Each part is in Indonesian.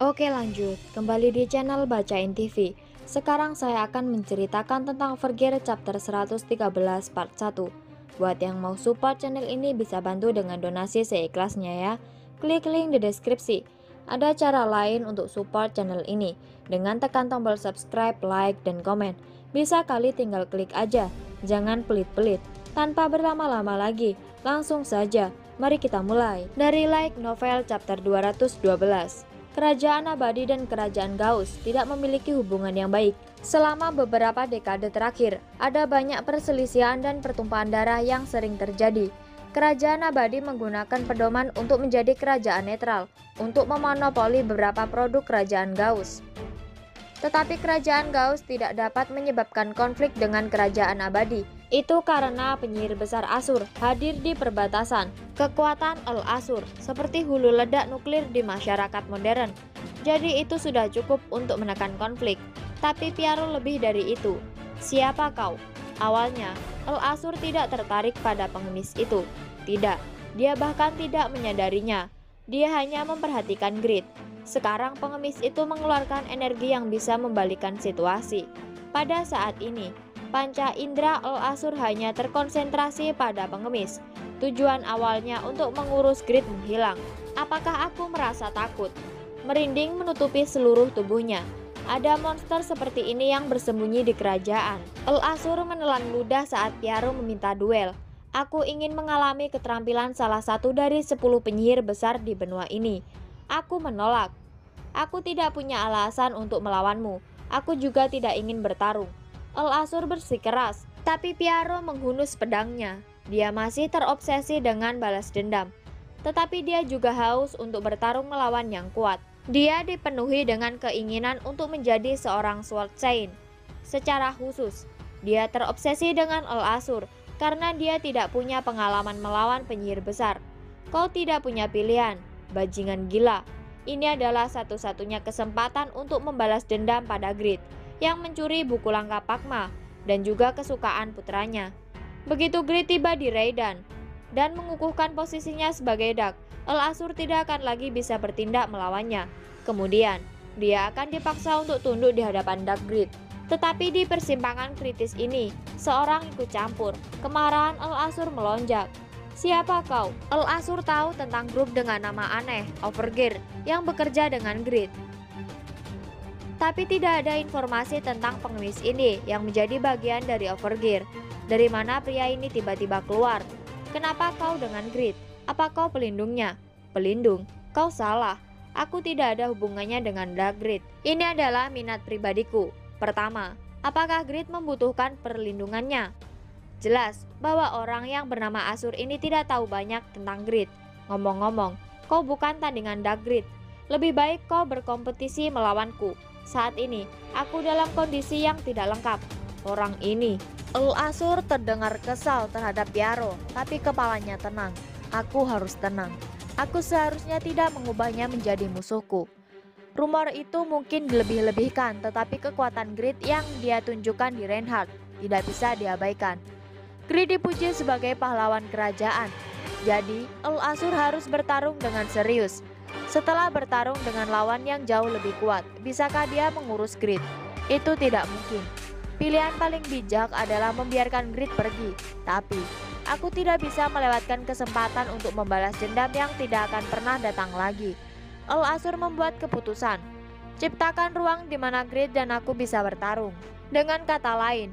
Oke lanjut, kembali di channel Bacain TV. Sekarang saya akan menceritakan tentang Overgear chapter 113 part 1. Buat yang mau support channel ini bisa bantu dengan donasi seikhlasnya ya. Klik link di deskripsi. Ada cara lain untuk support channel ini dengan tekan tombol subscribe, like, dan komen. Bisa kali tinggal klik aja, jangan pelit-pelit. Tanpa berlama-lama lagi, langsung saja, mari kita mulai. Dari like novel chapter 212. Kerajaan Abadi dan Kerajaan Gauss tidak memiliki hubungan yang baik. Selama beberapa dekade terakhir, ada banyak perselisihan dan pertumpahan darah yang sering terjadi. Kerajaan Abadi menggunakan pedoman untuk menjadi kerajaan netral, untuk memonopoli beberapa produk kerajaan Gauss. Tetapi kerajaan Gauss tidak dapat menyebabkan konflik dengan kerajaan Abadi. Itu karena penyihir besar Asur hadir di perbatasan. Kekuatan El Asur seperti hulu ledak nuklir di masyarakat modern. Jadi itu sudah cukup untuk menekan konflik. Tapi Piaro lebih dari itu. Siapa kau? Awalnya, El Asur tidak tertarik pada pengemis itu. Tidak, dia bahkan tidak menyadarinya. Dia hanya memperhatikan Grid. Sekarang pengemis itu mengeluarkan energi yang bisa membalikan situasi. Pada saat ini, panca indera El Asur hanya terkonsentrasi pada pengemis. Tujuan awalnya untuk mengurus Grid menghilang. Apakah aku merasa takut? Merinding menutupi seluruh tubuhnya. Ada monster seperti ini yang bersembunyi di kerajaan. El Asur menelan ludah saat Piaro meminta duel. Aku ingin mengalami keterampilan salah satu dari sepuluh penyihir besar di benua ini. Aku menolak. Aku tidak punya alasan untuk melawanmu. Aku juga tidak ingin bertarung. El Asur bersikeras, tapi Piaro menghunus pedangnya. Dia masih terobsesi dengan balas dendam. Tetapi dia juga haus untuk bertarung melawan yang kuat. Dia dipenuhi dengan keinginan untuk menjadi seorang Sword Saint. Secara khusus, dia terobsesi dengan El Asur karena dia tidak punya pengalaman melawan penyihir besar. Kau tidak punya pilihan, bajingan gila. Ini adalah satu-satunya kesempatan untuk membalas dendam pada Grid yang mencuri buku langkah Pakma dan juga kesukaan putranya. Begitu Grid tiba di Raidan dan mengukuhkan posisinya sebagai Dak, El Asur tidak akan lagi bisa bertindak melawannya. Kemudian, dia akan dipaksa untuk tunduk di hadapan Dak Grid tetapi di persimpangan kritis ini, seorang ikut campur. Kemarahan El Asur melonjak. Siapa kau? El Asur tahu tentang grup dengan nama aneh, Overgear, yang bekerja dengan Grid. Tapi tidak ada informasi tentang pengemis ini yang menjadi bagian dari Overgear. Dari mana pria ini tiba-tiba keluar? Kenapa kau dengan Grid? Apa kau pelindungnya? Pelindung? Kau salah. Aku tidak ada hubungannya dengan Dark Grid. Ini adalah minat pribadiku. Pertama, apakah Grid membutuhkan perlindungannya? Jelas bahwa orang yang bernama Asur ini tidak tahu banyak tentang Grid. Ngomong-ngomong, kau bukan tandingan Dark Grid. Lebih baik kau berkompetisi melawanku. Saat ini, aku dalam kondisi yang tidak lengkap. Orang ini, El Asur terdengar kesal terhadap Yaro, tapi kepalanya tenang. Aku harus tenang. Aku seharusnya tidak mengubahnya menjadi musuhku. Rumor itu mungkin dilebih-lebihkan, tetapi kekuatan Grid yang dia tunjukkan di Reinhardt tidak bisa diabaikan. Grid dipuji sebagai pahlawan kerajaan, jadi El Asur harus bertarung dengan serius. Setelah bertarung dengan lawan yang jauh lebih kuat, bisakah dia mengurus Grid? Itu tidak mungkin. Pilihan paling bijak adalah membiarkan Grid pergi, tapi aku tidak bisa melewatkan kesempatan untuk membalas dendam yang tidak akan pernah datang lagi. Al Asur membuat keputusan. Ciptakan ruang di mana Grid dan aku bisa bertarung. Dengan kata lain,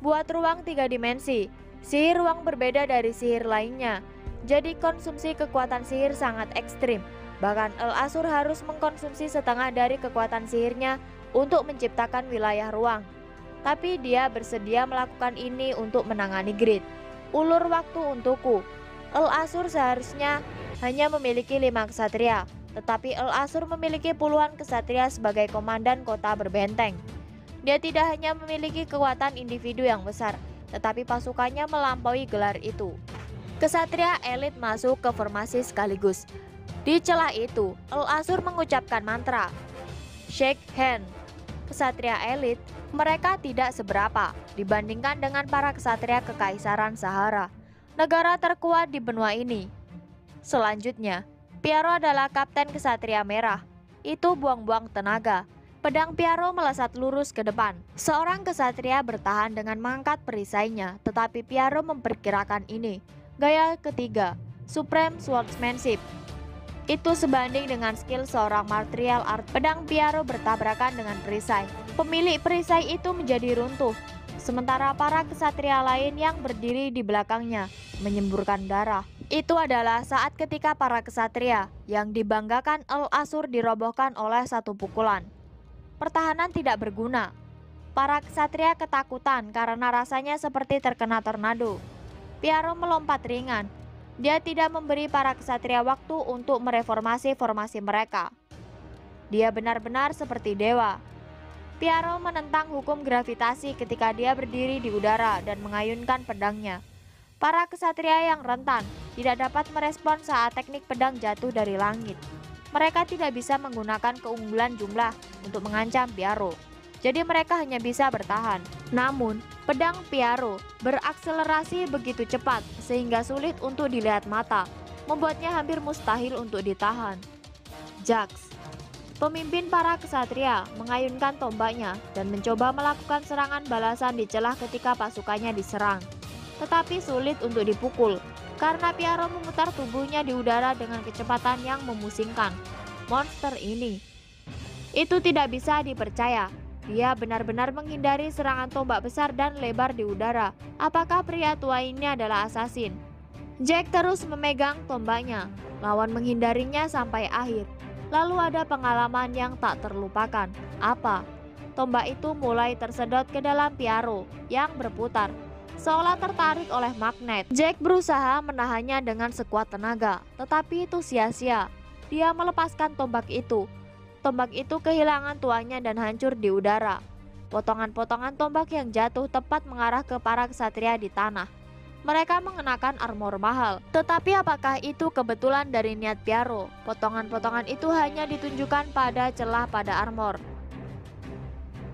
buat ruang tiga dimensi. Sihir ruang berbeda dari sihir lainnya. Jadi konsumsi kekuatan sihir sangat ekstrim. Bahkan El Asur harus mengkonsumsi setengah dari kekuatan sihirnya untuk menciptakan wilayah ruang. Tapi dia bersedia melakukan ini untuk menangani Grid. Ulur waktu untukku. El Asur seharusnya hanya memiliki lima kesatria, tetapi El Asur memiliki puluhan kesatria sebagai komandan kota berbenteng. Dia tidak hanya memiliki kekuatan individu yang besar, tetapi pasukannya melampaui gelar itu. Kesatria elit masuk ke formasi sekaligus. Di celah itu, El Asur mengucapkan mantra, Shake hand. Kesatria elit, mereka tidak seberapa dibandingkan dengan para kesatria kekaisaran Sahara, negara terkuat di benua ini. Selanjutnya, Piero adalah kapten Kesatria Merah. itu buang-buang tenaga. Pedang Piaro melesat lurus ke depan. Seorang kesatria bertahan dengan mengangkat perisainya, tetapi Piaro memperkirakan ini. Gaya ketiga, Supreme Swordsmanship. Itu sebanding dengan skill seorang martial art. Pedang Piaro bertabrakan dengan perisai. Pemilik perisai itu menjadi runtuh, sementara para kesatria lain yang berdiri di belakangnya menyemburkan darah. Itu adalah saat ketika para kesatria yang dibanggakan El Asur dirobohkan oleh satu pukulan pertahanan tidak berguna. Para kesatria ketakutan karena rasanya seperti terkena tornado. Piaro melompat ringan. Dia tidak memberi para kesatria waktu untuk mereformasi formasi mereka. Dia benar-benar seperti dewa. Piaro menentang hukum gravitasi ketika dia berdiri di udara dan mengayunkan pedangnya. Para kesatria yang rentan tidak dapat merespon saat teknik pedang jatuh dari langit mereka tidak bisa menggunakan keunggulan jumlah untuk mengancam Piaro. Jadi mereka hanya bisa bertahan. Namun, pedang Piaro berakselerasi begitu cepat sehingga sulit untuk dilihat mata, membuatnya hampir mustahil untuk ditahan. Jax Pemimpin para kesatria mengayunkan tombaknya dan mencoba melakukan serangan balasan di celah ketika pasukannya diserang. Tetapi sulit untuk dipukul karena Piaro memutar tubuhnya di udara dengan kecepatan yang memusingkan. Monster ini itu tidak bisa dipercaya. Dia benar-benar menghindari serangan tombak besar dan lebar di udara. Apakah pria tua ini adalah assassin? Jack terus memegang tombaknya. Lawan menghindarinya sampai akhir. Lalu ada pengalaman yang tak terlupakan. Apa? Tombak itu mulai tersedot ke dalam Piaro yang berputar seolah tertarik oleh magnet. Jack berusaha menahannya dengan sekuat tenaga, tetapi itu sia-sia. Dia melepaskan tombak itu. Tombak itu kehilangan tuanya dan hancur di udara. Potongan-potongan tombak yang jatuh tepat mengarah ke para kesatria di tanah. Mereka mengenakan armor mahal. Tetapi apakah itu kebetulan dari niat Piaro? Potongan-potongan itu hanya ditunjukkan pada celah pada armor.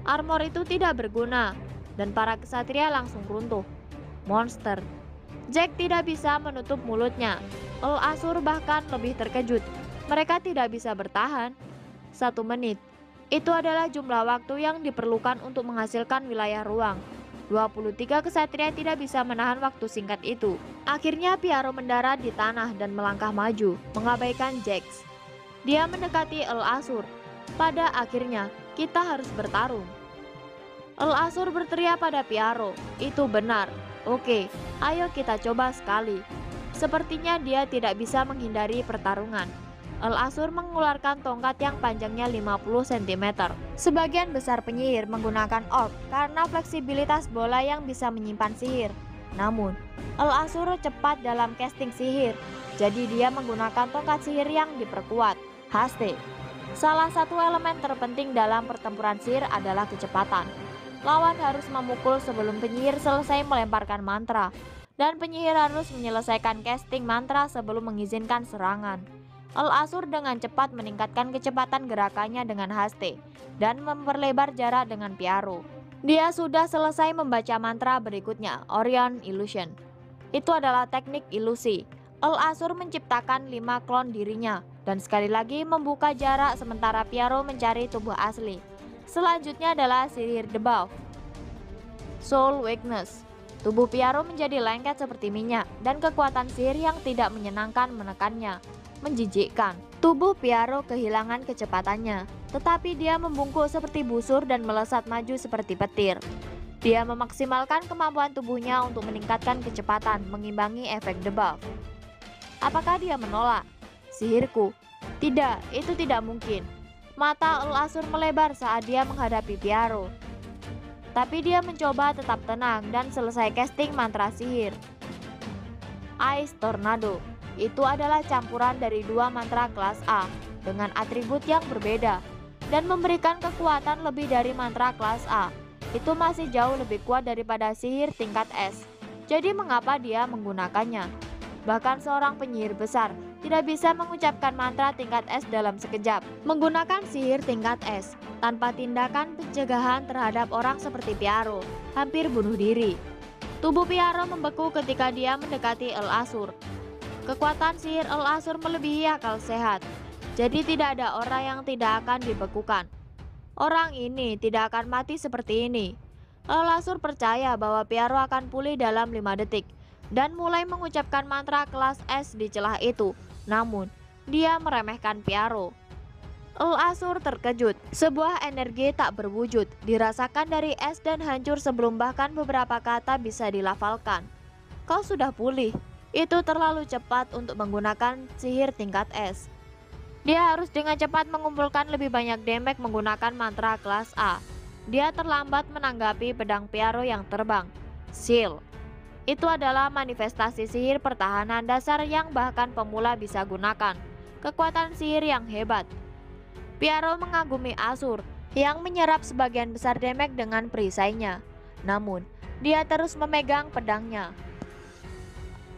Armor itu tidak berguna, dan para kesatria langsung runtuh monster. Jack tidak bisa menutup mulutnya. El Asur bahkan lebih terkejut. Mereka tidak bisa bertahan. Satu menit. Itu adalah jumlah waktu yang diperlukan untuk menghasilkan wilayah ruang. 23 kesatria tidak bisa menahan waktu singkat itu. Akhirnya Piaro mendarat di tanah dan melangkah maju, mengabaikan Jax. Dia mendekati El Asur. Pada akhirnya, kita harus bertarung. El Asur berteriak pada Piaro, itu benar, Oke, ayo kita coba sekali. Sepertinya dia tidak bisa menghindari pertarungan. El Asur mengeluarkan tongkat yang panjangnya 50 cm. Sebagian besar penyihir menggunakan orb karena fleksibilitas bola yang bisa menyimpan sihir. Namun, El Asur cepat dalam casting sihir, jadi dia menggunakan tongkat sihir yang diperkuat. Haste. Salah satu elemen terpenting dalam pertempuran sihir adalah kecepatan. Lawan harus memukul sebelum penyihir selesai melemparkan mantra, dan penyihir harus menyelesaikan casting mantra sebelum mengizinkan serangan. El Asur dengan cepat meningkatkan kecepatan gerakannya dengan haste dan memperlebar jarak dengan Piaro. Dia sudah selesai membaca mantra berikutnya, Orion Illusion. Itu adalah teknik ilusi. El Asur menciptakan lima klon dirinya dan sekali lagi membuka jarak sementara Piaro mencari tubuh asli. Selanjutnya adalah sihir debuff. Soul Weakness. Tubuh Piaro menjadi lengket seperti minyak dan kekuatan sihir yang tidak menyenangkan menekannya. Menjijikkan. Tubuh Piaro kehilangan kecepatannya, tetapi dia membungkuk seperti busur dan melesat maju seperti petir. Dia memaksimalkan kemampuan tubuhnya untuk meningkatkan kecepatan, mengimbangi efek debuff. Apakah dia menolak? Sihirku? Tidak, itu tidak mungkin. Mata El Asur melebar saat dia menghadapi Piaro. Tapi dia mencoba tetap tenang dan selesai casting mantra sihir. Ice Tornado itu adalah campuran dari dua mantra kelas A dengan atribut yang berbeda dan memberikan kekuatan lebih dari mantra kelas A. Itu masih jauh lebih kuat daripada sihir tingkat S. Jadi mengapa dia menggunakannya? Bahkan seorang penyihir besar tidak bisa mengucapkan mantra tingkat S dalam sekejap. Menggunakan sihir tingkat S tanpa tindakan pencegahan terhadap orang seperti Piaro, hampir bunuh diri. Tubuh Piaro membeku ketika dia mendekati El Asur. Kekuatan sihir El Asur melebihi akal sehat. Jadi tidak ada orang yang tidak akan dibekukan. Orang ini tidak akan mati seperti ini. Lasur percaya bahwa Piaro akan pulih dalam 5 detik dan mulai mengucapkan mantra kelas S di celah itu. Namun, dia meremehkan Piaro. El Asur terkejut. Sebuah energi tak berwujud dirasakan dari es dan hancur sebelum bahkan beberapa kata bisa dilafalkan. Kau sudah pulih. Itu terlalu cepat untuk menggunakan sihir tingkat es. Dia harus dengan cepat mengumpulkan lebih banyak damage menggunakan mantra kelas A. Dia terlambat menanggapi pedang Piaro yang terbang. Seal. Itu adalah manifestasi sihir pertahanan dasar yang bahkan pemula bisa gunakan. Kekuatan sihir yang hebat Piaro mengagumi Asur yang menyerap sebagian besar damage dengan perisainya. Namun, dia terus memegang pedangnya.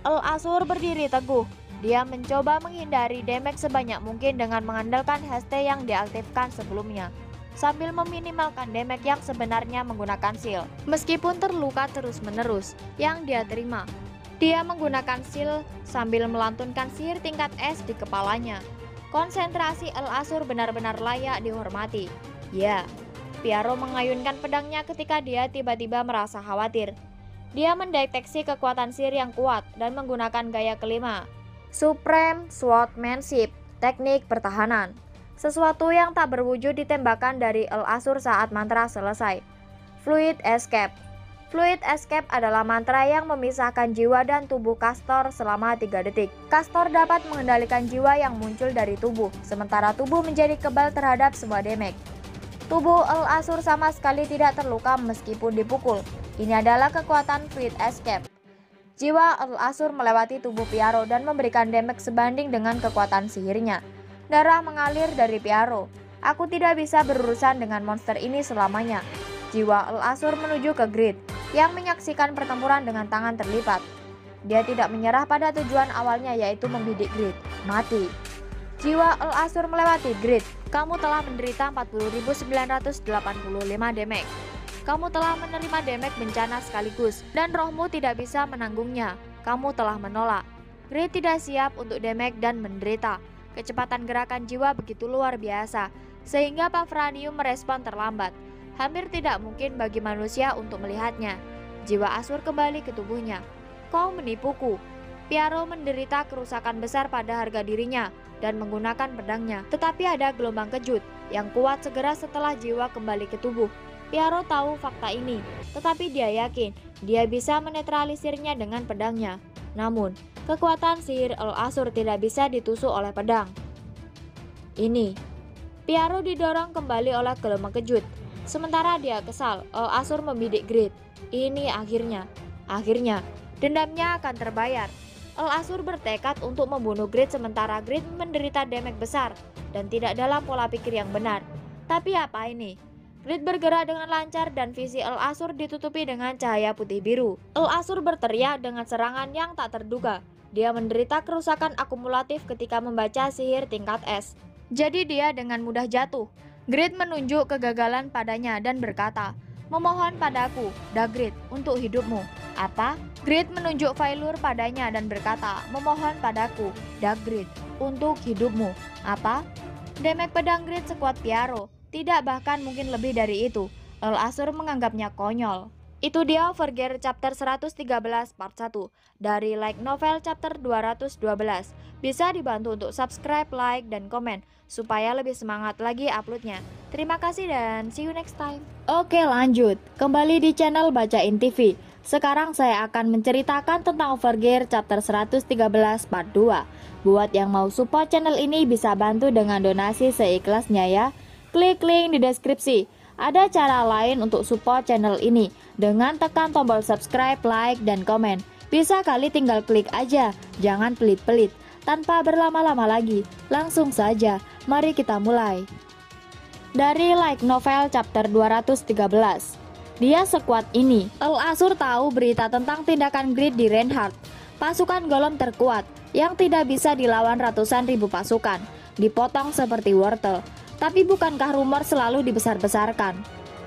El Asur berdiri teguh. Dia mencoba menghindari damage sebanyak mungkin dengan mengandalkan HST yang diaktifkan sebelumnya sambil meminimalkan damage yang sebenarnya menggunakan seal. Meskipun terluka terus-menerus yang dia terima, dia menggunakan seal sambil melantunkan sihir tingkat es di kepalanya Konsentrasi El Asur benar-benar layak dihormati. Ya, Piaro mengayunkan pedangnya ketika dia tiba-tiba merasa khawatir. Dia mendeteksi kekuatan sihir yang kuat dan menggunakan gaya kelima, Supreme Swordmanship, teknik pertahanan. Sesuatu yang tak berwujud ditembakkan dari El Asur saat mantra selesai. Fluid Escape Fluid escape adalah mantra yang memisahkan jiwa dan tubuh Castor selama 3 detik. Castor dapat mengendalikan jiwa yang muncul dari tubuh, sementara tubuh menjadi kebal terhadap semua damage. Tubuh El Asur sama sekali tidak terluka meskipun dipukul. Ini adalah kekuatan Fluid Escape. Jiwa El Asur melewati tubuh Piaro dan memberikan damage sebanding dengan kekuatan sihirnya. Darah mengalir dari Piaro. Aku tidak bisa berurusan dengan monster ini selamanya. Jiwa El Asur menuju ke Grid yang menyaksikan pertempuran dengan tangan terlipat. Dia tidak menyerah pada tujuan awalnya yaitu membidik Grid, mati. Jiwa El Asur melewati Grid. Kamu telah menderita 40.985 damage. Kamu telah menerima damage bencana sekaligus dan rohmu tidak bisa menanggungnya. Kamu telah menolak. Grid tidak siap untuk damage dan menderita. Kecepatan gerakan jiwa begitu luar biasa sehingga Pafranium merespon terlambat. Hampir tidak mungkin bagi manusia untuk melihatnya. Jiwa Asur kembali ke tubuhnya. Kau menipuku. Piaro menderita kerusakan besar pada harga dirinya dan menggunakan pedangnya. Tetapi ada gelombang kejut yang kuat segera setelah jiwa kembali ke tubuh. Piaro tahu fakta ini, tetapi dia yakin dia bisa menetralisirnya dengan pedangnya. Namun, kekuatan sihir El Asur tidak bisa ditusuk oleh pedang. Ini, Piaro didorong kembali oleh gelombang kejut Sementara dia kesal, El Asur membidik Grid. Ini akhirnya, akhirnya, dendamnya akan terbayar. El Asur bertekad untuk membunuh Grid sementara Grid menderita damage besar dan tidak dalam pola pikir yang benar. Tapi apa ini? Grid bergerak dengan lancar dan visi El Asur ditutupi dengan cahaya putih biru. El Asur berteriak dengan serangan yang tak terduga. Dia menderita kerusakan akumulatif ketika membaca sihir tingkat S. Jadi dia dengan mudah jatuh. Grid menunjuk kegagalan padanya dan berkata, Memohon padaku, Dagrid, untuk hidupmu. Apa? Grid menunjuk Failur padanya dan berkata, Memohon padaku, Dagrid, untuk hidupmu. Apa? Demek pedang Grid sekuat Piaro. Tidak bahkan mungkin lebih dari itu. El Asur menganggapnya konyol. Itu dia Overgear chapter 113 part 1 dari Like Novel chapter 212. Bisa dibantu untuk subscribe, like, dan komen supaya lebih semangat lagi uploadnya. Terima kasih dan see you next time. Oke lanjut, kembali di channel Bacain TV. Sekarang saya akan menceritakan tentang Overgear chapter 113 part 2. Buat yang mau support channel ini bisa bantu dengan donasi seikhlasnya ya. Klik link di deskripsi. Ada cara lain untuk support channel ini dengan tekan tombol subscribe, like, dan komen. Bisa kali tinggal klik aja, jangan pelit-pelit. Tanpa berlama-lama lagi, langsung saja, mari kita mulai. Dari Like Novel Chapter 213 Dia sekuat ini, El Asur tahu berita tentang tindakan Grid di Reinhardt, pasukan golem terkuat yang tidak bisa dilawan ratusan ribu pasukan, dipotong seperti wortel. Tapi bukankah rumor selalu dibesar-besarkan?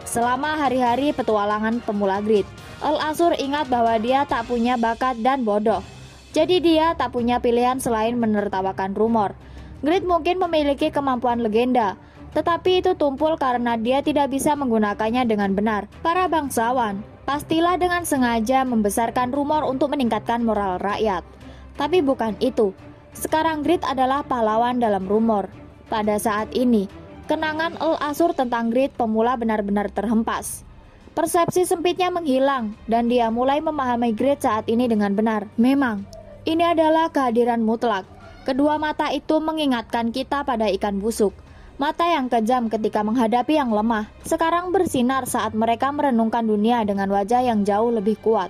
Selama hari-hari petualangan pemula grid, El Asur ingat bahwa dia tak punya bakat dan bodoh. Jadi dia tak punya pilihan selain menertawakan rumor. Grid mungkin memiliki kemampuan legenda, tetapi itu tumpul karena dia tidak bisa menggunakannya dengan benar. Para bangsawan, pastilah dengan sengaja membesarkan rumor untuk meningkatkan moral rakyat. Tapi bukan itu. Sekarang Grid adalah pahlawan dalam rumor. Pada saat ini, kenangan El Asur tentang Grid pemula benar-benar terhempas. Persepsi sempitnya menghilang dan dia mulai memahami Grid saat ini dengan benar. Memang, ini adalah kehadiran mutlak Kedua mata itu mengingatkan kita pada ikan busuk. Mata yang kejam ketika menghadapi yang lemah, sekarang bersinar saat mereka merenungkan dunia dengan wajah yang jauh lebih kuat.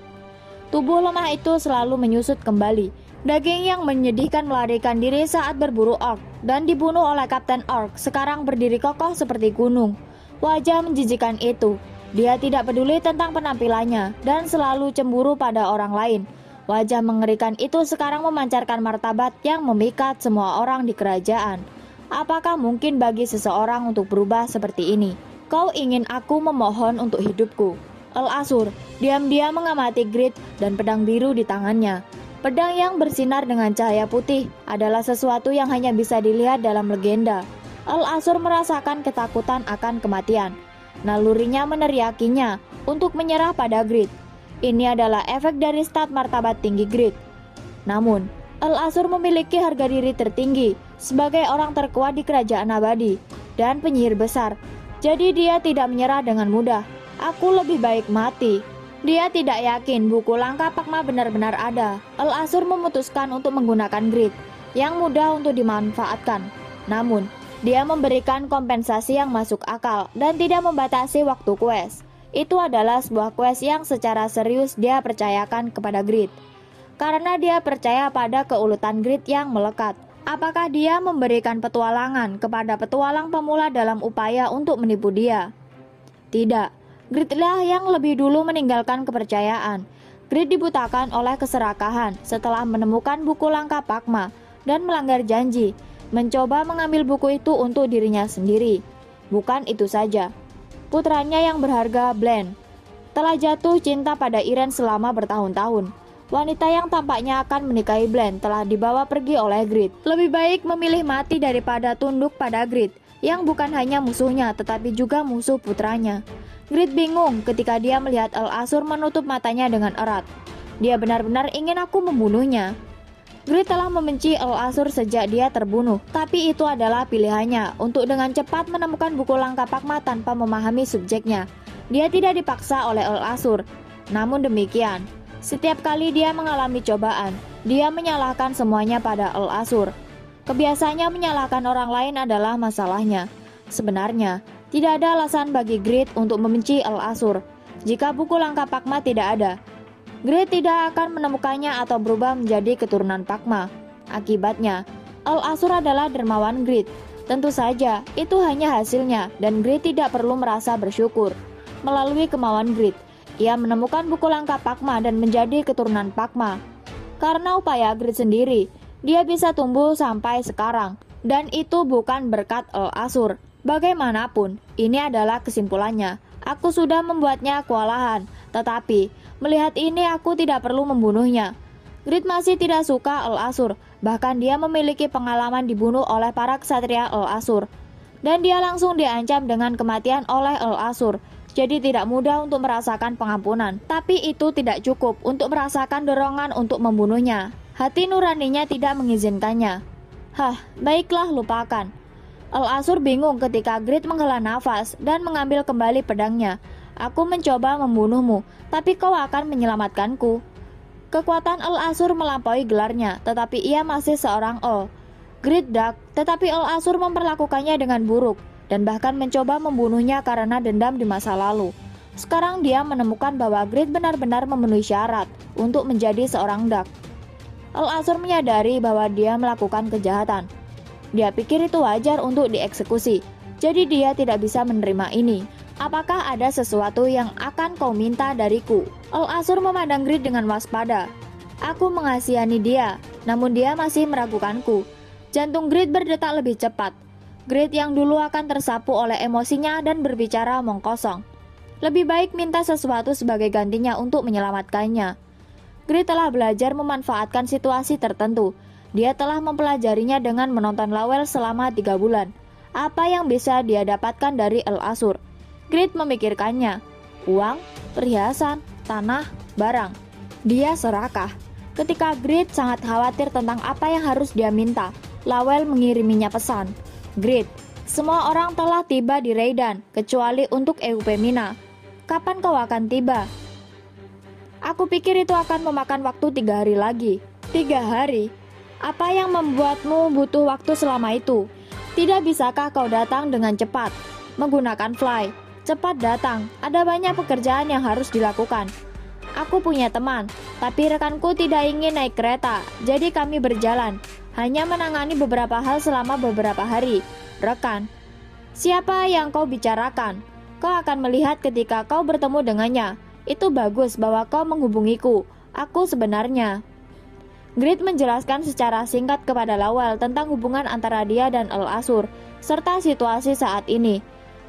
Tubuh lemah itu selalu menyusut kembali. Daging yang menyedihkan melarikan diri saat berburu orc dan dibunuh oleh Kapten Orc sekarang berdiri kokoh seperti gunung. Wajah menjijikan itu. Dia tidak peduli tentang penampilannya dan selalu cemburu pada orang lain. Wajah mengerikan itu sekarang memancarkan martabat yang memikat semua orang di kerajaan. Apakah mungkin bagi seseorang untuk berubah seperti ini? Kau ingin aku memohon untuk hidupku. El Asur diam-diam mengamati Grid dan pedang biru di tangannya. Pedang yang bersinar dengan cahaya putih adalah sesuatu yang hanya bisa dilihat dalam legenda. El Asur merasakan ketakutan akan kematian. Nalurinya meneriakinya untuk menyerah pada Grid. Ini adalah efek dari stat martabat tinggi grid. Namun, Al-Asur memiliki harga diri tertinggi sebagai orang terkuat di kerajaan abadi dan penyihir besar. Jadi dia tidak menyerah dengan mudah. Aku lebih baik mati. Dia tidak yakin buku langkah Pakma benar-benar ada. Al-Asur memutuskan untuk menggunakan grid yang mudah untuk dimanfaatkan. Namun, dia memberikan kompensasi yang masuk akal dan tidak membatasi waktu quest. Itu adalah sebuah quest yang secara serius dia percayakan kepada Grid. Karena dia percaya pada keuletan Grid yang melekat. Apakah dia memberikan petualangan kepada petualang pemula dalam upaya untuk menipu dia? Tidak. Gridlah yang lebih dulu meninggalkan kepercayaan. Grid dibutakan oleh keserakahan setelah menemukan buku langkah Pakma dan melanggar janji, mencoba mengambil buku itu untuk dirinya sendiri. Bukan itu saja, Putranya yang berharga, Blen, telah jatuh cinta pada Iren selama bertahun-tahun. Wanita yang tampaknya akan menikahi Blen telah dibawa pergi oleh Grid. Lebih baik memilih mati daripada tunduk pada Grid, yang bukan hanya musuhnya tetapi juga musuh putranya. Grid bingung ketika dia melihat El Asur menutup matanya dengan erat. Dia benar-benar ingin aku membunuhnya. Grid telah membenci El Asur sejak dia terbunuh, tapi itu adalah pilihannya untuk dengan cepat menemukan buku langkah Pakma tanpa memahami subjeknya. Dia tidak dipaksa oleh El Asur. Namun demikian, setiap kali dia mengalami cobaan, dia menyalahkan semuanya pada El Asur. Kebiasaannya menyalahkan orang lain adalah masalahnya. Sebenarnya, tidak ada alasan bagi Grid untuk membenci El Asur. Jika buku langkah Pakma tidak ada, Grid tidak akan menemukannya atau berubah menjadi keturunan Pakma. Akibatnya, Al-Asur adalah dermawan Grid. Tentu saja, itu hanya hasilnya dan Grid tidak perlu merasa bersyukur. Melalui kemauan Grid, ia menemukan buku langkah Pakma dan menjadi keturunan Pakma. Karena upaya Grid sendiri, dia bisa tumbuh sampai sekarang. Dan itu bukan berkat Al-Asur. Bagaimanapun, ini adalah kesimpulannya. Aku sudah membuatnya kewalahan, tetapi Melihat ini aku tidak perlu membunuhnya. Grid masih tidak suka El Asur, bahkan dia memiliki pengalaman dibunuh oleh para ksatria El Asur. Dan dia langsung diancam dengan kematian oleh El Asur, jadi tidak mudah untuk merasakan pengampunan. Tapi itu tidak cukup untuk merasakan dorongan untuk membunuhnya. Hati nuraninya tidak mengizinkannya. Hah, baiklah lupakan. El Asur bingung ketika Grid menghela nafas dan mengambil kembali pedangnya. Aku mencoba membunuhmu, tapi kau akan menyelamatkanku. Kekuatan Al-Asur melampaui gelarnya, tetapi ia masih seorang Ol. Great Duck, tetapi Al-Asur memperlakukannya dengan buruk dan bahkan mencoba membunuhnya karena dendam di masa lalu. Sekarang dia menemukan bahwa Great benar-benar memenuhi syarat untuk menjadi seorang Duck. Al-Asur menyadari bahwa dia melakukan kejahatan. Dia pikir itu wajar untuk dieksekusi, jadi dia tidak bisa menerima ini. Apakah ada sesuatu yang akan kau minta dariku? Al-Asur memandang Grid dengan waspada. Aku mengasihani dia, namun dia masih meragukanku. Jantung Grid berdetak lebih cepat. Grid yang dulu akan tersapu oleh emosinya dan berbicara omong kosong. Lebih baik minta sesuatu sebagai gantinya untuk menyelamatkannya. Grid telah belajar memanfaatkan situasi tertentu. Dia telah mempelajarinya dengan menonton Lawel selama tiga bulan. Apa yang bisa dia dapatkan dari El Asur? Grit memikirkannya. Uang, perhiasan, tanah, barang. Dia serakah. Ketika Grit sangat khawatir tentang apa yang harus dia minta, Lawel mengiriminya pesan. Grit, semua orang telah tiba di Raidan, kecuali untuk Eupemina. Kapan kau akan tiba? Aku pikir itu akan memakan waktu tiga hari lagi. Tiga hari? Apa yang membuatmu butuh waktu selama itu? Tidak bisakah kau datang dengan cepat? Menggunakan fly. Cepat datang, ada banyak pekerjaan yang harus dilakukan. Aku punya teman, tapi rekanku tidak ingin naik kereta, jadi kami berjalan. Hanya menangani beberapa hal selama beberapa hari. Rekan, siapa yang kau bicarakan? Kau akan melihat ketika kau bertemu dengannya. Itu bagus bahwa kau menghubungiku. Aku sebenarnya. Grit menjelaskan secara singkat kepada Lawal tentang hubungan antara dia dan El Asur, serta situasi saat ini.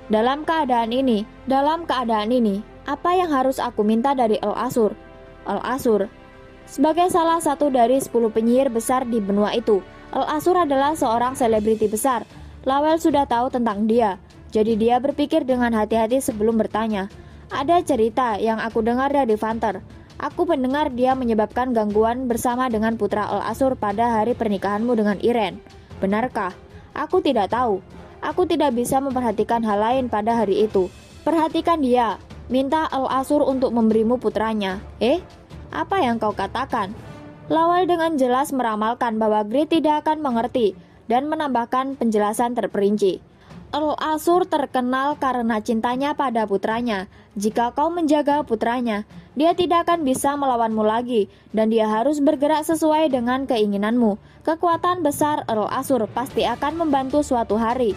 Dalam keadaan ini, dalam keadaan ini, apa yang harus aku minta dari El Asur? El Asur, sebagai salah satu dari 10 penyihir besar di benua itu, El Asur adalah seorang selebriti besar. Lawel sudah tahu tentang dia, jadi dia berpikir dengan hati-hati sebelum bertanya. Ada cerita yang aku dengar dari Vanter. Aku mendengar dia menyebabkan gangguan bersama dengan putra Al Asur pada hari pernikahanmu dengan Iren. Benarkah? Aku tidak tahu. Aku tidak bisa memperhatikan hal lain pada hari itu. Perhatikan dia. Minta Al Asur untuk memberimu putranya. Eh, apa yang kau katakan? Lawal dengan jelas meramalkan bahwa Grit tidak akan mengerti dan menambahkan penjelasan terperinci. Al-Asur terkenal karena cintanya pada putranya. Jika kau menjaga putranya, dia tidak akan bisa melawanmu lagi, dan dia harus bergerak sesuai dengan keinginanmu. Kekuatan besar Al-Asur pasti akan membantu suatu hari.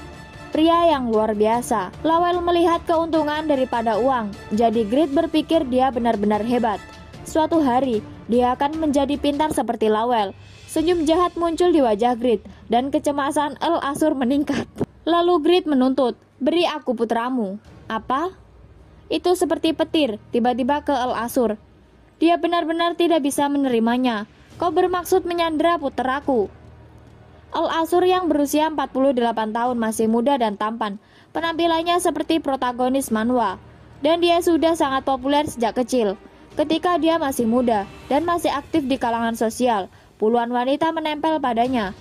Pria yang luar biasa. Lawel melihat keuntungan daripada uang, jadi Grit berpikir dia benar-benar hebat. Suatu hari, dia akan menjadi pintar seperti Lawel. Senyum jahat muncul di wajah Grit, dan kecemasan Al-Asur meningkat. Lalu Grit menuntut, beri aku putramu. Apa? Itu seperti petir, tiba-tiba ke El Asur. Dia benar-benar tidak bisa menerimanya. Kau bermaksud menyandera putraku. El Asur yang berusia 48 tahun masih muda dan tampan. Penampilannya seperti protagonis manhwa. Dan dia sudah sangat populer sejak kecil. Ketika dia masih muda dan masih aktif di kalangan sosial, puluhan wanita menempel padanya.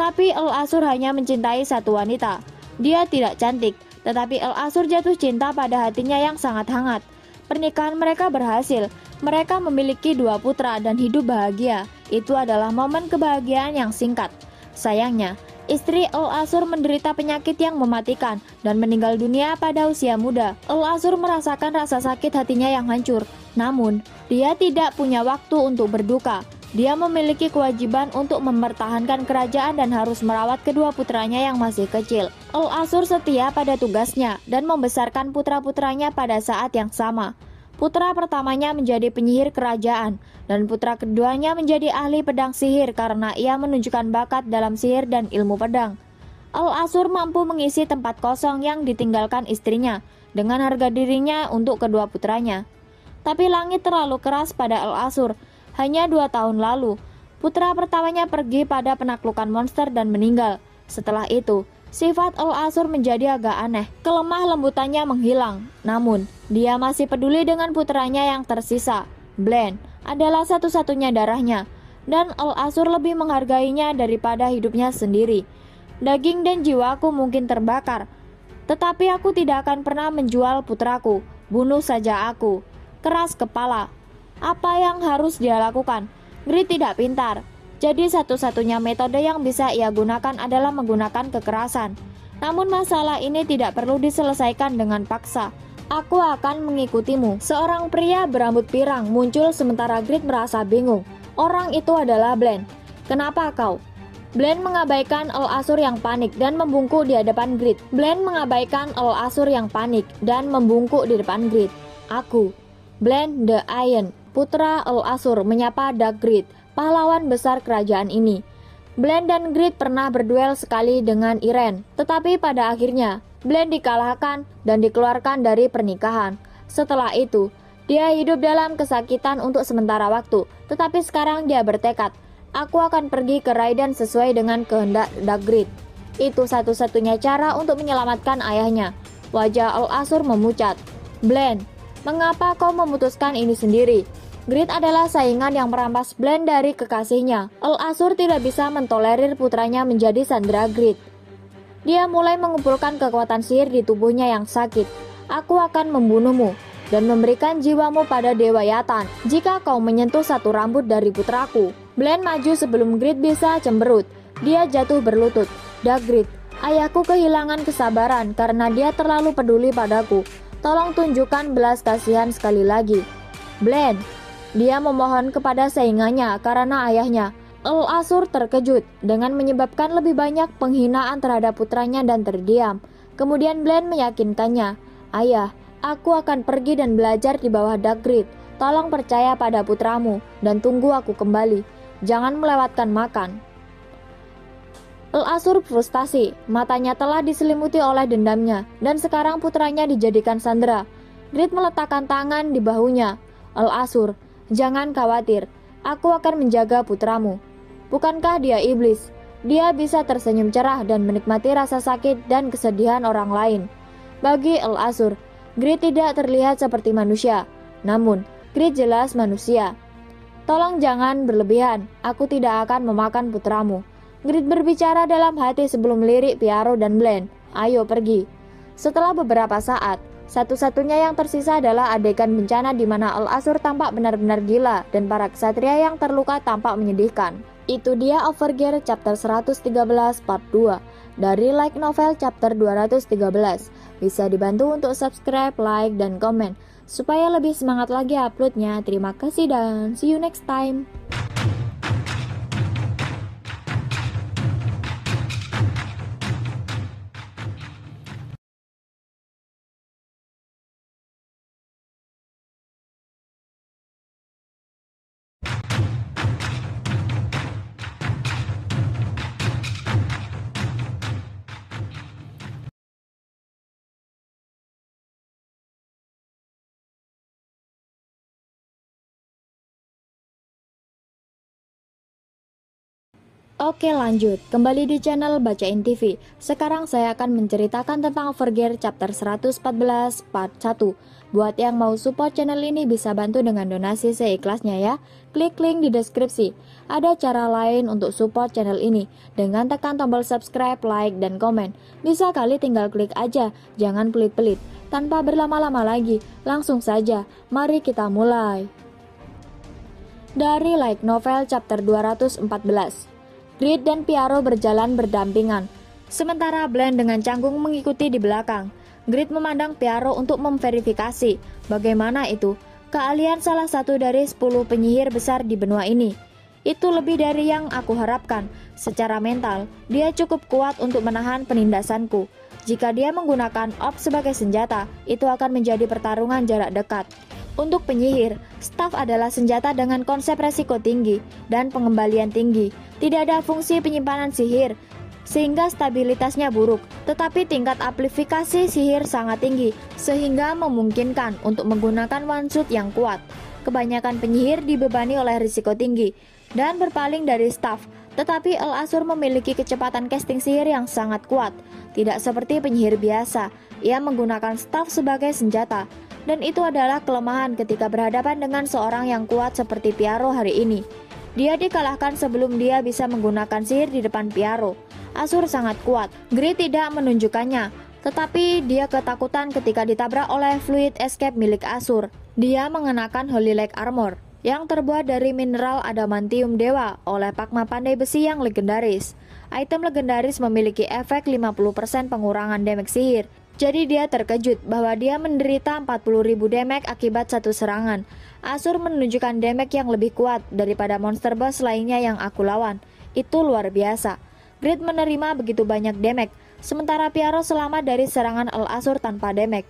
Tapi El Asur hanya mencintai satu wanita. Dia tidak cantik, tetapi El Asur jatuh cinta pada hatinya yang sangat hangat. Pernikahan mereka berhasil. Mereka memiliki dua putra dan hidup bahagia. Itu adalah momen kebahagiaan yang singkat. Sayangnya, istri El Asur menderita penyakit yang mematikan dan meninggal dunia pada usia muda. El Asur merasakan rasa sakit hatinya yang hancur. Namun, dia tidak punya waktu untuk berduka. Dia memiliki kewajiban untuk mempertahankan kerajaan dan harus merawat kedua putranya yang masih kecil. Al Asur setia pada tugasnya dan membesarkan putra-putranya pada saat yang sama. Putra pertamanya menjadi penyihir kerajaan, dan putra keduanya menjadi ahli pedang sihir karena ia menunjukkan bakat dalam sihir dan ilmu pedang. Al Asur mampu mengisi tempat kosong yang ditinggalkan istrinya dengan harga dirinya untuk kedua putranya. Tapi langit terlalu keras pada Al Asur hanya dua tahun lalu, putra pertamanya pergi pada penaklukan monster dan meninggal. Setelah itu, sifat Al-Asur menjadi agak aneh. Kelemah lembutannya menghilang. Namun, dia masih peduli dengan putranya yang tersisa. Blen adalah satu-satunya darahnya. Dan Al-Asur lebih menghargainya daripada hidupnya sendiri. Daging dan jiwaku mungkin terbakar. Tetapi aku tidak akan pernah menjual putraku. Bunuh saja aku. Keras kepala, apa yang harus dia lakukan? Grit tidak pintar, jadi satu-satunya metode yang bisa ia gunakan adalah menggunakan kekerasan. Namun masalah ini tidak perlu diselesaikan dengan paksa. Aku akan mengikutimu. Seorang pria berambut pirang muncul sementara Grit merasa bingung. Orang itu adalah Blen. Kenapa kau? Blen mengabaikan Al Asur yang panik dan membungkuk di hadapan Grit. Blen mengabaikan Al Asur yang panik dan membungkuk di depan Grit. Aku, Blen the Iron, putra El Asur menyapa Dagrid, pahlawan besar kerajaan ini. Blen dan Grid pernah berduel sekali dengan Iren, tetapi pada akhirnya Blen dikalahkan dan dikeluarkan dari pernikahan. Setelah itu, dia hidup dalam kesakitan untuk sementara waktu, tetapi sekarang dia bertekad. Aku akan pergi ke Raiden sesuai dengan kehendak Dagrid. Itu satu-satunya cara untuk menyelamatkan ayahnya. Wajah Al-Asur memucat. Blen, mengapa kau memutuskan ini sendiri? Grid adalah saingan yang merampas Blen dari kekasihnya. Al-Asur tidak bisa mentolerir putranya menjadi sandera Grid. Dia mulai mengumpulkan kekuatan sihir di tubuhnya yang sakit. Aku akan membunuhmu dan memberikan jiwamu pada Dewa Yatan jika kau menyentuh satu rambut dari putraku. Blen maju sebelum Grid bisa cemberut. Dia jatuh berlutut. Dagrid, ayahku kehilangan kesabaran karena dia terlalu peduli padaku. Tolong tunjukkan belas kasihan sekali lagi. Blen, dia memohon kepada saingannya karena ayahnya. El Asur terkejut dengan menyebabkan lebih banyak penghinaan terhadap putranya dan terdiam. Kemudian Blen meyakinkannya, Ayah, aku akan pergi dan belajar di bawah Dagrid. Tolong percaya pada putramu dan tunggu aku kembali. Jangan melewatkan makan. El Asur frustasi, matanya telah diselimuti oleh dendamnya, dan sekarang putranya dijadikan sandera. Grid meletakkan tangan di bahunya. El Asur, Jangan khawatir, aku akan menjaga putramu. Bukankah dia iblis? Dia bisa tersenyum cerah dan menikmati rasa sakit dan kesedihan orang lain. Bagi El Asur, Grid tidak terlihat seperti manusia. Namun, Grid jelas manusia. Tolong jangan berlebihan, aku tidak akan memakan putramu. Grid berbicara dalam hati sebelum lirik Piaro dan Blen. Ayo pergi. Setelah beberapa saat, satu-satunya yang tersisa adalah adegan bencana di mana Al-Asur tampak benar-benar gila dan para ksatria yang terluka tampak menyedihkan. Itu dia Overgear chapter 113 part 2 dari Like Novel chapter 213. Bisa dibantu untuk subscribe, like, dan komen supaya lebih semangat lagi uploadnya. Terima kasih dan see you next time. Oke lanjut, kembali di channel Bacain TV Sekarang saya akan menceritakan tentang Overgear chapter 114 part 1 Buat yang mau support channel ini bisa bantu dengan donasi seikhlasnya ya. Klik link di deskripsi. Ada cara lain untuk support channel ini. Dengan tekan tombol subscribe, like, dan komen. Bisa kali tinggal klik aja, jangan pelit-pelit. Tanpa berlama-lama lagi, langsung saja. Mari kita mulai. Dari Like Novel chapter 214 Grid dan Piaro berjalan berdampingan, sementara Blend dengan canggung mengikuti di belakang. Grid memandang Piaro untuk memverifikasi bagaimana itu keahlian salah satu dari 10 penyihir besar di benua ini. Itu lebih dari yang aku harapkan. Secara mental, dia cukup kuat untuk menahan penindasanku. Jika dia menggunakan op sebagai senjata, itu akan menjadi pertarungan jarak dekat. Untuk penyihir, staff adalah senjata dengan konsep resiko tinggi dan pengembalian tinggi. Tidak ada fungsi penyimpanan sihir, sehingga stabilitasnya buruk. Tetapi tingkat amplifikasi sihir sangat tinggi, sehingga memungkinkan untuk menggunakan shot yang kuat. Kebanyakan penyihir dibebani oleh risiko tinggi dan berpaling dari staff, tetapi El Asur memiliki kecepatan casting sihir yang sangat kuat. Tidak seperti penyihir biasa, ia menggunakan staff sebagai senjata dan itu adalah kelemahan ketika berhadapan dengan seorang yang kuat seperti Piaro hari ini. Dia dikalahkan sebelum dia bisa menggunakan sihir di depan Piaro. Asur sangat kuat. Gri tidak menunjukkannya, tetapi dia ketakutan ketika ditabrak oleh fluid escape milik Asur. Dia mengenakan Holy Leg Armor yang terbuat dari mineral adamantium dewa oleh Pakma Pandai Besi yang legendaris. Item legendaris memiliki efek 50% pengurangan damage sihir jadi dia terkejut bahwa dia menderita 40.000 damage akibat satu serangan. Asur menunjukkan damage yang lebih kuat daripada monster boss lainnya yang aku lawan. Itu luar biasa. Grid menerima begitu banyak damage, sementara Piaro selamat dari serangan El Asur tanpa damage.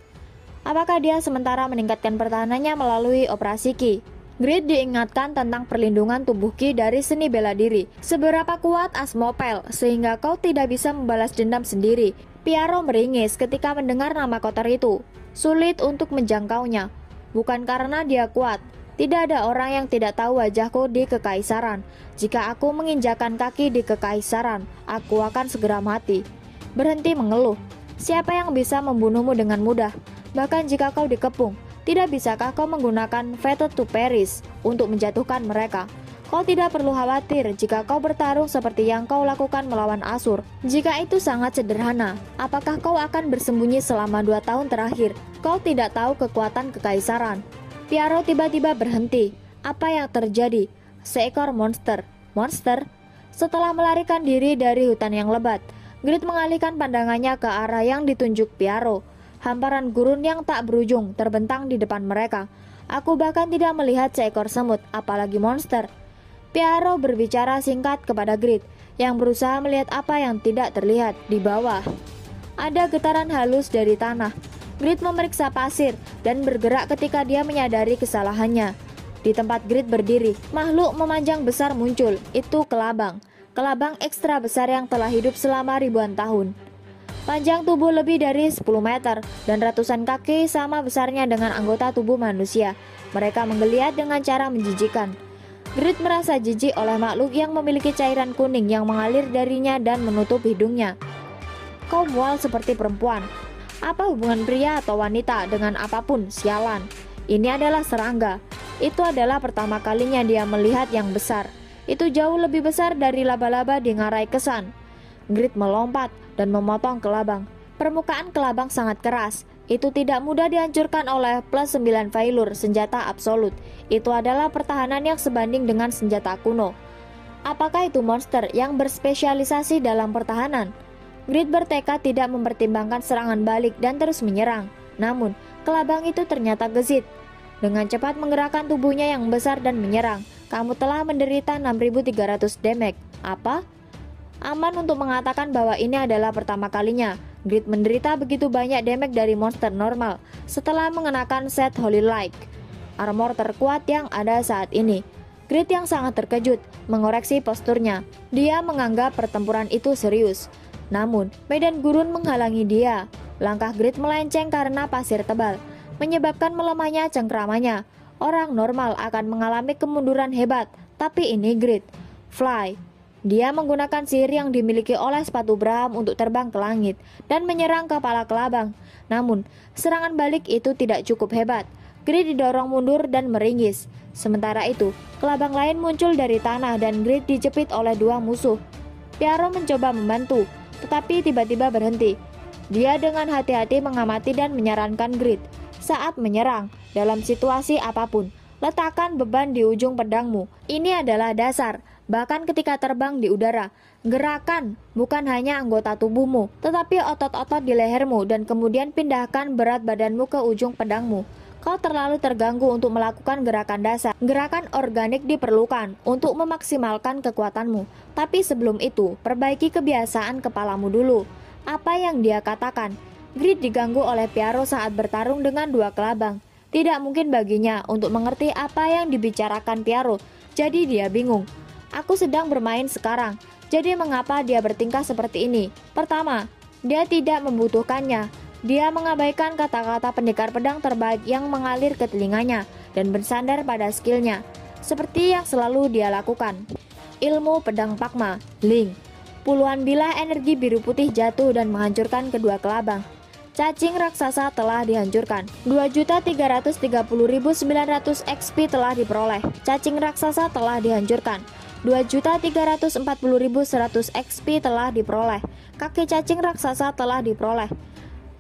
Apakah dia sementara meningkatkan pertahanannya melalui operasi Ki? Grid diingatkan tentang perlindungan tubuh Ki dari seni bela diri. Seberapa kuat Asmopel sehingga kau tidak bisa membalas dendam sendiri. Piaro meringis ketika mendengar nama kotor itu. Sulit untuk menjangkaunya. Bukan karena dia kuat, Tidak ada orang yang tidak tahu wajahku di kekaisaran. Jika aku menginjakan kaki di kekaisaran, aku akan segera mati. Berhenti mengeluh. Siapa yang bisa membunuhmu dengan mudah? Bahkan jika kau dikepung, tidak bisakah kau menggunakan veto to Paris untuk menjatuhkan mereka? Kau tidak perlu khawatir jika kau bertarung seperti yang kau lakukan melawan Asur. Jika itu sangat sederhana, apakah kau akan bersembunyi selama dua tahun terakhir? Kau tidak tahu kekuatan kekaisaran. Piaro tiba-tiba berhenti. Apa yang terjadi? Seekor monster. Monster? Setelah melarikan diri dari hutan yang lebat, Grit mengalihkan pandangannya ke arah yang ditunjuk Piaro. Hamparan gurun yang tak berujung terbentang di depan mereka. Aku bahkan tidak melihat seekor semut, apalagi monster. Piaro berbicara singkat kepada Grit yang berusaha melihat apa yang tidak terlihat di bawah. Ada getaran halus dari tanah. Grit memeriksa pasir dan bergerak ketika dia menyadari kesalahannya. Di tempat Grit berdiri, makhluk memanjang besar muncul. Itu kelabang. Kelabang ekstra besar yang telah hidup selama ribuan tahun. Panjang tubuh lebih dari 10 meter dan ratusan kaki sama besarnya dengan anggota tubuh manusia. Mereka menggeliat dengan cara menjijikan. Grit merasa jijik oleh makhluk yang memiliki cairan kuning yang mengalir darinya dan menutup hidungnya. Kau mual seperti perempuan. Apa hubungan pria atau wanita dengan apa pun, sialan. Ini adalah serangga. Itu adalah pertama kalinya dia melihat yang besar. Itu jauh lebih besar dari laba-laba di ngarai kesan. Grit melompat dan memotong kelabang. Permukaan kelabang sangat keras, itu tidak mudah dihancurkan oleh plus 9 Failur senjata absolut. Itu adalah pertahanan yang sebanding dengan senjata kuno. Apakah itu monster yang berspesialisasi dalam pertahanan? Grid bertekad tidak mempertimbangkan serangan balik dan terus menyerang. Namun, kelabang itu ternyata gesit. Dengan cepat menggerakkan tubuhnya yang besar dan menyerang, kamu telah menderita 6300 damage. Apa? Aman untuk mengatakan bahwa ini adalah pertama kalinya Grid menderita begitu banyak damage dari monster normal setelah mengenakan set Holy Light, armor terkuat yang ada saat ini. Grid yang sangat terkejut mengoreksi posturnya. Dia menganggap pertempuran itu serius. Namun, medan gurun menghalangi dia. Langkah Grid melenceng karena pasir tebal, menyebabkan melemahnya cengkramannya. Orang normal akan mengalami kemunduran hebat, tapi ini Grid. Fly, dia menggunakan sihir yang dimiliki oleh sepatu Bram untuk terbang ke langit dan menyerang kepala kelabang. Namun, serangan balik itu tidak cukup hebat. Grid didorong mundur dan meringis. Sementara itu, kelabang lain muncul dari tanah dan Grid dijepit oleh dua musuh. Piaro mencoba membantu, tetapi tiba-tiba berhenti. Dia dengan hati-hati mengamati dan menyarankan Grid saat menyerang dalam situasi apa pun. Letakkan beban di ujung pedangmu. Ini adalah dasar bahkan ketika terbang di udara. Gerakan bukan hanya anggota tubuhmu, tetapi otot-otot di lehermu dan kemudian pindahkan berat badanmu ke ujung pedangmu. Kau terlalu terganggu untuk melakukan gerakan dasar. Gerakan organik diperlukan untuk memaksimalkan kekuatanmu. Tapi sebelum itu, perbaiki kebiasaan kepalamu dulu. Apa yang dia katakan? Grid diganggu oleh Piaro saat bertarung dengan dua kelabang. Tidak mungkin baginya untuk mengerti apa yang dibicarakan Piaro, jadi dia bingung. Aku sedang bermain sekarang, jadi mengapa dia bertingkah seperti ini? Pertama, dia tidak membutuhkannya. Dia mengabaikan kata-kata pendekar pedang terbaik yang mengalir ke telinganya dan bersandar pada skillnya, seperti yang selalu dia lakukan. Ilmu pedang Pakma, Ling. Puluhan bilah energi biru putih jatuh dan menghancurkan kedua kelabang. Cacing raksasa telah dihancurkan. 2.330.900 XP telah diperoleh. Cacing raksasa telah dihancurkan. 2.340.100 XP telah diperoleh. Kaki cacing raksasa telah diperoleh.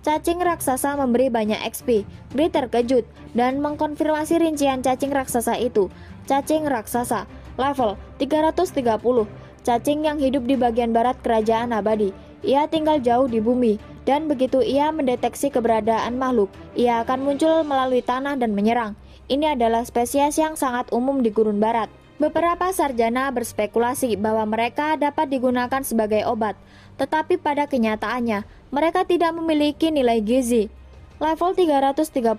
Cacing raksasa memberi banyak XP. Gri terkejut dan mengkonfirmasi rincian cacing raksasa itu. Cacing raksasa level 330. Cacing yang hidup di bagian barat kerajaan abadi. Ia tinggal jauh di bumi dan begitu ia mendeteksi keberadaan makhluk, ia akan muncul melalui tanah dan menyerang. Ini adalah spesies yang sangat umum di gurun barat. Beberapa sarjana berspekulasi bahwa mereka dapat digunakan sebagai obat, tetapi pada kenyataannya mereka tidak memiliki nilai gizi. Level 330.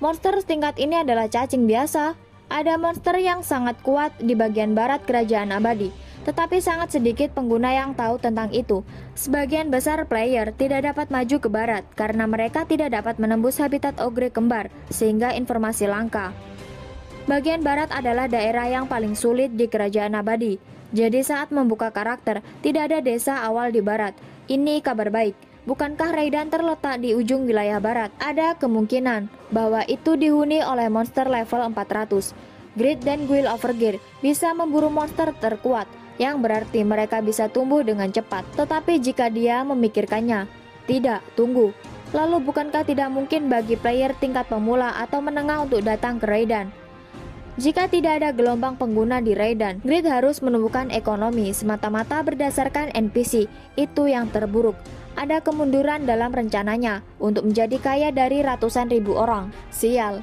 Monster tingkat ini adalah cacing biasa. Ada monster yang sangat kuat di bagian barat kerajaan abadi, tetapi sangat sedikit pengguna yang tahu tentang itu. Sebagian besar player tidak dapat maju ke barat karena mereka tidak dapat menembus habitat ogre kembar, sehingga informasi langka. Bagian barat adalah daerah yang paling sulit di kerajaan abadi. Jadi saat membuka karakter, tidak ada desa awal di barat. Ini kabar baik. Bukankah Raidan terletak di ujung wilayah barat? Ada kemungkinan bahwa itu dihuni oleh monster level 400. Grid dan Guild Overgear bisa memburu monster terkuat, yang berarti mereka bisa tumbuh dengan cepat. Tetapi jika dia memikirkannya, tidak, tunggu. Lalu bukankah tidak mungkin bagi player tingkat pemula atau menengah untuk datang ke Raidan? Jika tidak ada gelombang pengguna di Raidan, Grid harus menumbuhkan ekonomi semata-mata berdasarkan NPC. Itu yang terburuk. Ada kemunduran dalam rencananya untuk menjadi kaya dari ratusan ribu orang. Sial.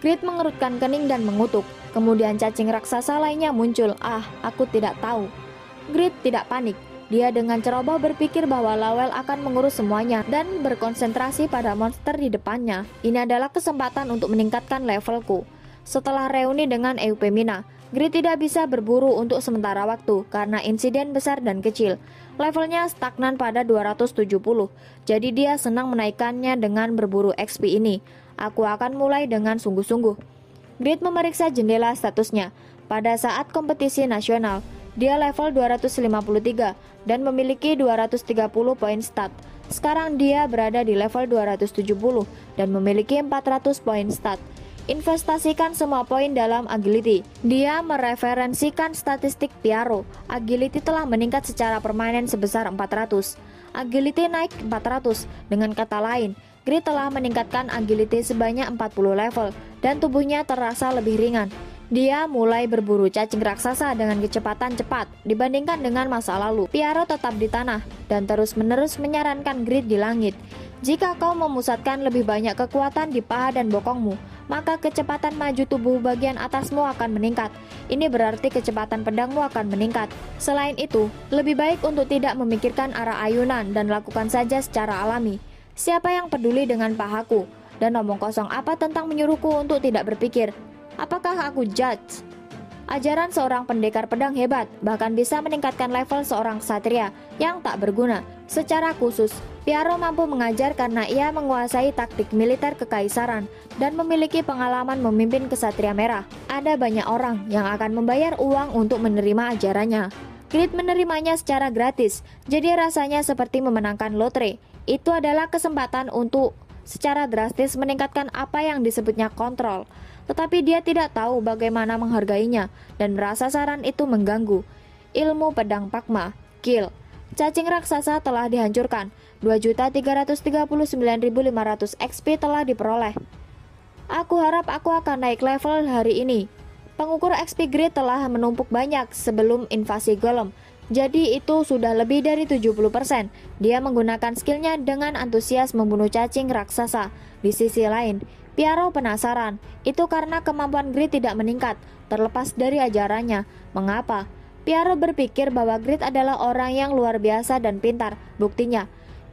Grid mengerutkan kening dan mengutuk. Kemudian cacing raksasa lainnya muncul. Ah, aku tidak tahu. Grid tidak panik. Dia dengan ceroboh berpikir bahwa Lawel akan mengurus semuanya dan berkonsentrasi pada monster di depannya. Ini adalah kesempatan untuk meningkatkan levelku. Setelah reuni dengan Eupemina, Grid tidak bisa berburu untuk sementara waktu karena insiden besar dan kecil. Levelnya stagnan pada 270, jadi dia senang menaikkannya dengan berburu XP ini. Aku akan mulai dengan sungguh-sungguh. Grid memeriksa jendela statusnya. Pada saat kompetisi nasional, dia level 253 dan memiliki 230 poin stat. Sekarang dia berada di level 270 dan memiliki 400 poin stat. Investasikan semua poin dalam agility. Dia mereferensikan statistik Piaro. Agility telah meningkat secara permanen sebesar 400. Agility naik 400. Dengan kata lain, Grid telah meningkatkan agility sebanyak 40 level dan tubuhnya terasa lebih ringan. Dia mulai berburu cacing raksasa dengan kecepatan cepat dibandingkan dengan masa lalu. Piaro tetap di tanah dan terus-menerus menyarankan grid di langit. Jika kau memusatkan lebih banyak kekuatan di paha dan bokongmu, maka kecepatan maju tubuh bagian atasmu akan meningkat. Ini berarti kecepatan pedangmu akan meningkat. Selain itu, lebih baik untuk tidak memikirkan arah ayunan dan lakukan saja secara alami. Siapa yang peduli dengan pahaku? Dan omong kosong apa tentang menyuruhku untuk tidak berpikir? Apakah aku judge? Ajaran seorang pendekar pedang hebat, bahkan bisa meningkatkan level seorang satria yang tak berguna. Secara khusus, Piaro mampu mengajar karena ia menguasai taktik militer kekaisaran dan memiliki pengalaman memimpin kesatria merah. Ada banyak orang yang akan membayar uang untuk menerima ajarannya. Grid menerimanya secara gratis, jadi rasanya seperti memenangkan lotre. Itu adalah kesempatan untuk secara drastis meningkatkan apa yang disebutnya kontrol tetapi dia tidak tahu bagaimana menghargainya dan merasa saran itu mengganggu. Ilmu pedang Pakma, kill. Cacing raksasa telah dihancurkan. 2.339.500 XP telah diperoleh. Aku harap aku akan naik level hari ini. Pengukur XP grade telah menumpuk banyak sebelum invasi golem. Jadi itu sudah lebih dari 70%. Dia menggunakan skillnya dengan antusias membunuh cacing raksasa. Di sisi lain, Piaro penasaran, itu karena kemampuan Grid tidak meningkat, terlepas dari ajarannya. Mengapa? Piaro berpikir bahwa Grid adalah orang yang luar biasa dan pintar. Buktinya,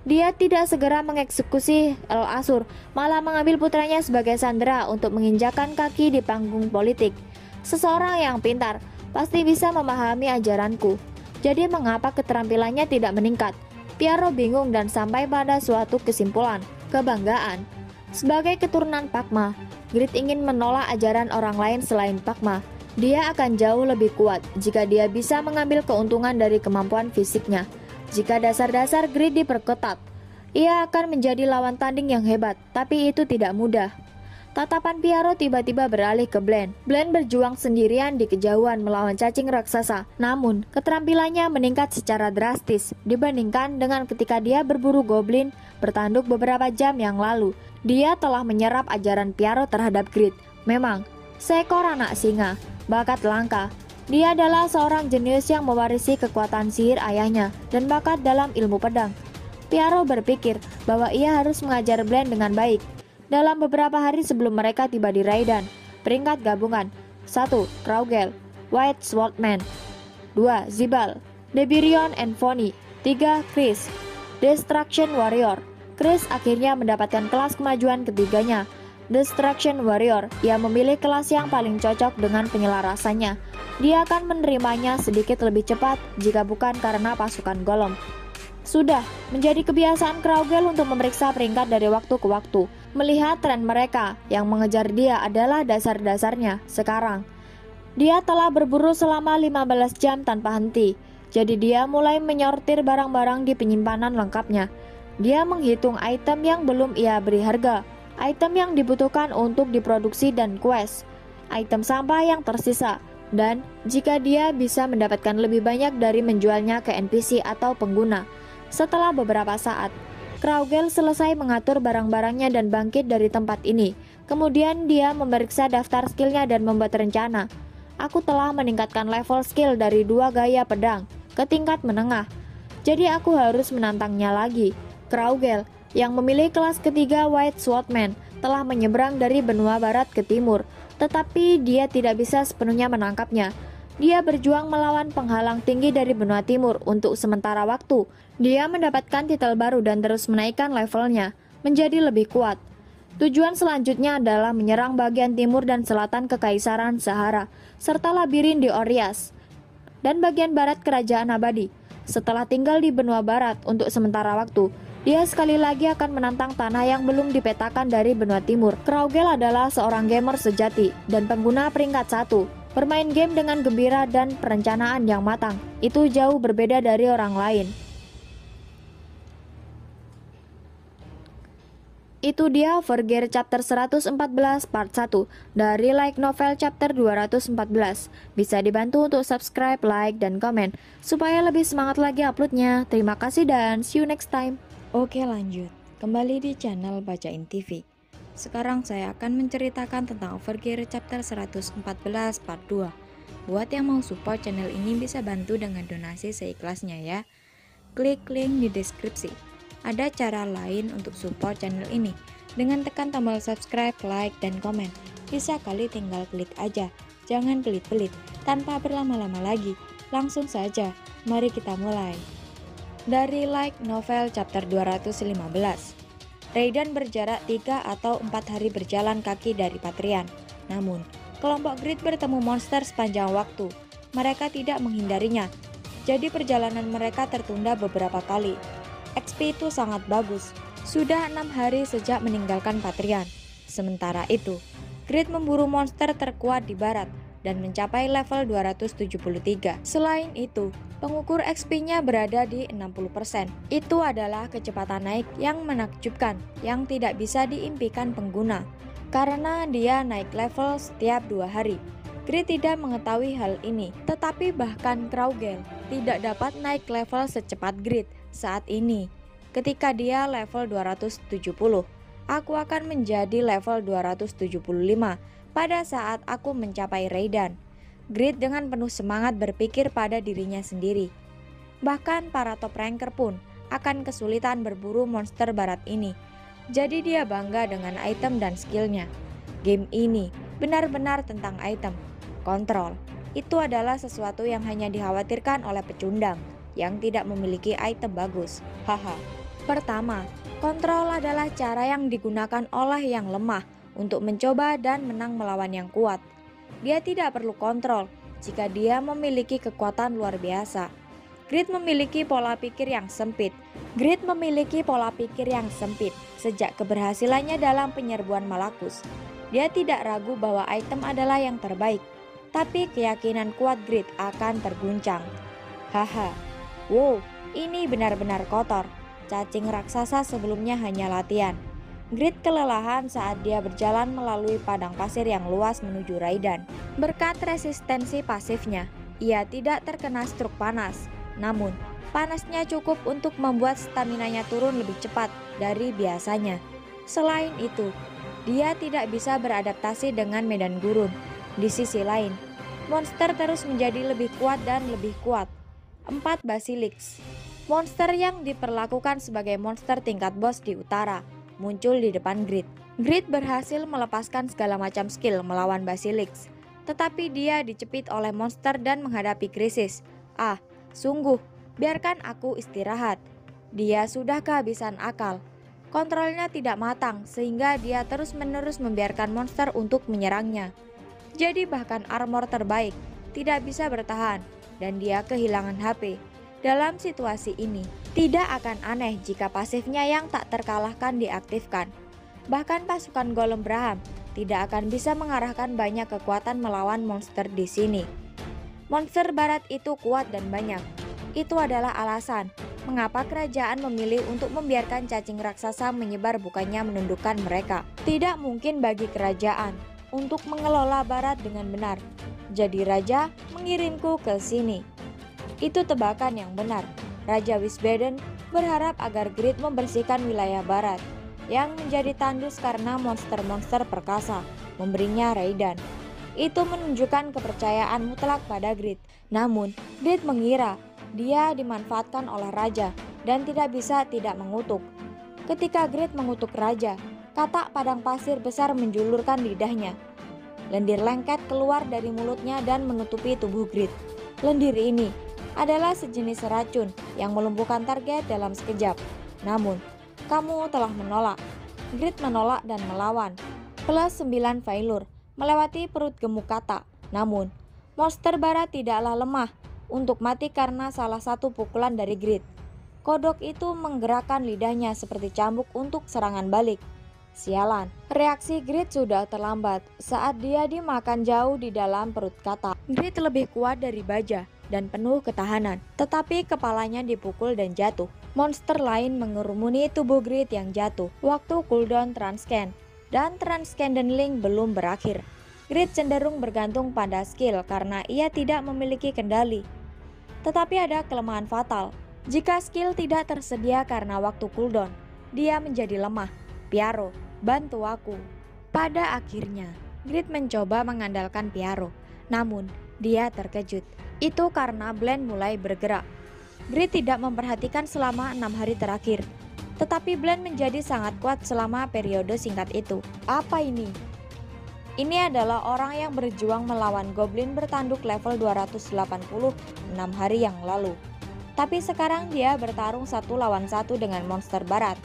dia tidak segera mengeksekusi El Asur, malah mengambil putranya sebagai sandera untuk menginjakan kaki di panggung politik. Seseorang yang pintar pasti bisa memahami ajaranku. Jadi mengapa keterampilannya tidak meningkat? Piaro bingung dan sampai pada suatu kesimpulan, kebanggaan. Sebagai keturunan Pakma, Grit ingin menolak ajaran orang lain selain Pakma. Dia akan jauh lebih kuat jika dia bisa mengambil keuntungan dari kemampuan fisiknya. Jika dasar-dasar Grit diperketat, ia akan menjadi lawan tanding yang hebat, tapi itu tidak mudah. Tatapan Piaro tiba-tiba beralih ke Blend. Blend berjuang sendirian di kejauhan melawan cacing raksasa. Namun, keterampilannya meningkat secara drastis dibandingkan dengan ketika dia berburu goblin bertanduk beberapa jam yang lalu. Dia telah menyerap ajaran Piaro terhadap Grid. Memang, seekor anak singa, bakat langka. Dia adalah seorang jenius yang mewarisi kekuatan sihir ayahnya dan bakat dalam ilmu pedang. Piaro berpikir bahwa ia harus mengajar Blend dengan baik dalam beberapa hari sebelum mereka tiba di Raidan. Peringkat gabungan 1. Kraugel White Swordman 2. Zibal Debirion and Foni 3. Chris Destruction Warrior Chris akhirnya mendapatkan kelas kemajuan ketiganya Destruction Warrior Ia memilih kelas yang paling cocok dengan penyelarasannya Dia akan menerimanya sedikit lebih cepat jika bukan karena pasukan golem sudah menjadi kebiasaan Kraugel untuk memeriksa peringkat dari waktu ke waktu. Melihat tren mereka, yang mengejar dia adalah dasar-dasarnya sekarang. Dia telah berburu selama 15 jam tanpa henti, jadi dia mulai menyortir barang-barang di penyimpanan lengkapnya. Dia menghitung item yang belum ia beri harga, item yang dibutuhkan untuk diproduksi dan quest, item sampah yang tersisa, dan jika dia bisa mendapatkan lebih banyak dari menjualnya ke NPC atau pengguna. Setelah beberapa saat, Kraugel selesai mengatur barang-barangnya dan bangkit dari tempat ini. Kemudian dia memeriksa daftar skillnya dan membuat rencana. Aku telah meningkatkan level skill dari dua gaya pedang ke tingkat menengah. Jadi aku harus menantangnya lagi. Kraugel, yang memilih kelas ketiga White Swordman, telah menyeberang dari benua barat ke timur, tetapi dia tidak bisa sepenuhnya menangkapnya. Dia berjuang melawan penghalang tinggi dari benua timur untuk sementara waktu. Dia mendapatkan titel baru dan terus menaikkan levelnya, menjadi lebih kuat. Tujuan selanjutnya adalah menyerang bagian timur dan selatan Kekaisaran Sahara, serta labirin di Orias, dan bagian barat Kerajaan Abadi. Setelah tinggal di benua barat untuk sementara waktu, dia sekali lagi akan menantang tanah yang belum dipetakan dari benua timur. Kraugel adalah seorang gamer sejati dan pengguna peringkat satu Bermain game dengan gembira dan perencanaan yang matang, itu jauh berbeda dari orang lain. Itu dia Vergear chapter 114 part 1 dari Like Novel chapter 214. Bisa dibantu untuk subscribe, like, dan komen supaya lebih semangat lagi uploadnya. Terima kasih dan see you next time. Oke lanjut, kembali di channel Bacain TV. Sekarang saya akan menceritakan tentang Overgear chapter 114 part 2. Buat yang mau support channel ini bisa bantu dengan donasi seikhlasnya ya. Klik link di deskripsi. Ada cara lain untuk support channel ini dengan tekan tombol subscribe, like, dan komen. Bisa kali tinggal klik aja. Jangan pelit-pelit, tanpa berlama-lama lagi. Langsung saja, mari kita mulai. Dari Like Novel Chapter 215 Raidan berjarak 3 atau 4 hari berjalan kaki dari Patrian. Namun, kelompok Grid bertemu monster sepanjang waktu. Mereka tidak menghindarinya, jadi perjalanan mereka tertunda beberapa kali. XP itu sangat bagus, sudah enam hari sejak meninggalkan Patrian. Sementara itu, Grid memburu monster terkuat di barat dan mencapai level 273. Selain itu, pengukur XP-nya berada di 60%. Itu adalah kecepatan naik yang menakjubkan, yang tidak bisa diimpikan pengguna, karena dia naik level setiap dua hari. Grid tidak mengetahui hal ini, tetapi bahkan Kraugel tidak dapat naik level secepat Grid saat ini. Ketika dia level 270, aku akan menjadi level 275 pada saat aku mencapai Raidan. Grid dengan penuh semangat berpikir pada dirinya sendiri. Bahkan para top ranker pun akan kesulitan berburu monster barat ini. Jadi dia bangga dengan item dan skillnya. Game ini benar-benar tentang item. Kontrol, itu adalah sesuatu yang hanya dikhawatirkan oleh pecundang yang tidak memiliki item bagus. Haha. Pertama, kontrol adalah cara yang digunakan oleh yang lemah untuk mencoba dan menang melawan yang kuat. Dia tidak perlu kontrol jika dia memiliki kekuatan luar biasa. Grid memiliki pola pikir yang sempit. Grid memiliki pola pikir yang sempit sejak keberhasilannya dalam penyerbuan Malakus. Dia tidak ragu bahwa item adalah yang terbaik, tapi keyakinan kuat Grid akan terguncang. Haha, wow, ini benar-benar kotor. Cacing raksasa sebelumnya hanya latihan. Grid kelelahan saat dia berjalan melalui padang pasir yang luas menuju Raidan. Berkat resistensi pasifnya, ia tidak terkena struk panas. Namun, panasnya cukup untuk membuat stamina-nya turun lebih cepat dari biasanya. Selain itu, dia tidak bisa beradaptasi dengan medan gurun. Di sisi lain, monster terus menjadi lebih kuat dan lebih kuat. 4 Basilix Monster yang diperlakukan sebagai monster tingkat bos di utara muncul di depan Grid. Grid berhasil melepaskan segala macam skill melawan Basilix, tetapi dia dicepit oleh monster dan menghadapi krisis. Ah, sungguh, biarkan aku istirahat. Dia sudah kehabisan akal. Kontrolnya tidak matang sehingga dia terus-menerus membiarkan monster untuk menyerangnya. Jadi bahkan armor terbaik tidak bisa bertahan dan dia kehilangan HP. Dalam situasi ini, tidak akan aneh jika pasifnya yang tak terkalahkan diaktifkan. Bahkan pasukan Golem Braham tidak akan bisa mengarahkan banyak kekuatan melawan monster di sini. Monster barat itu kuat dan banyak. Itu adalah alasan mengapa kerajaan memilih untuk membiarkan cacing raksasa menyebar bukannya menundukkan mereka. Tidak mungkin bagi kerajaan untuk mengelola barat dengan benar. Jadi raja mengirimku ke sini. Itu tebakan yang benar. Raja Wisbaden berharap agar Grid membersihkan wilayah barat yang menjadi tandus karena monster-monster perkasa memberinya Raidan. Itu menunjukkan kepercayaan mutlak pada Grid. Namun, Grid mengira dia dimanfaatkan oleh raja dan tidak bisa tidak mengutuk. Ketika Grid mengutuk raja, katak padang pasir besar menjulurkan lidahnya. Lendir lengket keluar dari mulutnya dan menutupi tubuh Grid. Lendir ini adalah sejenis racun yang melumpuhkan target dalam sekejap. Namun, kamu telah menolak. Grid menolak dan melawan. Plus 9 failure, melewati perut gemuk kata. Namun, monster barat tidaklah lemah untuk mati karena salah satu pukulan dari Grid. Kodok itu menggerakkan lidahnya seperti cambuk untuk serangan balik. Sialan, reaksi Grid sudah terlambat saat dia dimakan jauh di dalam perut kata. Grid lebih kuat dari baja dan penuh ketahanan, tetapi kepalanya dipukul dan jatuh. Monster lain mengerumuni tubuh Grid yang jatuh waktu cooldown Transcan, dan Transcandeling belum berakhir. Grid cenderung bergantung pada skill karena ia tidak memiliki kendali. Tetapi ada kelemahan fatal. Jika skill tidak tersedia karena waktu cooldown, dia menjadi lemah. Piaro, bantu aku. Pada akhirnya, Grid mencoba mengandalkan Piaro, namun dia terkejut. Itu karena Blend mulai bergerak. Grid tidak memperhatikan selama enam hari terakhir, tetapi Blend menjadi sangat kuat selama periode singkat itu. Apa ini? Ini adalah orang yang berjuang melawan Goblin bertanduk level 286 hari yang lalu. Tapi sekarang dia bertarung satu lawan satu dengan monster barat,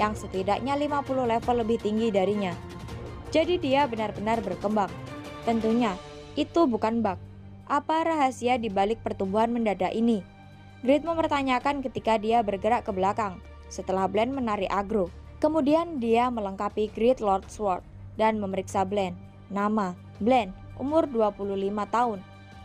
yang setidaknya 50 level lebih tinggi darinya. Jadi dia benar-benar berkembang. Tentunya, itu bukan bug, apa rahasia di balik pertumbuhan mendadak ini? Grid mempertanyakan ketika dia bergerak ke belakang setelah Blend menarik agro. Kemudian dia melengkapi Grid Lord Sword dan memeriksa Blend. Nama, Blend, umur 25 tahun,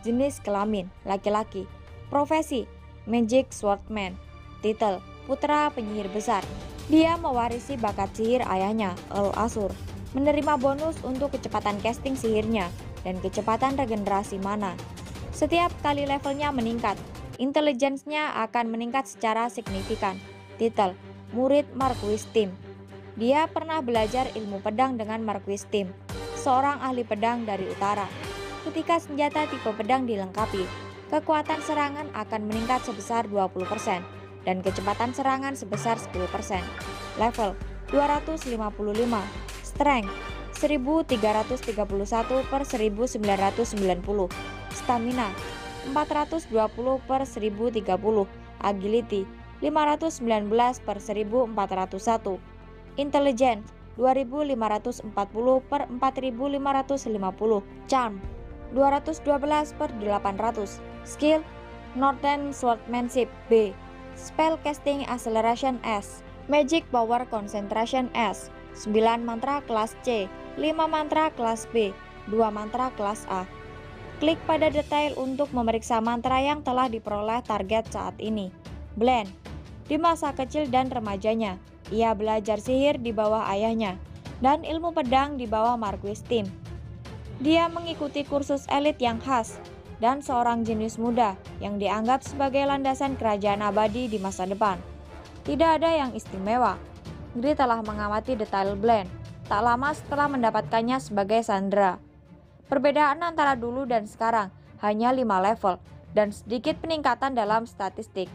jenis kelamin, laki-laki, profesi, Magic Swordman, titel, putra penyihir besar. Dia mewarisi bakat sihir ayahnya, Earl Asur, menerima bonus untuk kecepatan casting sihirnya dan kecepatan regenerasi mana. Setiap kali levelnya meningkat, intelijensinya akan meningkat secara signifikan. Titel, Murid Marquis Tim. Dia pernah belajar ilmu pedang dengan Marquis Tim, seorang ahli pedang dari utara. Ketika senjata tipe pedang dilengkapi, kekuatan serangan akan meningkat sebesar 20% dan kecepatan serangan sebesar 10%. Level 255, Strength 1331 per 1990 Stamina 420 per 1030 Agility 519 per 1401 Intelligence 2540 per 4550 Charm 212 per 800 Skill Northern Swordsmanship B. Spell Casting Acceleration S. Magic Power Concentration S 9 mantra kelas C, 5 mantra kelas B, 2 mantra kelas A. Klik pada detail untuk memeriksa mantra yang telah diperoleh target saat ini. Blend Di masa kecil dan remajanya, ia belajar sihir di bawah ayahnya dan ilmu pedang di bawah Marquis Tim. Dia mengikuti kursus elit yang khas dan seorang jenius muda yang dianggap sebagai landasan kerajaan abadi di masa depan. Tidak ada yang istimewa, Gri telah mengamati detail blend, tak lama setelah mendapatkannya sebagai Sandra. Perbedaan antara dulu dan sekarang hanya 5 level dan sedikit peningkatan dalam statistik.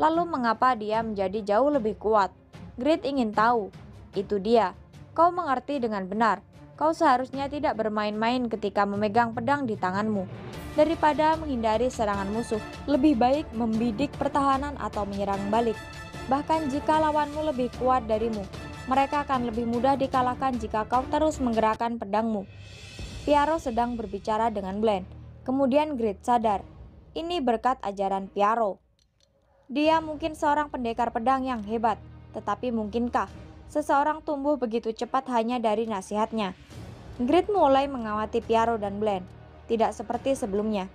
Lalu mengapa dia menjadi jauh lebih kuat? Grit ingin tahu. Itu dia. Kau mengerti dengan benar. Kau seharusnya tidak bermain-main ketika memegang pedang di tanganmu. Daripada menghindari serangan musuh, lebih baik membidik pertahanan atau menyerang balik. Bahkan jika lawanmu lebih kuat darimu, mereka akan lebih mudah dikalahkan jika kau terus menggerakkan pedangmu. Piaro sedang berbicara dengan Blend. Kemudian Grid sadar, ini berkat ajaran Piaro. Dia mungkin seorang pendekar pedang yang hebat, tetapi mungkinkah seseorang tumbuh begitu cepat hanya dari nasihatnya. Grit mulai mengawati Piaro dan Bland, tidak seperti sebelumnya.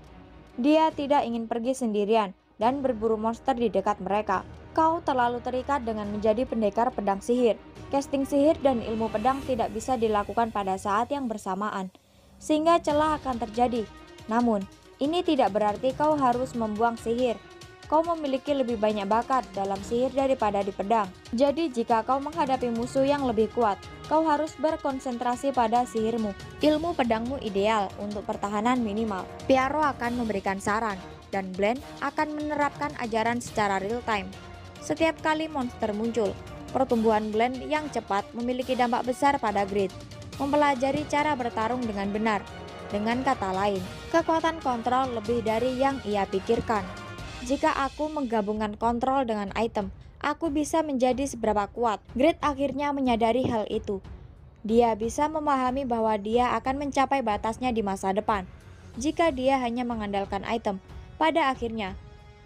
Dia tidak ingin pergi sendirian dan berburu monster di dekat mereka. Kau terlalu terikat dengan menjadi pendekar pedang sihir. Casting sihir dan ilmu pedang tidak bisa dilakukan pada saat yang bersamaan, sehingga celah akan terjadi. Namun, ini tidak berarti kau harus membuang sihir kau memiliki lebih banyak bakat dalam sihir daripada di pedang. Jadi jika kau menghadapi musuh yang lebih kuat, kau harus berkonsentrasi pada sihirmu. Ilmu pedangmu ideal untuk pertahanan minimal. Piaro akan memberikan saran, dan Blend akan menerapkan ajaran secara real time. Setiap kali monster muncul, pertumbuhan Blend yang cepat memiliki dampak besar pada grid. Mempelajari cara bertarung dengan benar. Dengan kata lain, kekuatan kontrol lebih dari yang ia pikirkan. Jika aku menggabungkan kontrol dengan item, aku bisa menjadi seberapa kuat. Grid akhirnya menyadari hal itu. Dia bisa memahami bahwa dia akan mencapai batasnya di masa depan. Jika dia hanya mengandalkan item, pada akhirnya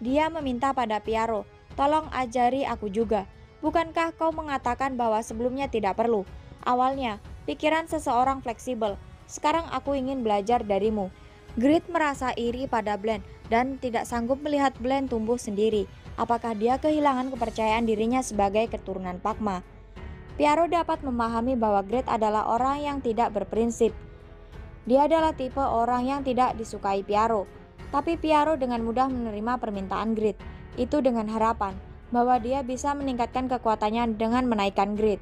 dia meminta pada Piaro, "Tolong ajari aku juga. Bukankah kau mengatakan bahwa sebelumnya tidak perlu?" Awalnya, pikiran seseorang fleksibel. Sekarang aku ingin belajar darimu. Grid merasa iri pada Blend dan tidak sanggup melihat Blend tumbuh sendiri. Apakah dia kehilangan kepercayaan dirinya sebagai keturunan Pakma? Piaro dapat memahami bahwa Grid adalah orang yang tidak berprinsip. Dia adalah tipe orang yang tidak disukai Piaro. Tapi Piaro dengan mudah menerima permintaan Grid. Itu dengan harapan bahwa dia bisa meningkatkan kekuatannya dengan menaikkan Grid.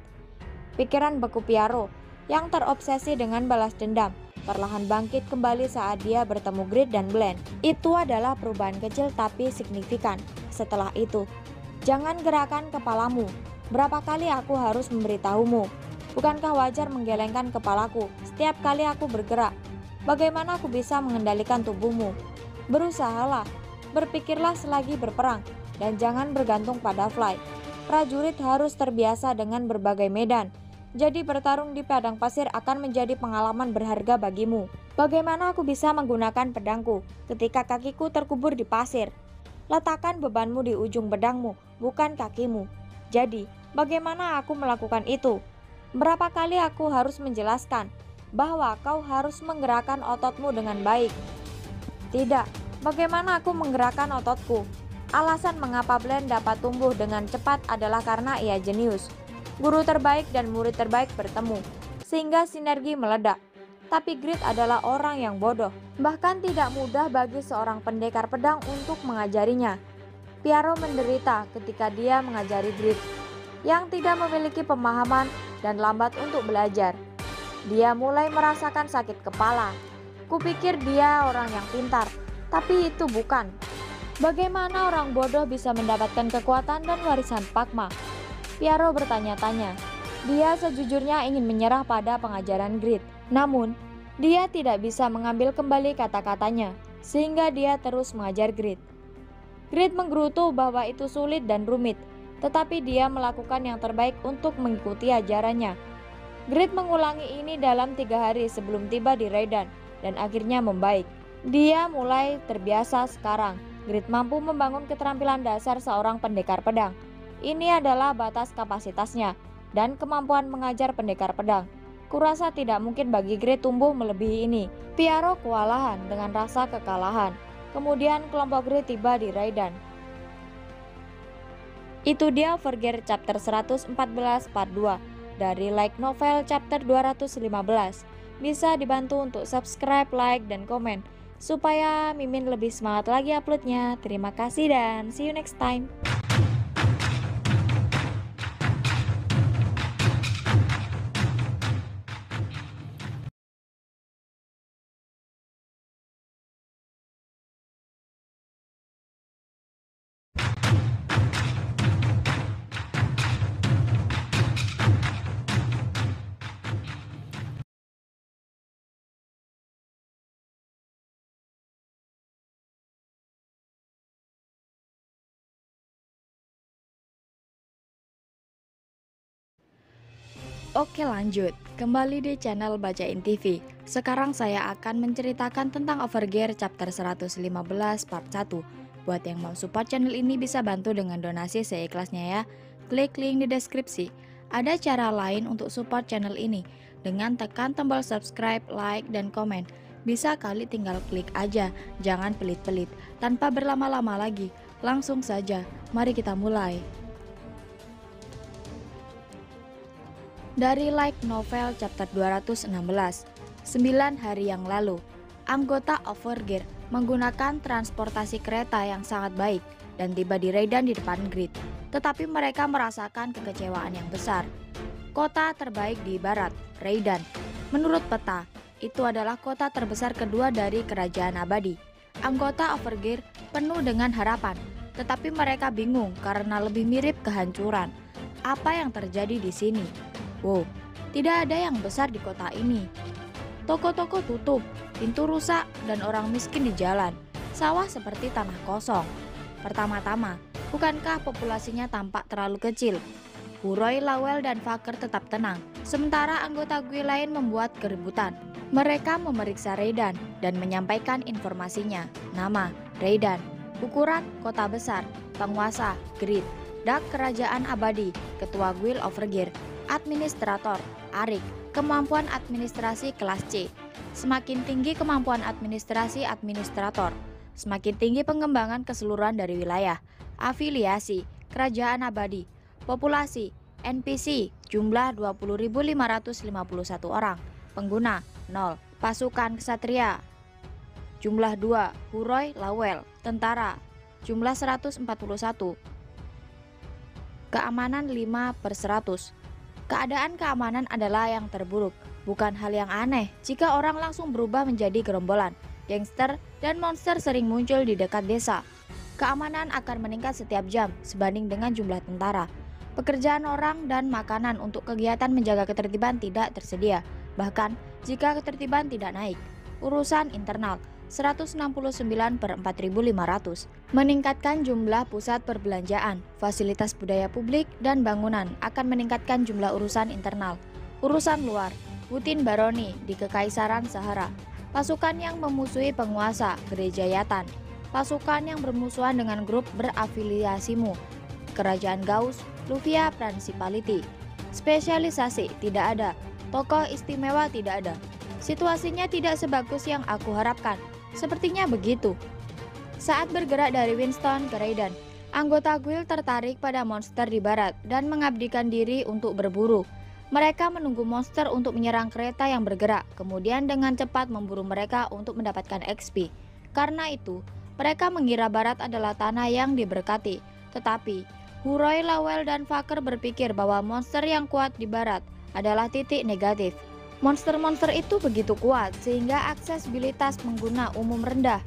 Pikiran beku Piaro yang terobsesi dengan balas dendam perlahan bangkit kembali saat dia bertemu Grid dan Blend. Itu adalah perubahan kecil tapi signifikan. Setelah itu, jangan gerakan kepalamu. Berapa kali aku harus memberitahumu? Bukankah wajar menggelengkan kepalaku setiap kali aku bergerak? Bagaimana aku bisa mengendalikan tubuhmu? Berusahalah, berpikirlah selagi berperang, dan jangan bergantung pada fly. Prajurit harus terbiasa dengan berbagai medan, jadi bertarung di padang pasir akan menjadi pengalaman berharga bagimu. Bagaimana aku bisa menggunakan pedangku ketika kakiku terkubur di pasir? Letakkan bebanmu di ujung pedangmu, bukan kakimu. Jadi, bagaimana aku melakukan itu? Berapa kali aku harus menjelaskan bahwa kau harus menggerakkan ototmu dengan baik? Tidak, bagaimana aku menggerakkan ototku? Alasan mengapa Blend dapat tumbuh dengan cepat adalah karena ia jenius guru terbaik dan murid terbaik bertemu, sehingga sinergi meledak. Tapi Grit adalah orang yang bodoh, bahkan tidak mudah bagi seorang pendekar pedang untuk mengajarinya. Piaro menderita ketika dia mengajari Grit, yang tidak memiliki pemahaman dan lambat untuk belajar. Dia mulai merasakan sakit kepala. Kupikir dia orang yang pintar, tapi itu bukan. Bagaimana orang bodoh bisa mendapatkan kekuatan dan warisan Pakma? Piaro bertanya-tanya. Dia sejujurnya ingin menyerah pada pengajaran Grit. Namun, dia tidak bisa mengambil kembali kata-katanya, sehingga dia terus mengajar Grit. Grit menggerutu bahwa itu sulit dan rumit, tetapi dia melakukan yang terbaik untuk mengikuti ajarannya. Grit mengulangi ini dalam tiga hari sebelum tiba di Raidan, dan akhirnya membaik. Dia mulai terbiasa sekarang. Grit mampu membangun keterampilan dasar seorang pendekar pedang, ini adalah batas kapasitasnya dan kemampuan mengajar pendekar pedang. Kurasa tidak mungkin bagi Grey tumbuh melebihi ini. Piaro kewalahan dengan rasa kekalahan. Kemudian kelompok Grey tiba di Raidan. Itu dia Verger chapter 114 part 2 dari Like Novel chapter 215. Bisa dibantu untuk subscribe, like, dan komen supaya Mimin lebih semangat lagi uploadnya. Terima kasih dan see you next time. Oke lanjut, kembali di channel Bacain TV Sekarang saya akan menceritakan tentang Overgear chapter 115 part 1 Buat yang mau support channel ini bisa bantu dengan donasi seikhlasnya ya. Klik link di deskripsi. Ada cara lain untuk support channel ini. Dengan tekan tombol subscribe, like, dan komen. Bisa kali tinggal klik aja, jangan pelit-pelit. Tanpa berlama-lama lagi, langsung saja, mari kita mulai. Dari like novel chapter 216, 9 hari yang lalu, anggota Overgear menggunakan transportasi kereta yang sangat baik dan tiba di Raidan di depan grid. Tetapi mereka merasakan kekecewaan yang besar. Kota terbaik di barat, Raidan. Menurut peta, itu adalah kota terbesar kedua dari kerajaan abadi. Anggota Overgear penuh dengan harapan, tetapi mereka bingung karena lebih mirip kehancuran. Apa yang terjadi di sini? Wow, tidak ada yang besar di kota ini. Toko-toko tutup, pintu rusak, dan orang miskin di jalan. Sawah seperti tanah kosong. Pertama-tama, bukankah populasinya tampak terlalu kecil? Huroy, Lawel, dan Faker tetap tenang, sementara anggota gue lain membuat keributan. Mereka memeriksa Raidan dan menyampaikan informasinya. Nama, Raidan. Ukuran, kota besar. Penguasa, Grid. Dak Kerajaan Abadi, Ketua Guild Overgear. Administrator, Arik. Kemampuan administrasi kelas C. Semakin tinggi kemampuan administrasi administrator, semakin tinggi pengembangan keseluruhan dari wilayah. Afiliasi, Kerajaan Abadi, Populasi, NPC, jumlah 20.551 orang. Pengguna, 0. Pasukan Kesatria, jumlah 2. Huroy Lawel, Tentara, jumlah 141. Keamanan 5 per 100. Keadaan keamanan adalah yang terburuk. Bukan hal yang aneh jika orang langsung berubah menjadi gerombolan. Gangster dan monster sering muncul di dekat desa. Keamanan akan meningkat setiap jam sebanding dengan jumlah tentara. Pekerjaan orang dan makanan untuk kegiatan menjaga ketertiban tidak tersedia. Bahkan jika ketertiban tidak naik. Urusan internal 169 per 4.500. Meningkatkan jumlah pusat perbelanjaan, fasilitas budaya publik, dan bangunan akan meningkatkan jumlah urusan internal. Urusan luar, Putin Baroni di Kekaisaran Sahara. Pasukan yang memusuhi penguasa, Gereja Yatan. Pasukan yang bermusuhan dengan grup berafiliasimu, Kerajaan Gauss, Luvia Principality. Spesialisasi tidak ada, tokoh istimewa tidak ada. Situasinya tidak sebagus yang aku harapkan. Sepertinya begitu. Saat bergerak dari Winston ke Raiden, anggota guild tertarik pada monster di barat dan mengabdikan diri untuk berburu. Mereka menunggu monster untuk menyerang kereta yang bergerak, kemudian dengan cepat memburu mereka untuk mendapatkan XP. Karena itu, mereka mengira barat adalah tanah yang diberkati. Tetapi, Huroy, Lawel, dan Faker berpikir bahwa monster yang kuat di barat adalah titik negatif. Monster-monster itu begitu kuat sehingga aksesibilitas pengguna umum rendah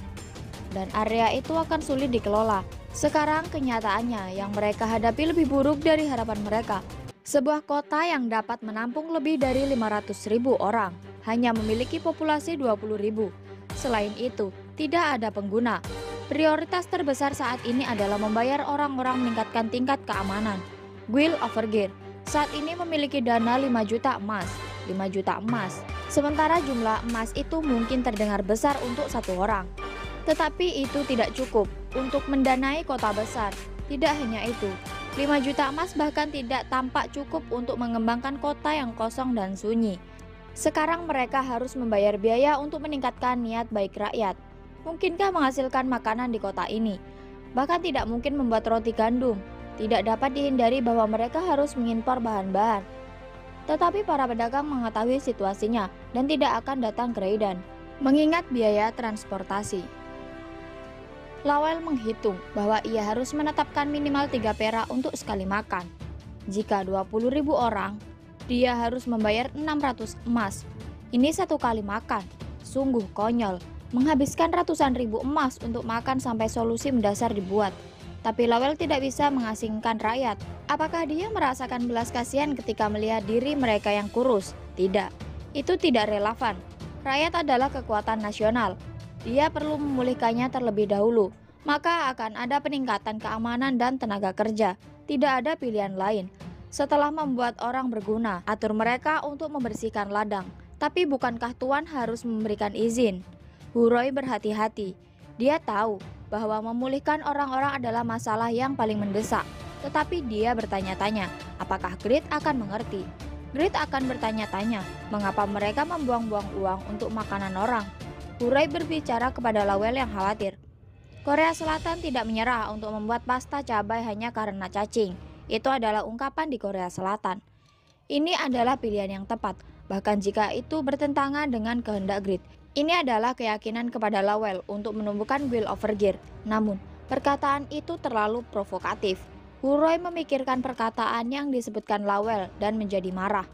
dan area itu akan sulit dikelola. Sekarang kenyataannya yang mereka hadapi lebih buruk dari harapan mereka. Sebuah kota yang dapat menampung lebih dari 500 ribu orang hanya memiliki populasi 20 ribu. Selain itu, tidak ada pengguna. Prioritas terbesar saat ini adalah membayar orang-orang meningkatkan tingkat keamanan. Guild Overgear saat ini memiliki dana 5 juta emas 5 juta emas. Sementara jumlah emas itu mungkin terdengar besar untuk satu orang. Tetapi itu tidak cukup untuk mendanai kota besar. Tidak hanya itu, 5 juta emas bahkan tidak tampak cukup untuk mengembangkan kota yang kosong dan sunyi. Sekarang mereka harus membayar biaya untuk meningkatkan niat baik rakyat. Mungkinkah menghasilkan makanan di kota ini? Bahkan tidak mungkin membuat roti gandum. Tidak dapat dihindari bahwa mereka harus mengimpor bahan-bahan tetapi para pedagang mengetahui situasinya dan tidak akan datang ke Raidan, mengingat biaya transportasi. Lawel menghitung bahwa ia harus menetapkan minimal 3 perak untuk sekali makan. Jika 20 ribu orang, dia harus membayar 600 emas. Ini satu kali makan. Sungguh konyol, menghabiskan ratusan ribu emas untuk makan sampai solusi mendasar dibuat. Tapi Lawel tidak bisa mengasingkan rakyat. Apakah dia merasakan belas kasihan ketika melihat diri mereka yang kurus? Tidak. Itu tidak relevan. Rakyat adalah kekuatan nasional. Dia perlu memulihkannya terlebih dahulu. Maka akan ada peningkatan keamanan dan tenaga kerja. Tidak ada pilihan lain. Setelah membuat orang berguna, atur mereka untuk membersihkan ladang. Tapi bukankah Tuan harus memberikan izin? Huroy berhati-hati. Dia tahu bahwa memulihkan orang-orang adalah masalah yang paling mendesak. tetapi dia bertanya-tanya apakah Grid akan mengerti. Grid akan bertanya-tanya mengapa mereka membuang-buang uang untuk makanan orang. Hurai berbicara kepada Lawel yang khawatir. Korea Selatan tidak menyerah untuk membuat pasta cabai hanya karena cacing. Itu adalah ungkapan di Korea Selatan. Ini adalah pilihan yang tepat, bahkan jika itu bertentangan dengan kehendak Grid. Ini adalah keyakinan kepada Lawel untuk menumbuhkan Will Over Gear. Namun, perkataan itu terlalu provokatif. Huroy memikirkan perkataan yang disebutkan Lawel dan menjadi marah.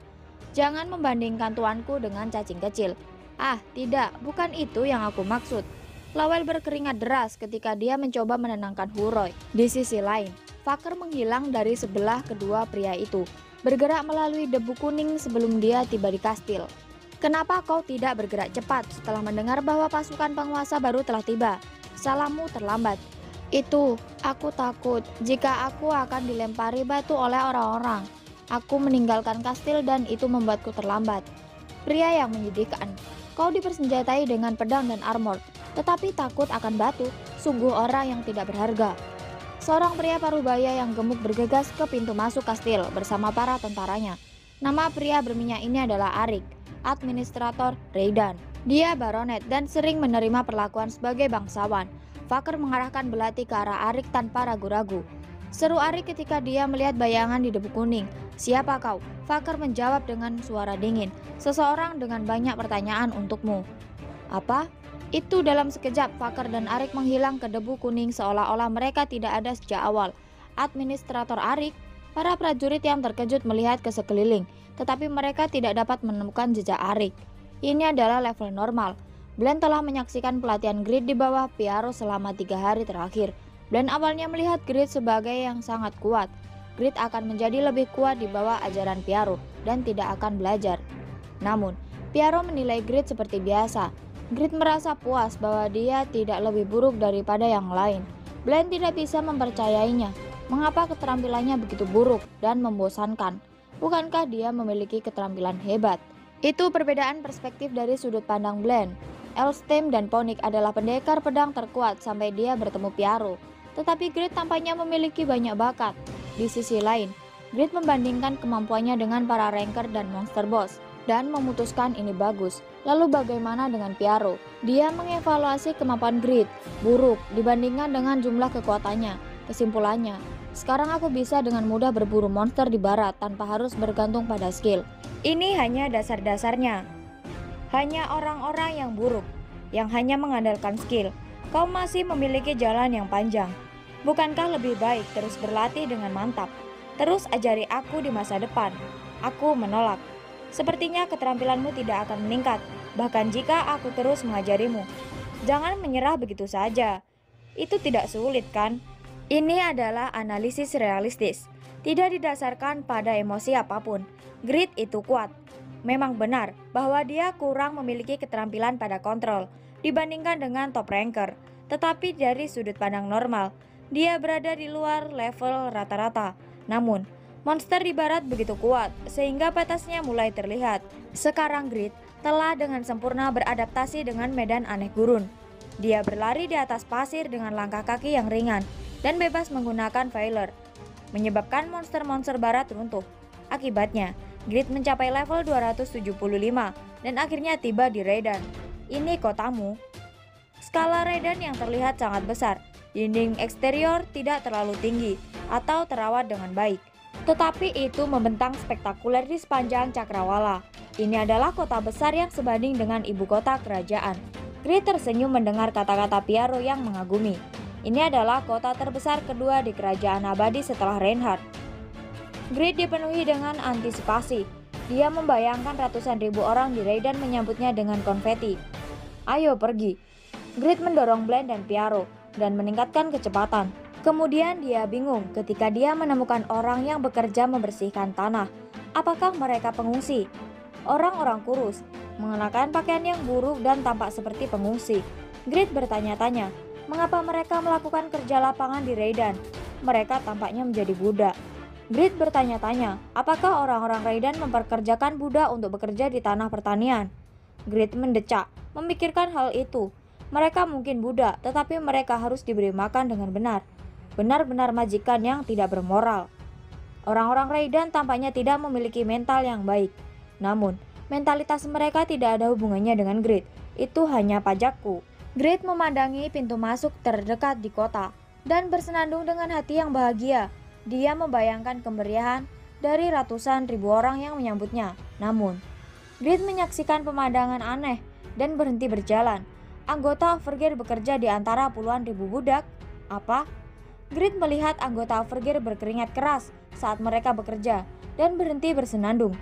Jangan membandingkan tuanku dengan cacing kecil. Ah, tidak, bukan itu yang aku maksud. Lawel berkeringat deras ketika dia mencoba menenangkan Huroy. Di sisi lain, Faker menghilang dari sebelah kedua pria itu, bergerak melalui debu kuning sebelum dia tiba di kastil. Kenapa kau tidak bergerak cepat setelah mendengar bahwa pasukan penguasa baru telah tiba? Salammu terlambat. Itu, aku takut jika aku akan dilempari batu oleh orang-orang. Aku meninggalkan kastil dan itu membuatku terlambat. Pria yang menyedihkan. Kau dipersenjatai dengan pedang dan armor, tetapi takut akan batu. Sungguh orang yang tidak berharga. Seorang pria parubaya yang gemuk bergegas ke pintu masuk kastil bersama para tentaranya. Nama pria berminyak ini adalah Arik administrator Raidan. Dia baronet dan sering menerima perlakuan sebagai bangsawan. Faker mengarahkan belati ke arah Arik tanpa ragu-ragu. Seru Arik ketika dia melihat bayangan di debu kuning. Siapa kau? Faker menjawab dengan suara dingin. Seseorang dengan banyak pertanyaan untukmu. Apa? Itu dalam sekejap Faker dan Arik menghilang ke debu kuning seolah-olah mereka tidak ada sejak awal. Administrator Arik, para prajurit yang terkejut melihat ke sekeliling tetapi mereka tidak dapat menemukan jejak Arik. Ini adalah level normal. Bland telah menyaksikan pelatihan Grid di bawah Piaro selama tiga hari terakhir. Bland awalnya melihat Grid sebagai yang sangat kuat. Grid akan menjadi lebih kuat di bawah ajaran Piaro dan tidak akan belajar. Namun, Piaro menilai Grid seperti biasa. Grid merasa puas bahwa dia tidak lebih buruk daripada yang lain. Bland tidak bisa mempercayainya. Mengapa keterampilannya begitu buruk dan membosankan? Bukankah dia memiliki keterampilan hebat? Itu perbedaan perspektif dari sudut pandang Bland. Elstem dan Ponik adalah pendekar pedang terkuat sampai dia bertemu Piaro. Tetapi Grid tampaknya memiliki banyak bakat. Di sisi lain, Grid membandingkan kemampuannya dengan para ranker dan monster boss dan memutuskan ini bagus. Lalu bagaimana dengan Piaro? Dia mengevaluasi kemampuan Grid, buruk dibandingkan dengan jumlah kekuatannya. Kesimpulannya, sekarang aku bisa dengan mudah berburu monster di barat tanpa harus bergantung pada skill. Ini hanya dasar-dasarnya. Hanya orang-orang yang buruk, yang hanya mengandalkan skill. Kau masih memiliki jalan yang panjang. Bukankah lebih baik terus berlatih dengan mantap? Terus ajari aku di masa depan. Aku menolak. Sepertinya keterampilanmu tidak akan meningkat, bahkan jika aku terus mengajarimu. Jangan menyerah begitu saja. Itu tidak sulit kan? Ini adalah analisis realistis, tidak didasarkan pada emosi apa pun. Grit itu kuat. Memang benar bahwa dia kurang memiliki keterampilan pada kontrol dibandingkan dengan top ranker, tetapi dari sudut pandang normal, dia berada di luar level rata-rata. Namun, monster di barat begitu kuat sehingga batasnya mulai terlihat. Sekarang Grit telah dengan sempurna beradaptasi dengan medan aneh gurun. Dia berlari di atas pasir dengan langkah kaki yang ringan dan bebas menggunakan Veiler, menyebabkan monster-monster barat runtuh. Akibatnya, Grid mencapai level 275 dan akhirnya tiba di Redan. Ini kotamu. Skala Redan yang terlihat sangat besar. Dinding eksterior tidak terlalu tinggi atau terawat dengan baik. Tetapi itu membentang spektakuler di sepanjang Cakrawala. Ini adalah kota besar yang sebanding dengan ibu kota kerajaan. Grid tersenyum mendengar kata-kata Piaro yang mengagumi. Ini adalah kota terbesar kedua di kerajaan abadi setelah Reinhardt. Grid dipenuhi dengan antisipasi. Dia membayangkan ratusan ribu orang di Raiden menyambutnya dengan konfeti. Ayo pergi. Grid mendorong Bland dan Piaro dan meningkatkan kecepatan. Kemudian dia bingung ketika dia menemukan orang yang bekerja membersihkan tanah. Apakah mereka pengungsi? Orang-orang kurus, mengenakan pakaian yang buruk dan tampak seperti pengungsi. Grid bertanya-tanya, mengapa mereka melakukan kerja lapangan di Raidan. Mereka tampaknya menjadi budak. Grid bertanya-tanya, apakah orang-orang Raidan memperkerjakan budak untuk bekerja di tanah pertanian? Grid mendecak, memikirkan hal itu. Mereka mungkin budak, tetapi mereka harus diberi makan dengan benar. benar-benar majikan yang tidak bermoral. Orang-orang Raiden tampaknya tidak memiliki mental yang baik. Namun, mentalitas mereka tidak ada hubungannya dengan Grid. Itu hanya pajakku. Grid memandangi pintu masuk terdekat di kota dan bersenandung dengan hati yang bahagia. Dia membayangkan kemeriahan dari ratusan ribu orang yang menyambutnya. Namun, Grid menyaksikan pemandangan aneh dan berhenti berjalan. Anggota Overgear bekerja di antara puluhan ribu budak. Apa? Grid melihat anggota Overgear berkeringat keras saat mereka bekerja dan berhenti bersenandung.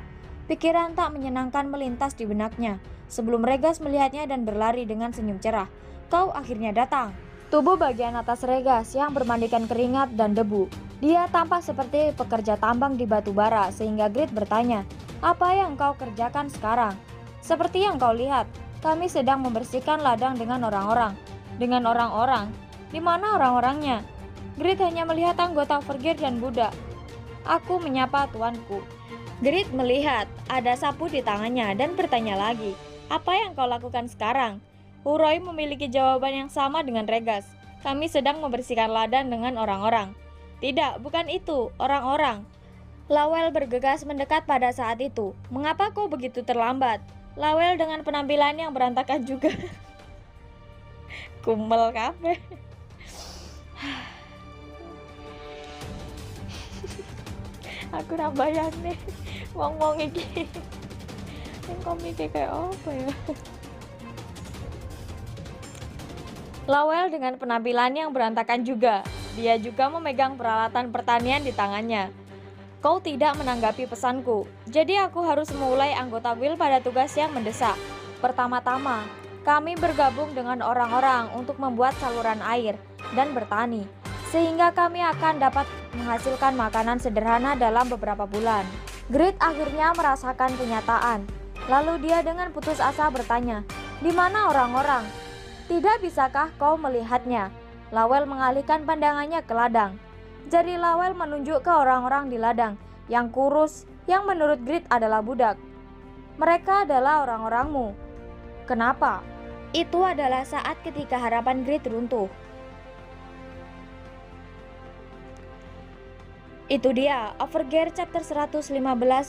Pikiran tak menyenangkan melintas di benaknya sebelum Regas melihatnya dan berlari dengan senyum cerah. Kau akhirnya datang. Tubuh bagian atas Regas yang bermandikan keringat dan debu. Dia tampak seperti pekerja tambang di batu bara sehingga Grid bertanya, apa yang kau kerjakan sekarang? Seperti yang kau lihat, kami sedang membersihkan ladang dengan orang-orang. Dengan orang-orang? Di mana orang-orangnya? Grid hanya melihat anggota Overgear dan Buddha. Aku menyapa tuanku. Grid melihat ada sapu di tangannya dan bertanya lagi, apa yang kau lakukan sekarang? Uroi memiliki jawaban yang sama dengan Regas. Kami sedang membersihkan ladang dengan orang-orang. Tidak, bukan itu, orang-orang. Lawel bergegas mendekat pada saat itu. Mengapa kau begitu terlambat? Lawel dengan penampilan yang berantakan juga. Kumel kafe. aku ora bayane wong-wong iki yang komik kayak apa ya Lawel dengan penampilan yang berantakan juga. Dia juga memegang peralatan pertanian di tangannya. Kau tidak menanggapi pesanku, jadi aku harus memulai anggota Will pada tugas yang mendesak. Pertama-tama, kami bergabung dengan orang-orang untuk membuat saluran air dan bertani sehingga kami akan dapat menghasilkan makanan sederhana dalam beberapa bulan. Grit akhirnya merasakan kenyataan. Lalu dia dengan putus asa bertanya, "Di mana orang-orang?" "Tidak bisakah kau melihatnya?" Lawel mengalihkan pandangannya ke ladang. Jari Lawel menunjuk ke orang-orang di ladang yang kurus, yang menurut Grit adalah budak. Mereka adalah orang-orangmu. Kenapa? Itu adalah saat ketika harapan Grit runtuh. Itu dia, Overgear chapter 115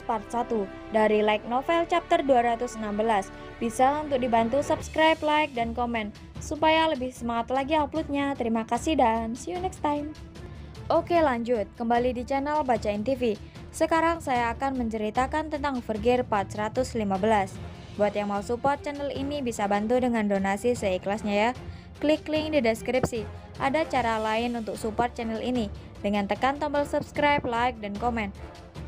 part 1 dari Like Novel chapter 216. Bisa untuk dibantu subscribe, like, dan komen supaya lebih semangat lagi uploadnya. Terima kasih dan see you next time. Oke lanjut, kembali di channel Bacain TV. Sekarang saya akan menceritakan tentang Overgear part 115. Buat yang mau support channel ini bisa bantu dengan donasi seikhlasnya ya. Klik link di deskripsi. Ada cara lain untuk support channel ini dengan tekan tombol subscribe, like, dan komen.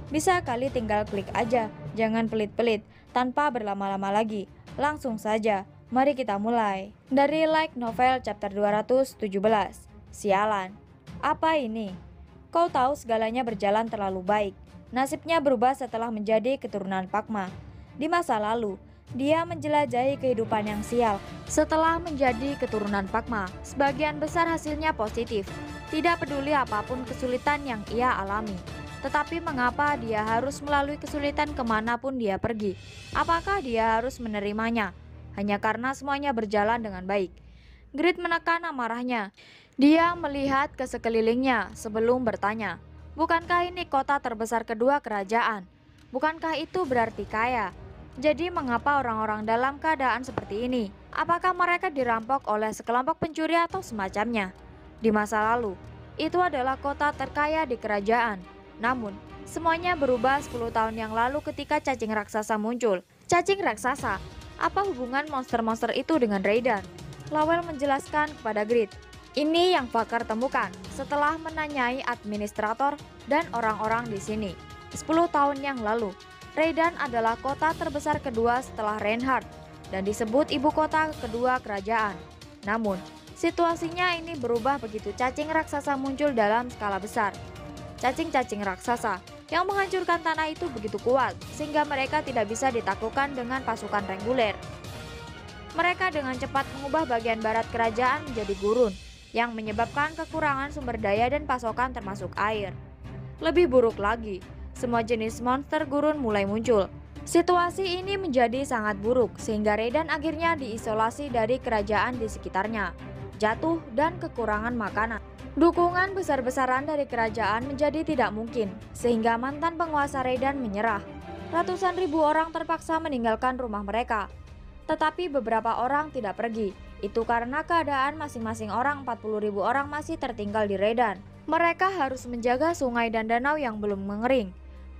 Bisa kali tinggal klik aja, jangan pelit-pelit, tanpa berlama-lama lagi. Langsung saja, mari kita mulai. Dari like novel chapter 217, Sialan. Apa ini? Kau tahu segalanya berjalan terlalu baik. Nasibnya berubah setelah menjadi keturunan Pakma. Di masa lalu, dia menjelajahi kehidupan yang sial. Setelah menjadi keturunan Pakma, sebagian besar hasilnya positif. Tidak peduli apa pun kesulitan yang ia alami. Tetapi mengapa dia harus melalui kesulitan ke mana pun dia pergi? Apakah dia harus menerimanya? Hanya karena semuanya berjalan dengan baik. Grit menekan amarahnya. Dia melihat ke sekelilingnya sebelum bertanya, Bukankah ini kota terbesar kedua kerajaan? Bukankah itu berarti kaya? Jadi mengapa orang-orang dalam keadaan seperti ini? Apakah mereka dirampok oleh sekelompok pencuri atau semacamnya? Di masa lalu, itu adalah kota terkaya di kerajaan. Namun, semuanya berubah 10 tahun yang lalu ketika cacing raksasa muncul. Cacing raksasa, apa hubungan monster-monster itu dengan Raiden? Lawel menjelaskan kepada Grid. Ini yang Fakar temukan setelah menanyai administrator dan orang-orang di sini. 10 tahun yang lalu, Raiden adalah kota terbesar kedua setelah Reinhardt dan disebut ibu kota kedua kerajaan. Namun, Situasinya ini berubah begitu cacing raksasa muncul dalam skala besar. Cacing-cacing raksasa yang menghancurkan tanah itu begitu kuat sehingga mereka tidak bisa ditaklukkan dengan pasukan reguler. Mereka dengan cepat mengubah bagian barat kerajaan menjadi gurun yang menyebabkan kekurangan sumber daya dan pasokan termasuk air. Lebih buruk lagi, semua jenis monster gurun mulai muncul. Situasi ini menjadi sangat buruk sehingga Redan akhirnya diisolasi dari kerajaan di sekitarnya. jatuh, dan kekurangan makanan. Dukungan besar-besaran dari kerajaan menjadi tidak mungkin, sehingga mantan penguasa Redan menyerah. Ratusan ribu orang terpaksa meninggalkan rumah mereka. Tetapi beberapa orang tidak pergi. Itu karena keadaan masing-masing orang 40 ribu orang masih tertinggal di Redan. Mereka harus menjaga sungai dan danau yang belum mengering.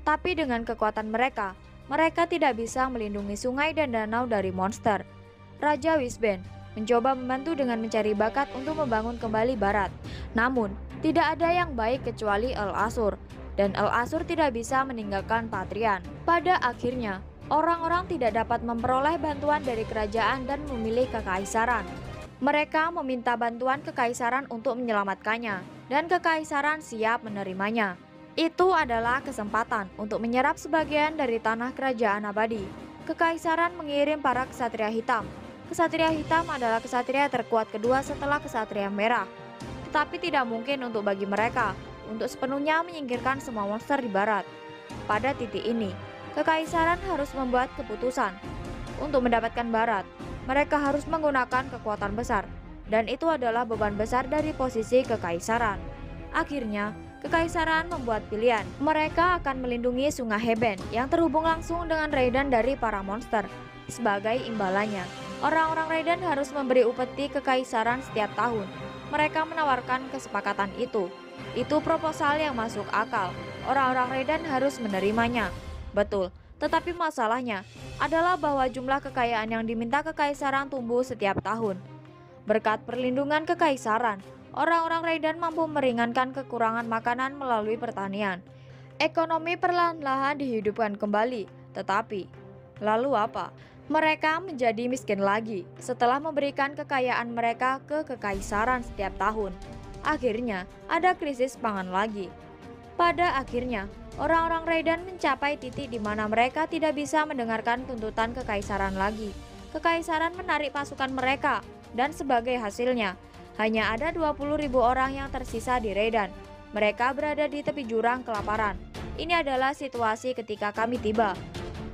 Tapi dengan kekuatan mereka, mereka tidak bisa melindungi sungai dan danau dari monster. Raja Wisben mencoba membantu dengan mencari bakat untuk membangun kembali barat. Namun, tidak ada yang baik kecuali El Asur, dan El Asur tidak bisa meninggalkan Patrian. Pada akhirnya, orang-orang tidak dapat memperoleh bantuan dari kerajaan dan memilih kekaisaran. Mereka meminta bantuan kekaisaran untuk menyelamatkannya, dan kekaisaran siap menerimanya. Itu adalah kesempatan untuk menyerap sebagian dari tanah kerajaan abadi. Kekaisaran mengirim para kesatria hitam Kesatria hitam adalah kesatria terkuat kedua setelah kesatria merah. Tetapi tidak mungkin untuk bagi mereka untuk sepenuhnya menyingkirkan semua monster di barat. Pada titik ini, kekaisaran harus membuat keputusan. Untuk mendapatkan barat, mereka harus menggunakan kekuatan besar, dan itu adalah beban besar dari posisi kekaisaran. Akhirnya, kekaisaran membuat pilihan. Mereka akan melindungi sungai Heben yang terhubung langsung dengan Raiden dari para monster sebagai imbalannya. Orang-orang Raiden harus memberi upeti kekaisaran setiap tahun. Mereka menawarkan kesepakatan itu. Itu proposal yang masuk akal. Orang-orang Raiden harus menerimanya. Betul, tetapi masalahnya adalah bahwa jumlah kekayaan yang diminta kekaisaran tumbuh setiap tahun. Berkat perlindungan kekaisaran, orang-orang Raiden mampu meringankan kekurangan makanan melalui pertanian. Ekonomi perlahan-lahan dihidupkan kembali, tetapi lalu apa? Mereka menjadi miskin lagi setelah memberikan kekayaan mereka ke kekaisaran setiap tahun. Akhirnya, ada krisis pangan lagi. Pada akhirnya, orang-orang Raiden mencapai titik di mana mereka tidak bisa mendengarkan tuntutan kekaisaran lagi. Kekaisaran menarik pasukan mereka, dan sebagai hasilnya, hanya ada 20 ribu orang yang tersisa di Redan. Mereka berada di tepi jurang kelaparan. Ini adalah situasi ketika kami tiba.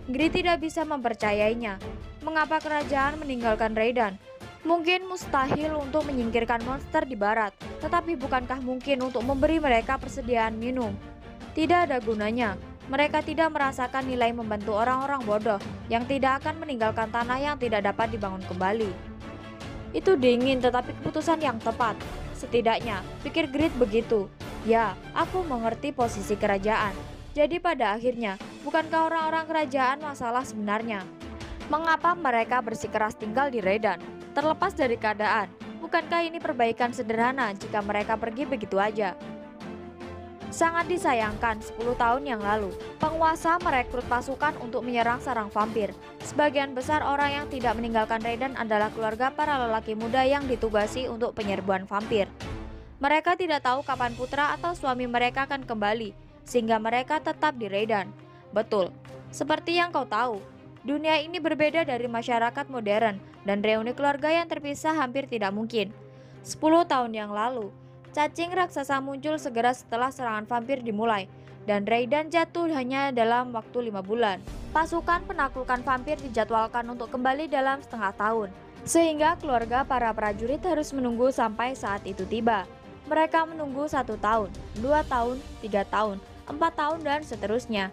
Grid tidak bisa mempercayainya. Mengapa kerajaan meninggalkan Raidan? Mungkin mustahil untuk menyingkirkan monster di barat, tetapi bukankah mungkin untuk memberi mereka persediaan minum? Tidak ada gunanya. Mereka tidak merasakan nilai membantu orang-orang bodoh yang tidak akan meninggalkan tanah yang tidak dapat dibangun kembali. Itu dingin tetapi keputusan yang tepat. Setidaknya, pikir Grid begitu. Ya, aku mengerti posisi kerajaan. Jadi pada akhirnya, Bukankah orang-orang kerajaan masalah sebenarnya? Mengapa mereka bersikeras tinggal di Redan? Terlepas dari keadaan, bukankah ini perbaikan sederhana jika mereka pergi begitu aja? Sangat disayangkan 10 tahun yang lalu, penguasa merekrut pasukan untuk menyerang sarang vampir. Sebagian besar orang yang tidak meninggalkan Redan adalah keluarga para lelaki muda yang ditugasi untuk penyerbuan vampir. Mereka tidak tahu kapan putra atau suami mereka akan kembali, sehingga mereka tetap di Redan. Betul, seperti yang kau tahu, dunia ini berbeda dari masyarakat modern dan reuni keluarga yang terpisah hampir tidak mungkin. 10 tahun yang lalu, cacing raksasa muncul segera setelah serangan vampir dimulai dan Raiden jatuh hanya dalam waktu lima bulan. Pasukan penaklukan vampir dijadwalkan untuk kembali dalam setengah tahun, sehingga keluarga para prajurit harus menunggu sampai saat itu tiba. Mereka menunggu satu tahun, dua tahun, tiga tahun, empat tahun, dan seterusnya.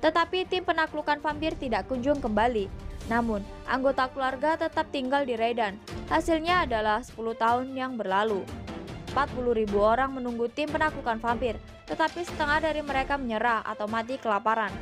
Tetapi tim penaklukan vampir tidak kunjung kembali. Namun, anggota keluarga tetap tinggal di Redan. Hasilnya adalah 10 tahun yang berlalu. 40 ribu orang menunggu tim penaklukan vampir, tetapi setengah dari mereka menyerah atau mati kelaparan.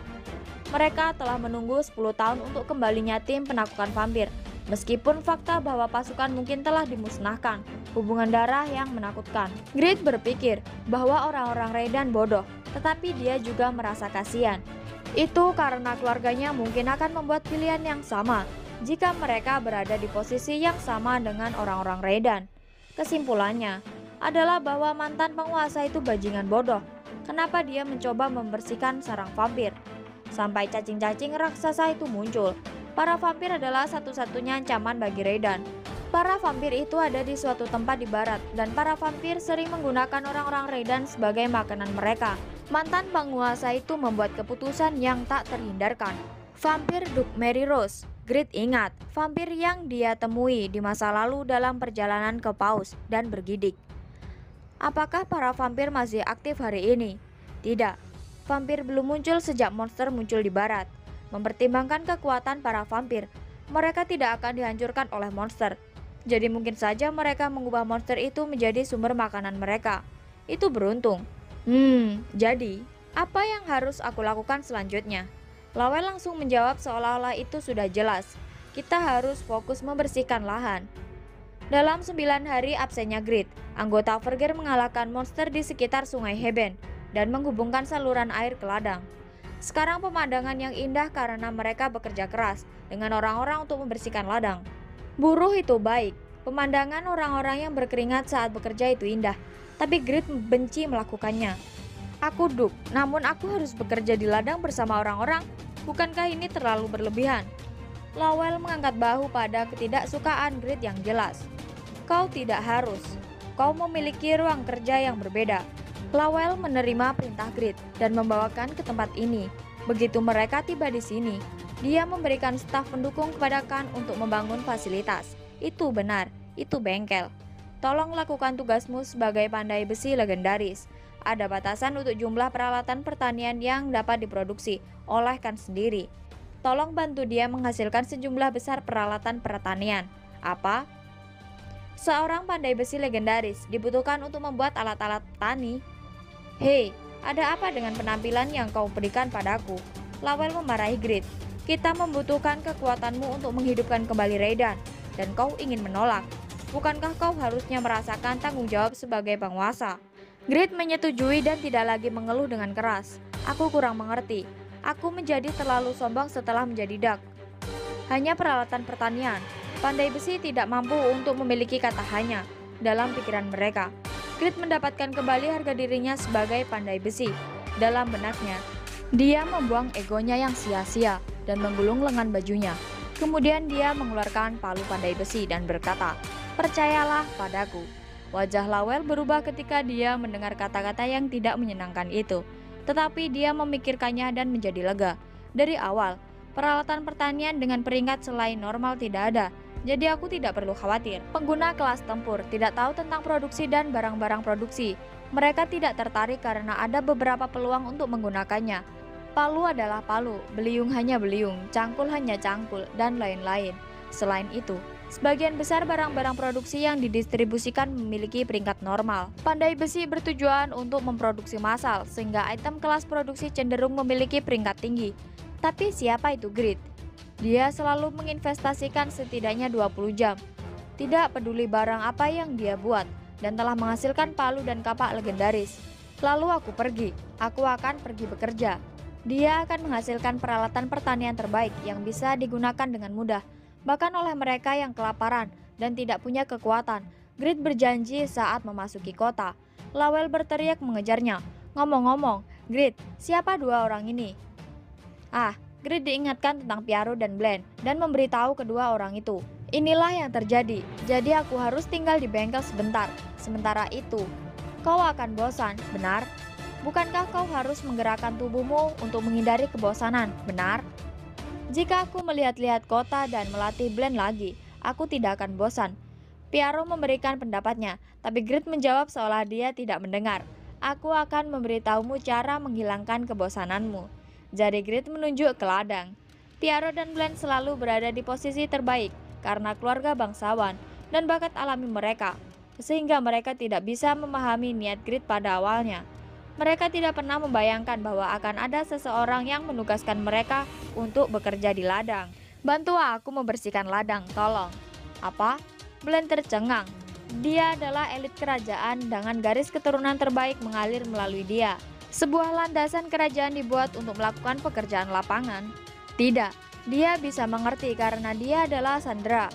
Mereka telah menunggu 10 tahun untuk kembalinya tim penaklukan vampir, meskipun fakta bahwa pasukan mungkin telah dimusnahkan, hubungan darah yang menakutkan. Grid berpikir bahwa orang-orang Redan bodoh, tetapi dia juga merasa kasihan. Itu karena keluarganya mungkin akan membuat pilihan yang sama jika mereka berada di posisi yang sama dengan orang-orang Redan. Kesimpulannya adalah bahwa mantan penguasa itu bajingan bodoh. Kenapa dia mencoba membersihkan sarang vampir? Sampai cacing-cacing raksasa itu muncul. Para vampir adalah satu-satunya ancaman bagi Redan. Para vampir itu ada di suatu tempat di barat, dan para vampir sering menggunakan orang-orang Redan sebagai makanan mereka. Mantan penguasa itu membuat keputusan yang tak terhindarkan. Vampir Duke Mary Rose, Grit ingat vampir yang dia temui di masa lalu dalam perjalanan ke Paus dan bergidik. Apakah para vampir masih aktif hari ini? Tidak. Vampir belum muncul sejak monster muncul di barat. Mempertimbangkan kekuatan para vampir, mereka tidak akan dihancurkan oleh monster. Jadi mungkin saja mereka mengubah monster itu menjadi sumber makanan mereka. Itu beruntung. Hmm, jadi apa yang harus aku lakukan selanjutnya? Lawel langsung menjawab seolah-olah itu sudah jelas. Kita harus fokus membersihkan lahan. Dalam 9 hari absennya Grid, anggota Verger mengalahkan monster di sekitar sungai Heben dan menghubungkan saluran air ke ladang. Sekarang pemandangan yang indah karena mereka bekerja keras dengan orang-orang untuk membersihkan ladang. Buruh itu baik, pemandangan orang-orang yang berkeringat saat bekerja itu indah, tapi Grid benci melakukannya. Aku duk, namun aku harus bekerja di ladang bersama orang-orang. Bukankah ini terlalu berlebihan? Lowell mengangkat bahu pada ketidaksukaan Grit yang jelas. Kau tidak harus. Kau memiliki ruang kerja yang berbeda. Lowell menerima perintah Grit dan membawakan ke tempat ini. Begitu mereka tiba di sini, dia memberikan staf pendukung kepada Khan untuk membangun fasilitas. Itu benar, itu bengkel. Tolong lakukan tugasmu sebagai pandai besi legendaris ada batasan untuk jumlah peralatan pertanian yang dapat diproduksi oleh Kan sendiri. Tolong bantu dia menghasilkan sejumlah besar peralatan pertanian. Apa? Seorang pandai besi legendaris dibutuhkan untuk membuat alat-alat tani. Hei, ada apa dengan penampilan yang kau berikan padaku? Lawel memarahi Grit. Kita membutuhkan kekuatanmu untuk menghidupkan kembali Raidan, dan kau ingin menolak. Bukankah kau harusnya merasakan tanggung jawab sebagai penguasa? Grit menyetujui dan tidak lagi mengeluh dengan keras. Aku kurang mengerti. Aku menjadi terlalu sombong setelah menjadi dak. Hanya peralatan pertanian. Pandai besi tidak mampu untuk memiliki kata hanya dalam pikiran mereka. Grit mendapatkan kembali harga dirinya sebagai pandai besi. Dalam benaknya, dia membuang egonya yang sia-sia dan menggulung lengan bajunya. Kemudian dia mengeluarkan palu pandai besi dan berkata, Percayalah padaku, Wajah Lawel berubah ketika dia mendengar kata-kata yang tidak menyenangkan itu. Tetapi dia memikirkannya dan menjadi lega. Dari awal, peralatan pertanian dengan peringkat selain normal tidak ada. Jadi aku tidak perlu khawatir. Pengguna kelas tempur tidak tahu tentang produksi dan barang-barang produksi. Mereka tidak tertarik karena ada beberapa peluang untuk menggunakannya. Palu adalah palu, beliung hanya beliung, cangkul hanya cangkul, dan lain-lain. Selain itu, Sebagian besar barang-barang produksi yang didistribusikan memiliki peringkat normal. Pandai besi bertujuan untuk memproduksi massal, sehingga item kelas produksi cenderung memiliki peringkat tinggi. Tapi siapa itu Grid? Dia selalu menginvestasikan setidaknya 20 jam. Tidak peduli barang apa yang dia buat, dan telah menghasilkan palu dan kapak legendaris. Lalu aku pergi, aku akan pergi bekerja. Dia akan menghasilkan peralatan pertanian terbaik yang bisa digunakan dengan mudah bahkan oleh mereka yang kelaparan dan tidak punya kekuatan. Grid berjanji saat memasuki kota. Lawel berteriak mengejarnya. Ngomong-ngomong, Grid, siapa dua orang ini? Ah, Grid diingatkan tentang Piaro dan Blend dan memberitahu kedua orang itu. Inilah yang terjadi, jadi aku harus tinggal di bengkel sebentar. Sementara itu, kau akan bosan, benar? Bukankah kau harus menggerakkan tubuhmu untuk menghindari kebosanan, benar? Jika aku melihat-lihat kota dan melatih blend lagi, aku tidak akan bosan. Piaro memberikan pendapatnya, tapi Grit menjawab seolah dia tidak mendengar. Aku akan memberitahumu cara menghilangkan kebosananmu. Jadi Grit menunjuk ke ladang. Piaro dan Blend selalu berada di posisi terbaik karena keluarga bangsawan dan bakat alami mereka, sehingga mereka tidak bisa memahami niat Grit pada awalnya. Mereka tidak pernah membayangkan bahwa akan ada seseorang yang menugaskan mereka untuk bekerja di ladang. Bantu aku membersihkan ladang, tolong. Apa? Blen tercengang. Dia adalah elit kerajaan dengan garis keturunan terbaik mengalir melalui dia. Sebuah landasan kerajaan dibuat untuk melakukan pekerjaan lapangan. Tidak, dia bisa mengerti karena dia adalah Sandra,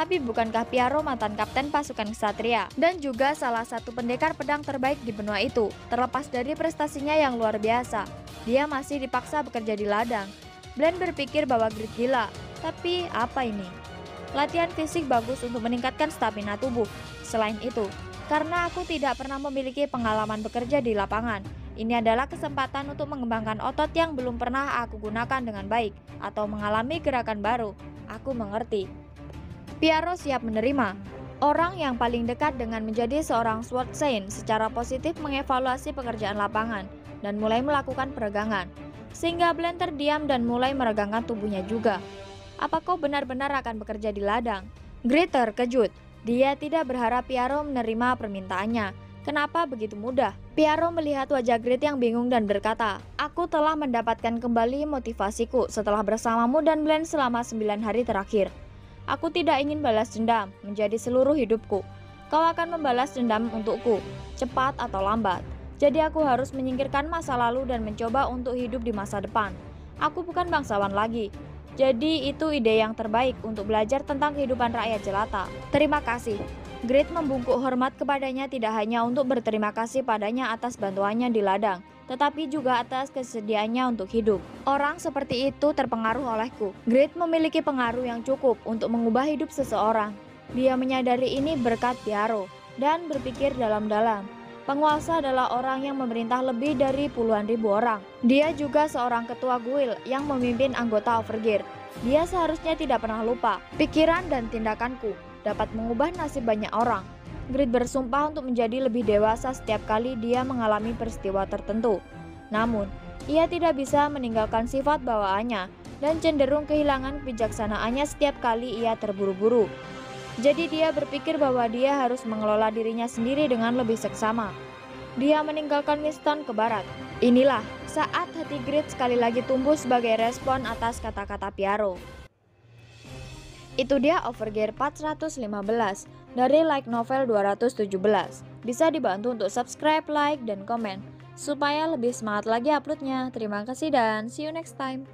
tapi bukankah Piaro mantan kapten pasukan ksatria dan juga salah satu pendekar pedang terbaik di benua itu? Terlepas dari prestasinya yang luar biasa, dia masih dipaksa bekerja di ladang. Blend berpikir bahwa Grit gila, tapi apa ini? Latihan fisik bagus untuk meningkatkan stamina tubuh. Selain itu, karena aku tidak pernah memiliki pengalaman bekerja di lapangan, ini adalah kesempatan untuk mengembangkan otot yang belum pernah aku gunakan dengan baik atau mengalami gerakan baru aku mengerti. Piaro siap menerima. Orang yang paling dekat dengan menjadi seorang SWAT Saint secara positif mengevaluasi pekerjaan lapangan dan mulai melakukan peregangan. Sehingga Blaine terdiam dan mulai meregangkan tubuhnya juga. Apa kau benar-benar akan bekerja di ladang? Grit terkejut. Dia tidak berharap Piaro menerima permintaannya. Kenapa begitu mudah? Piaro melihat wajah Grit yang bingung dan berkata, Aku telah mendapatkan kembali motivasiku setelah bersamamu dan Blaine selama 9 hari terakhir. Aku tidak ingin balas dendam menjadi seluruh hidupku. Kau akan membalas dendam untukku, cepat atau lambat. Jadi aku harus menyingkirkan masa lalu dan mencoba untuk hidup di masa depan. Aku bukan bangsawan lagi, jadi itu ide yang terbaik untuk belajar tentang kehidupan rakyat jelata. Terima kasih. Grit membungkuk hormat kepadanya tidak hanya untuk berterima kasih padanya atas bantuannya di ladang, tetapi juga atas kesediaannya untuk hidup. Orang seperti itu terpengaruh olehku. Grit memiliki pengaruh yang cukup untuk mengubah hidup seseorang. Dia menyadari ini berkat Piaro dan berpikir dalam-dalam. Penguasa adalah orang yang memerintah lebih dari puluhan ribu orang. Dia juga seorang ketua guild yang memimpin anggota Overgear. Dia seharusnya tidak pernah lupa, pikiran dan tindakanku dapat mengubah nasib banyak orang. Grid bersumpah untuk menjadi lebih dewasa setiap kali dia mengalami peristiwa tertentu. Namun, ia tidak bisa meninggalkan sifat bawaannya dan cenderung kehilangan bijaksanaannya setiap kali ia terburu-buru. Jadi dia berpikir bahwa dia harus mengelola dirinya sendiri dengan lebih seksama. Dia meninggalkan Winston ke barat. Inilah saat hati Grit sekali lagi tumbuh sebagai respon atas kata-kata Piaro. Itu dia Overgear 415 dari Like Novel 217. Bisa dibantu untuk subscribe, like, dan komen supaya lebih semangat lagi uploadnya. Terima kasih dan see you next time.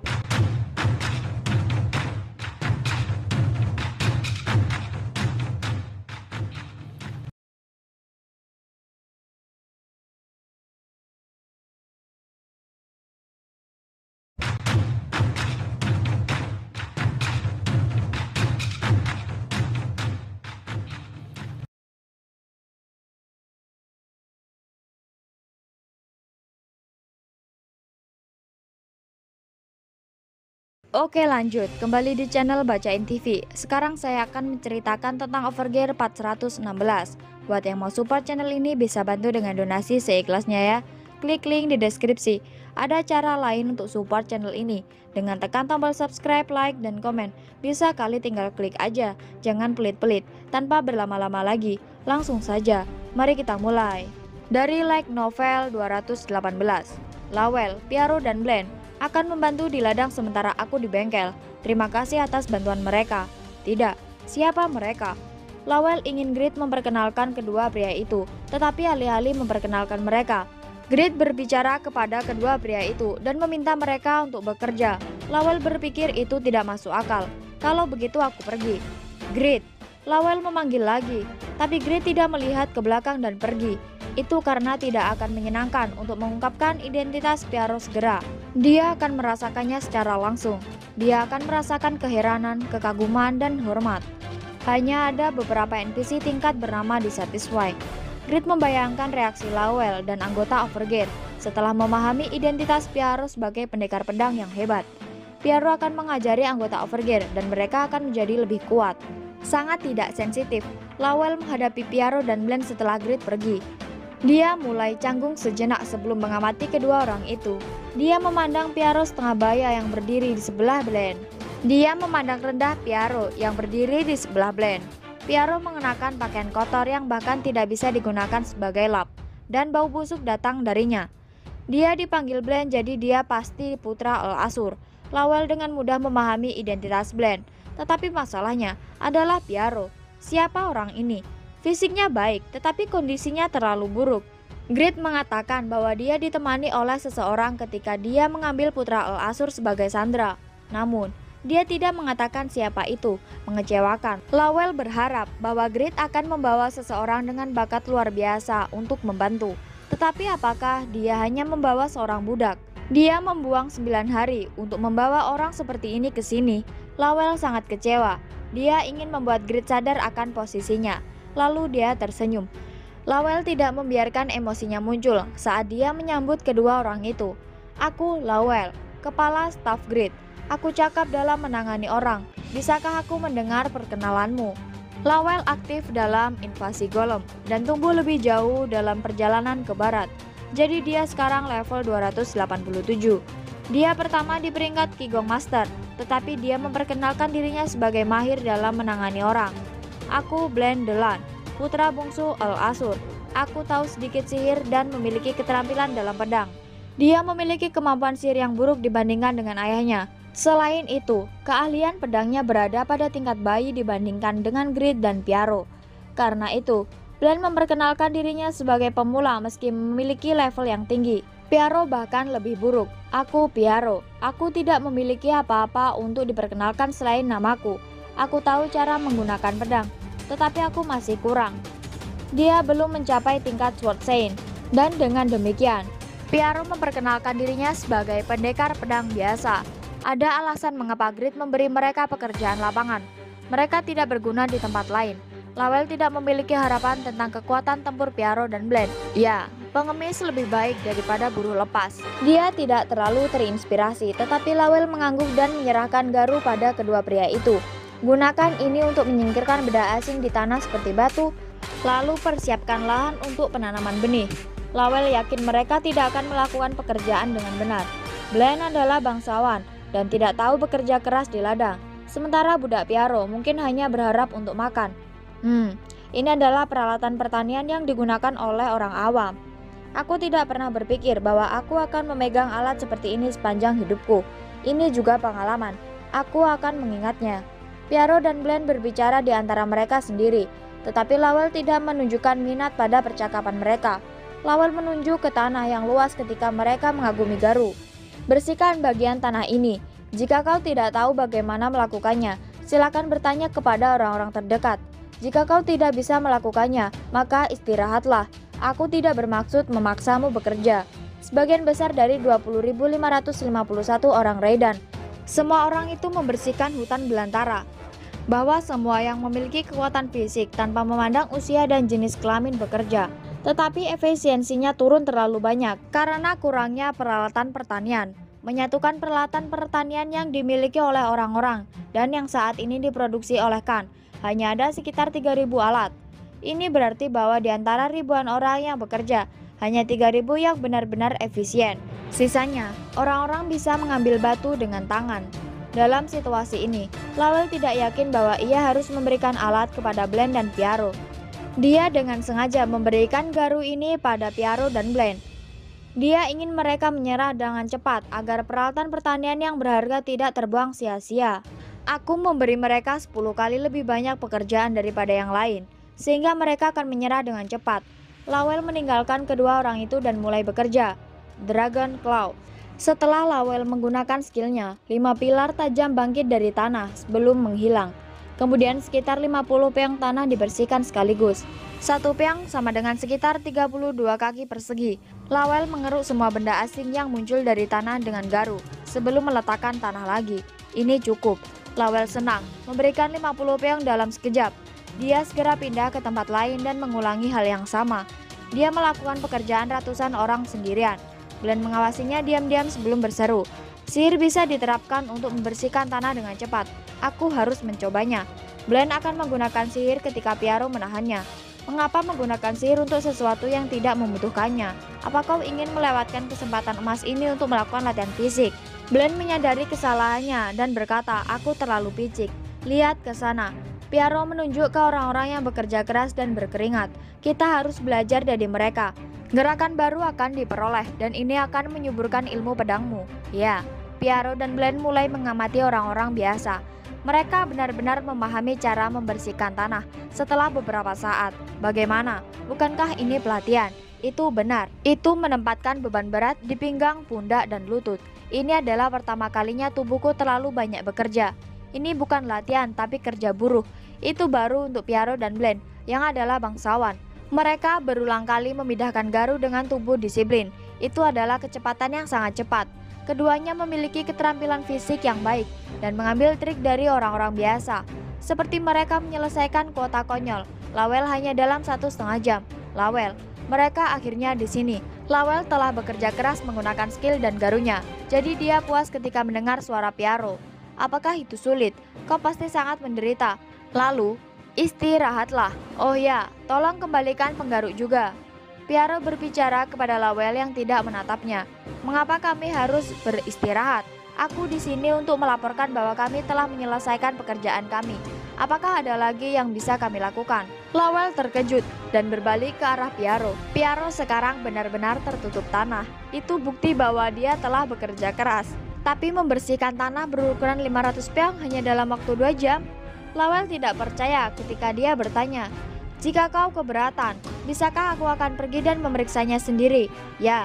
Oke lanjut, kembali di channel Bacain TV Sekarang saya akan menceritakan tentang Overgear 416 Buat yang mau support channel ini bisa bantu dengan donasi seikhlasnya ya. Klik link di deskripsi. Ada cara lain untuk support channel ini. Dengan tekan tombol subscribe, like, dan komen. Bisa kali tinggal klik aja. Jangan pelit-pelit, tanpa berlama-lama lagi. Langsung saja, mari kita mulai. Dari like novel 218 Lawel, Piaro, dan Blend akan membantu di ladang sementara aku di bengkel. Terima kasih atas bantuan mereka. Tidak, siapa mereka? Lawel ingin Grit memperkenalkan kedua pria itu, tetapi alih-alih memperkenalkan mereka. Grit berbicara kepada kedua pria itu dan meminta mereka untuk bekerja. Lawel berpikir itu tidak masuk akal. Kalau begitu aku pergi. Grit. Lawel memanggil lagi, tapi Grit tidak melihat ke belakang dan pergi. Itu karena tidak akan menyenangkan untuk mengungkapkan identitas Piaro segera. Dia akan merasakannya secara langsung. Dia akan merasakan keheranan, kekaguman, dan hormat. Hanya ada beberapa NPC tingkat bernama Dissatisfy. Grid membayangkan reaksi Lawel dan anggota Overgear setelah memahami identitas Piaro sebagai pendekar pedang yang hebat. Piaro akan mengajari anggota Overgear dan mereka akan menjadi lebih kuat. Sangat tidak sensitif, Lawel menghadapi Piaro dan Blend setelah Grid pergi. Dia mulai canggung sejenak sebelum mengamati kedua orang itu. Dia memandang Piaro setengah baya yang berdiri di sebelah Blend. Dia memandang rendah Piaro yang berdiri di sebelah Blend. Piaro mengenakan pakaian kotor yang bahkan tidak bisa digunakan sebagai lap, dan bau busuk datang darinya. Dia dipanggil Blend jadi dia pasti putra Al Asur. Lawel dengan mudah memahami identitas Blend, tetapi masalahnya adalah Piaro. Siapa orang ini? Fisiknya baik, tetapi kondisinya terlalu buruk. Grit mengatakan bahwa dia ditemani oleh seseorang ketika dia mengambil putra Al Asur sebagai sandra. Namun, dia tidak mengatakan siapa itu, mengecewakan. Lawel berharap bahwa Grit akan membawa seseorang dengan bakat luar biasa untuk membantu. Tetapi apakah dia hanya membawa seorang budak? Dia membuang sembilan hari untuk membawa orang seperti ini ke sini. Lawel sangat kecewa. Dia ingin membuat Grit sadar akan posisinya. Lalu dia tersenyum. Lawel tidak membiarkan emosinya muncul saat dia menyambut kedua orang itu. Aku Lawel, kepala staff grid. Aku cakap dalam menangani orang. bisakah aku mendengar perkenalanmu? Lawel aktif dalam invasi golem dan tumbuh lebih jauh dalam perjalanan ke barat. Jadi dia sekarang level 287. Dia pertama di peringkat Kigong Master, tetapi dia memperkenalkan dirinya sebagai mahir dalam menangani orang. Aku Blend Delan, putra bungsu El Asur. Aku tahu sedikit sihir dan memiliki keterampilan dalam pedang. Dia memiliki kemampuan sihir yang buruk dibandingkan dengan ayahnya. Selain itu, keahlian pedangnya berada pada tingkat bayi dibandingkan dengan Grid dan Piaro. Karena itu, Blan memperkenalkan dirinya sebagai pemula meski memiliki level yang tinggi. Piaro bahkan lebih buruk. Aku Piaro. Aku tidak memiliki apa-apa untuk diperkenalkan selain namaku. Aku tahu cara menggunakan pedang, tetapi aku masih kurang. Dia belum mencapai tingkat Sword Saint. Dan dengan demikian, Piaro memperkenalkan dirinya sebagai pendekar pedang biasa ada alasan mengapa Grid memberi mereka pekerjaan lapangan. Mereka tidak berguna di tempat lain. Lawel tidak memiliki harapan tentang kekuatan tempur Piaro dan Blend. Ya, pengemis lebih baik daripada buruh lepas. Dia tidak terlalu terinspirasi, tetapi Lawel mengangguk dan menyerahkan garu pada kedua pria itu. Gunakan ini untuk menyingkirkan benda asing di tanah seperti batu, lalu persiapkan lahan untuk penanaman benih. Lawel yakin mereka tidak akan melakukan pekerjaan dengan benar. Blend adalah bangsawan, dan tidak tahu bekerja keras di ladang. Sementara budak Piaro mungkin hanya berharap untuk makan. Hmm, ini adalah peralatan pertanian yang digunakan oleh orang awam. Aku tidak pernah berpikir bahwa aku akan memegang alat seperti ini sepanjang hidupku. Ini juga pengalaman. Aku akan mengingatnya. Piaro dan Glenn berbicara di antara mereka sendiri, tetapi Lawel tidak menunjukkan minat pada percakapan mereka. Lawel menunjuk ke tanah yang luas ketika mereka mengagumi Garu. Bersihkan bagian tanah ini. Jika kau tidak tahu bagaimana melakukannya, silakan bertanya kepada orang-orang terdekat. Jika kau tidak bisa melakukannya, maka istirahatlah. Aku tidak bermaksud memaksamu bekerja. Sebagian besar dari 20.551 orang Raidan, semua orang itu membersihkan hutan belantara. Bahwa semua yang memiliki kekuatan fisik tanpa memandang usia dan jenis kelamin bekerja tetapi efisiensinya turun terlalu banyak karena kurangnya peralatan pertanian. Menyatukan peralatan pertanian yang dimiliki oleh orang-orang dan yang saat ini diproduksi oleh Kan, hanya ada sekitar 3.000 alat. Ini berarti bahwa di antara ribuan orang yang bekerja, hanya 3.000 yang benar-benar efisien. Sisanya, orang-orang bisa mengambil batu dengan tangan. Dalam situasi ini, Lawel tidak yakin bahwa ia harus memberikan alat kepada Blend dan Piaro. Dia dengan sengaja memberikan garu ini pada Piaro dan Glenn. Dia ingin mereka menyerah dengan cepat agar peralatan pertanian yang berharga tidak terbuang sia-sia. Aku memberi mereka 10 kali lebih banyak pekerjaan daripada yang lain, sehingga mereka akan menyerah dengan cepat. Lawel meninggalkan kedua orang itu dan mulai bekerja. Dragon Claw Setelah Lawel menggunakan skillnya, lima pilar tajam bangkit dari tanah sebelum menghilang. Kemudian sekitar 50 peang tanah dibersihkan sekaligus. Satu peang sama dengan sekitar 32 kaki persegi. Lawel mengeruk semua benda asing yang muncul dari tanah dengan garu sebelum meletakkan tanah lagi. Ini cukup. Lawel senang memberikan 50 peang dalam sekejap. Dia segera pindah ke tempat lain dan mengulangi hal yang sama. Dia melakukan pekerjaan ratusan orang sendirian. Glenn mengawasinya diam-diam sebelum berseru. Sihir bisa diterapkan untuk membersihkan tanah dengan cepat. Aku harus mencobanya. Blan akan menggunakan sihir ketika Piaro menahannya. Mengapa menggunakan sihir untuk sesuatu yang tidak membutuhkannya? Apa kau ingin melewatkan kesempatan emas ini untuk melakukan latihan fisik? Blan menyadari kesalahannya dan berkata, aku terlalu picik. Lihat ke sana. Piaro menunjuk ke orang-orang yang bekerja keras dan berkeringat. Kita harus belajar dari mereka. Gerakan baru akan diperoleh dan ini akan menyuburkan ilmu pedangmu. Ya, Piaro dan Blend mulai mengamati orang-orang biasa. Mereka benar-benar memahami cara membersihkan tanah setelah beberapa saat. Bagaimana? Bukankah ini pelatihan? Itu benar. Itu menempatkan beban berat di pinggang, pundak, dan lutut. Ini adalah pertama kalinya tubuhku terlalu banyak bekerja. Ini bukan latihan, tapi kerja buruh. Itu baru untuk Piaro dan Blend, yang adalah bangsawan. Mereka berulang kali memindahkan Garu dengan tubuh disiplin. Itu adalah kecepatan yang sangat cepat. Keduanya memiliki keterampilan fisik yang baik dan mengambil trik dari orang-orang biasa. Seperti mereka menyelesaikan kuota konyol, Lawel hanya dalam satu setengah jam. Lawel, mereka akhirnya di sini. Lawel telah bekerja keras menggunakan skill dan garunya, jadi dia puas ketika mendengar suara Piaro. Apakah itu sulit? Kau pasti sangat menderita. Lalu, istirahatlah. Oh ya, tolong kembalikan penggaruk juga. Piaro berbicara kepada Lawel yang tidak menatapnya. Mengapa kami harus beristirahat? Aku di sini untuk melaporkan bahwa kami telah menyelesaikan pekerjaan kami. Apakah ada lagi yang bisa kami lakukan? Lawel terkejut dan berbalik ke arah Piaro. Piaro sekarang benar-benar tertutup tanah. Itu bukti bahwa dia telah bekerja keras. Tapi membersihkan tanah berukuran 500 peong hanya dalam waktu 2 jam? Lawel tidak percaya ketika dia bertanya, jika kau keberatan, bisakah aku akan pergi dan memeriksanya sendiri? Ya,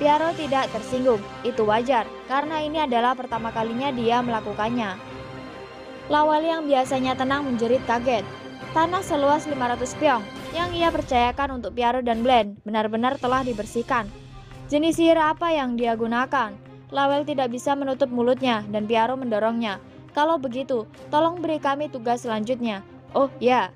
Piaro tidak tersinggung, itu wajar, karena ini adalah pertama kalinya dia melakukannya. Lawel yang biasanya tenang menjerit kaget. Tanah seluas 500 peong yang ia percayakan untuk Piaro dan Blend benar-benar telah dibersihkan. Jenis sihir apa yang dia gunakan? Lawel tidak bisa menutup mulutnya dan Piaro mendorongnya. Kalau begitu, tolong beri kami tugas selanjutnya. Oh ya,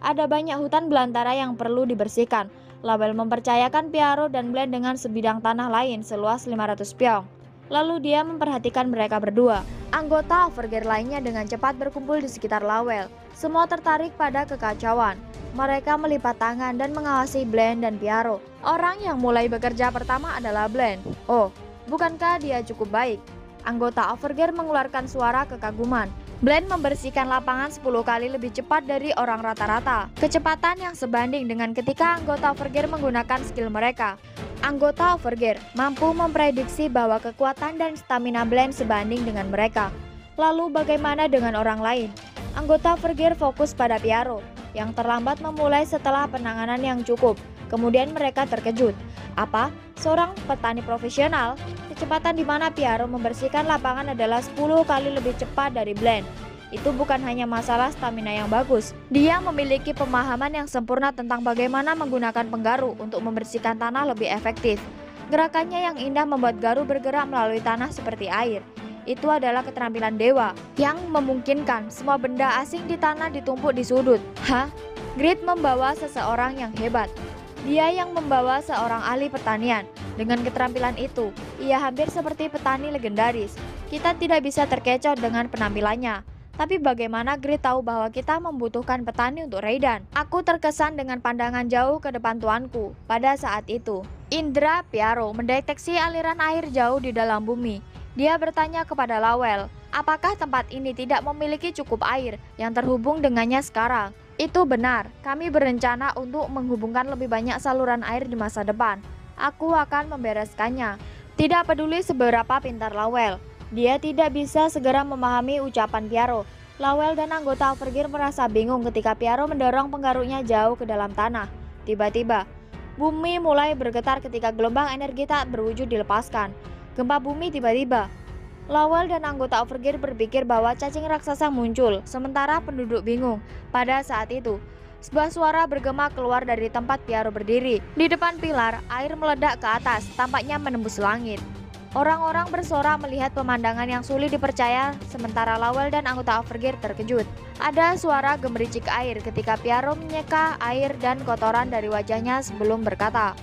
ada banyak hutan belantara yang perlu dibersihkan. Lawel mempercayakan Piaro dan Blend dengan sebidang tanah lain seluas 500 piong. Lalu dia memperhatikan mereka berdua. Anggota Overgear lainnya dengan cepat berkumpul di sekitar Lawel. Semua tertarik pada kekacauan. Mereka melipat tangan dan mengawasi Blend dan Piaro. Orang yang mulai bekerja pertama adalah Blend. Oh, Bukankah dia cukup baik? Anggota Overgear mengeluarkan suara kekaguman. Blend membersihkan lapangan 10 kali lebih cepat dari orang rata-rata. Kecepatan yang sebanding dengan ketika anggota Overgear menggunakan skill mereka. Anggota Overgear mampu memprediksi bahwa kekuatan dan stamina Blend sebanding dengan mereka. Lalu bagaimana dengan orang lain? Anggota Overgear fokus pada Piaro, yang terlambat memulai setelah penanganan yang cukup. Kemudian mereka terkejut. Apa? Seorang petani profesional? Kecepatan di mana Piaro membersihkan lapangan adalah 10 kali lebih cepat dari Blend. Itu bukan hanya masalah stamina yang bagus. Dia memiliki pemahaman yang sempurna tentang bagaimana menggunakan penggaru untuk membersihkan tanah lebih efektif. Gerakannya yang indah membuat garu bergerak melalui tanah seperti air. Itu adalah keterampilan dewa yang memungkinkan semua benda asing di tanah ditumpuk di sudut. Hah? Grid membawa seseorang yang hebat. Dia yang membawa seorang ahli pertanian. Dengan keterampilan itu, ia hampir seperti petani legendaris. Kita tidak bisa terkecoh dengan penampilannya. Tapi bagaimana Grit tahu bahwa kita membutuhkan petani untuk Raidan? Aku terkesan dengan pandangan jauh ke depan tuanku pada saat itu. Indra Piaro mendeteksi aliran air jauh di dalam bumi. Dia bertanya kepada Lawel, apakah tempat ini tidak memiliki cukup air yang terhubung dengannya sekarang? Itu benar, kami berencana untuk menghubungkan lebih banyak saluran air di masa depan. Aku akan membereskannya. Tidak peduli seberapa pintar Lawel, dia tidak bisa segera memahami ucapan Piaro. Lawel dan anggota Overgear merasa bingung ketika Piaro mendorong penggaruknya jauh ke dalam tanah. Tiba-tiba, bumi mulai bergetar ketika gelombang energi tak berwujud dilepaskan. Gempa bumi tiba-tiba Lawal dan anggota Overgear berpikir bahwa cacing raksasa muncul, sementara penduduk bingung. Pada saat itu, sebuah suara bergema keluar dari tempat Piaro berdiri. Di depan pilar, air meledak ke atas, tampaknya menembus langit. Orang-orang bersorak melihat pemandangan yang sulit dipercaya, sementara Lawel dan anggota Overgear terkejut. Ada suara gemericik air ketika Piaro menyeka air dan kotoran dari wajahnya sebelum berkata,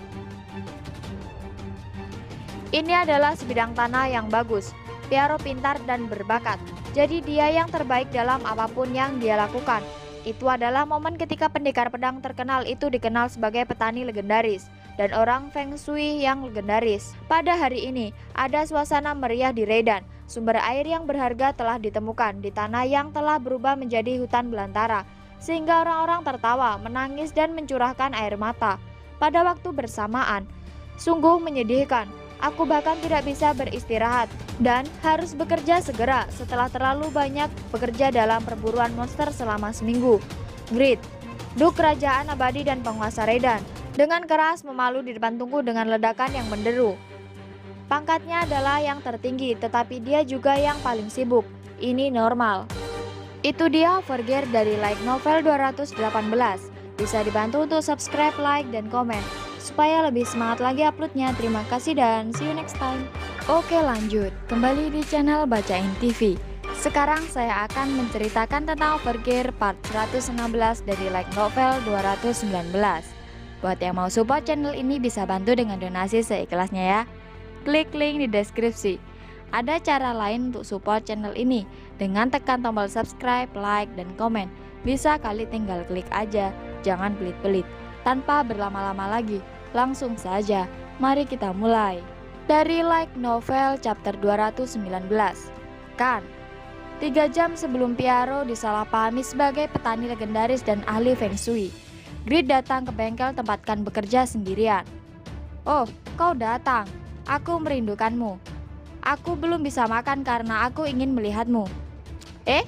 Ini adalah sebidang tanah yang bagus. Piaro pintar dan berbakat, jadi dia yang terbaik dalam apa pun yang dia lakukan. Itu adalah momen ketika pendekar pedang terkenal itu dikenal sebagai petani legendaris dan orang Feng Shui yang legendaris. Pada hari ini, ada suasana meriah di Redan. Sumber air yang berharga telah ditemukan di tanah yang telah berubah menjadi hutan belantara, sehingga orang-orang tertawa, menangis, dan mencurahkan air mata. Pada waktu bersamaan, sungguh menyedihkan Aku bahkan tidak bisa beristirahat dan harus bekerja segera setelah terlalu banyak bekerja dalam perburuan monster selama seminggu. Grid, Duk Kerajaan Abadi dan Penguasa Redan, dengan keras memalu di depan tungku dengan ledakan yang menderu. Pangkatnya adalah yang tertinggi, tetapi dia juga yang paling sibuk. Ini normal. Itu dia Forgear dari Like Novel 218. Bisa dibantu untuk subscribe, like, dan komen supaya lebih semangat lagi uploadnya. Terima kasih dan see you next time. Oke lanjut, kembali di channel Bacain TV. Sekarang saya akan menceritakan tentang Overgear part 116 dari Like Novel 219. Buat yang mau support channel ini bisa bantu dengan donasi seikhlasnya ya. Klik link di deskripsi. Ada cara lain untuk support channel ini dengan tekan tombol subscribe, like, dan komen. Bisa kali tinggal klik aja, jangan pelit-pelit. Tanpa berlama-lama lagi, langsung saja, mari kita mulai. Dari Like Novel chapter 219 Kan, tiga jam sebelum Piaro disalahpahami sebagai petani legendaris dan ahli Feng Shui, Grid datang ke bengkel tempatkan bekerja sendirian. Oh, kau datang. Aku merindukanmu. Aku belum bisa makan karena aku ingin melihatmu. Eh,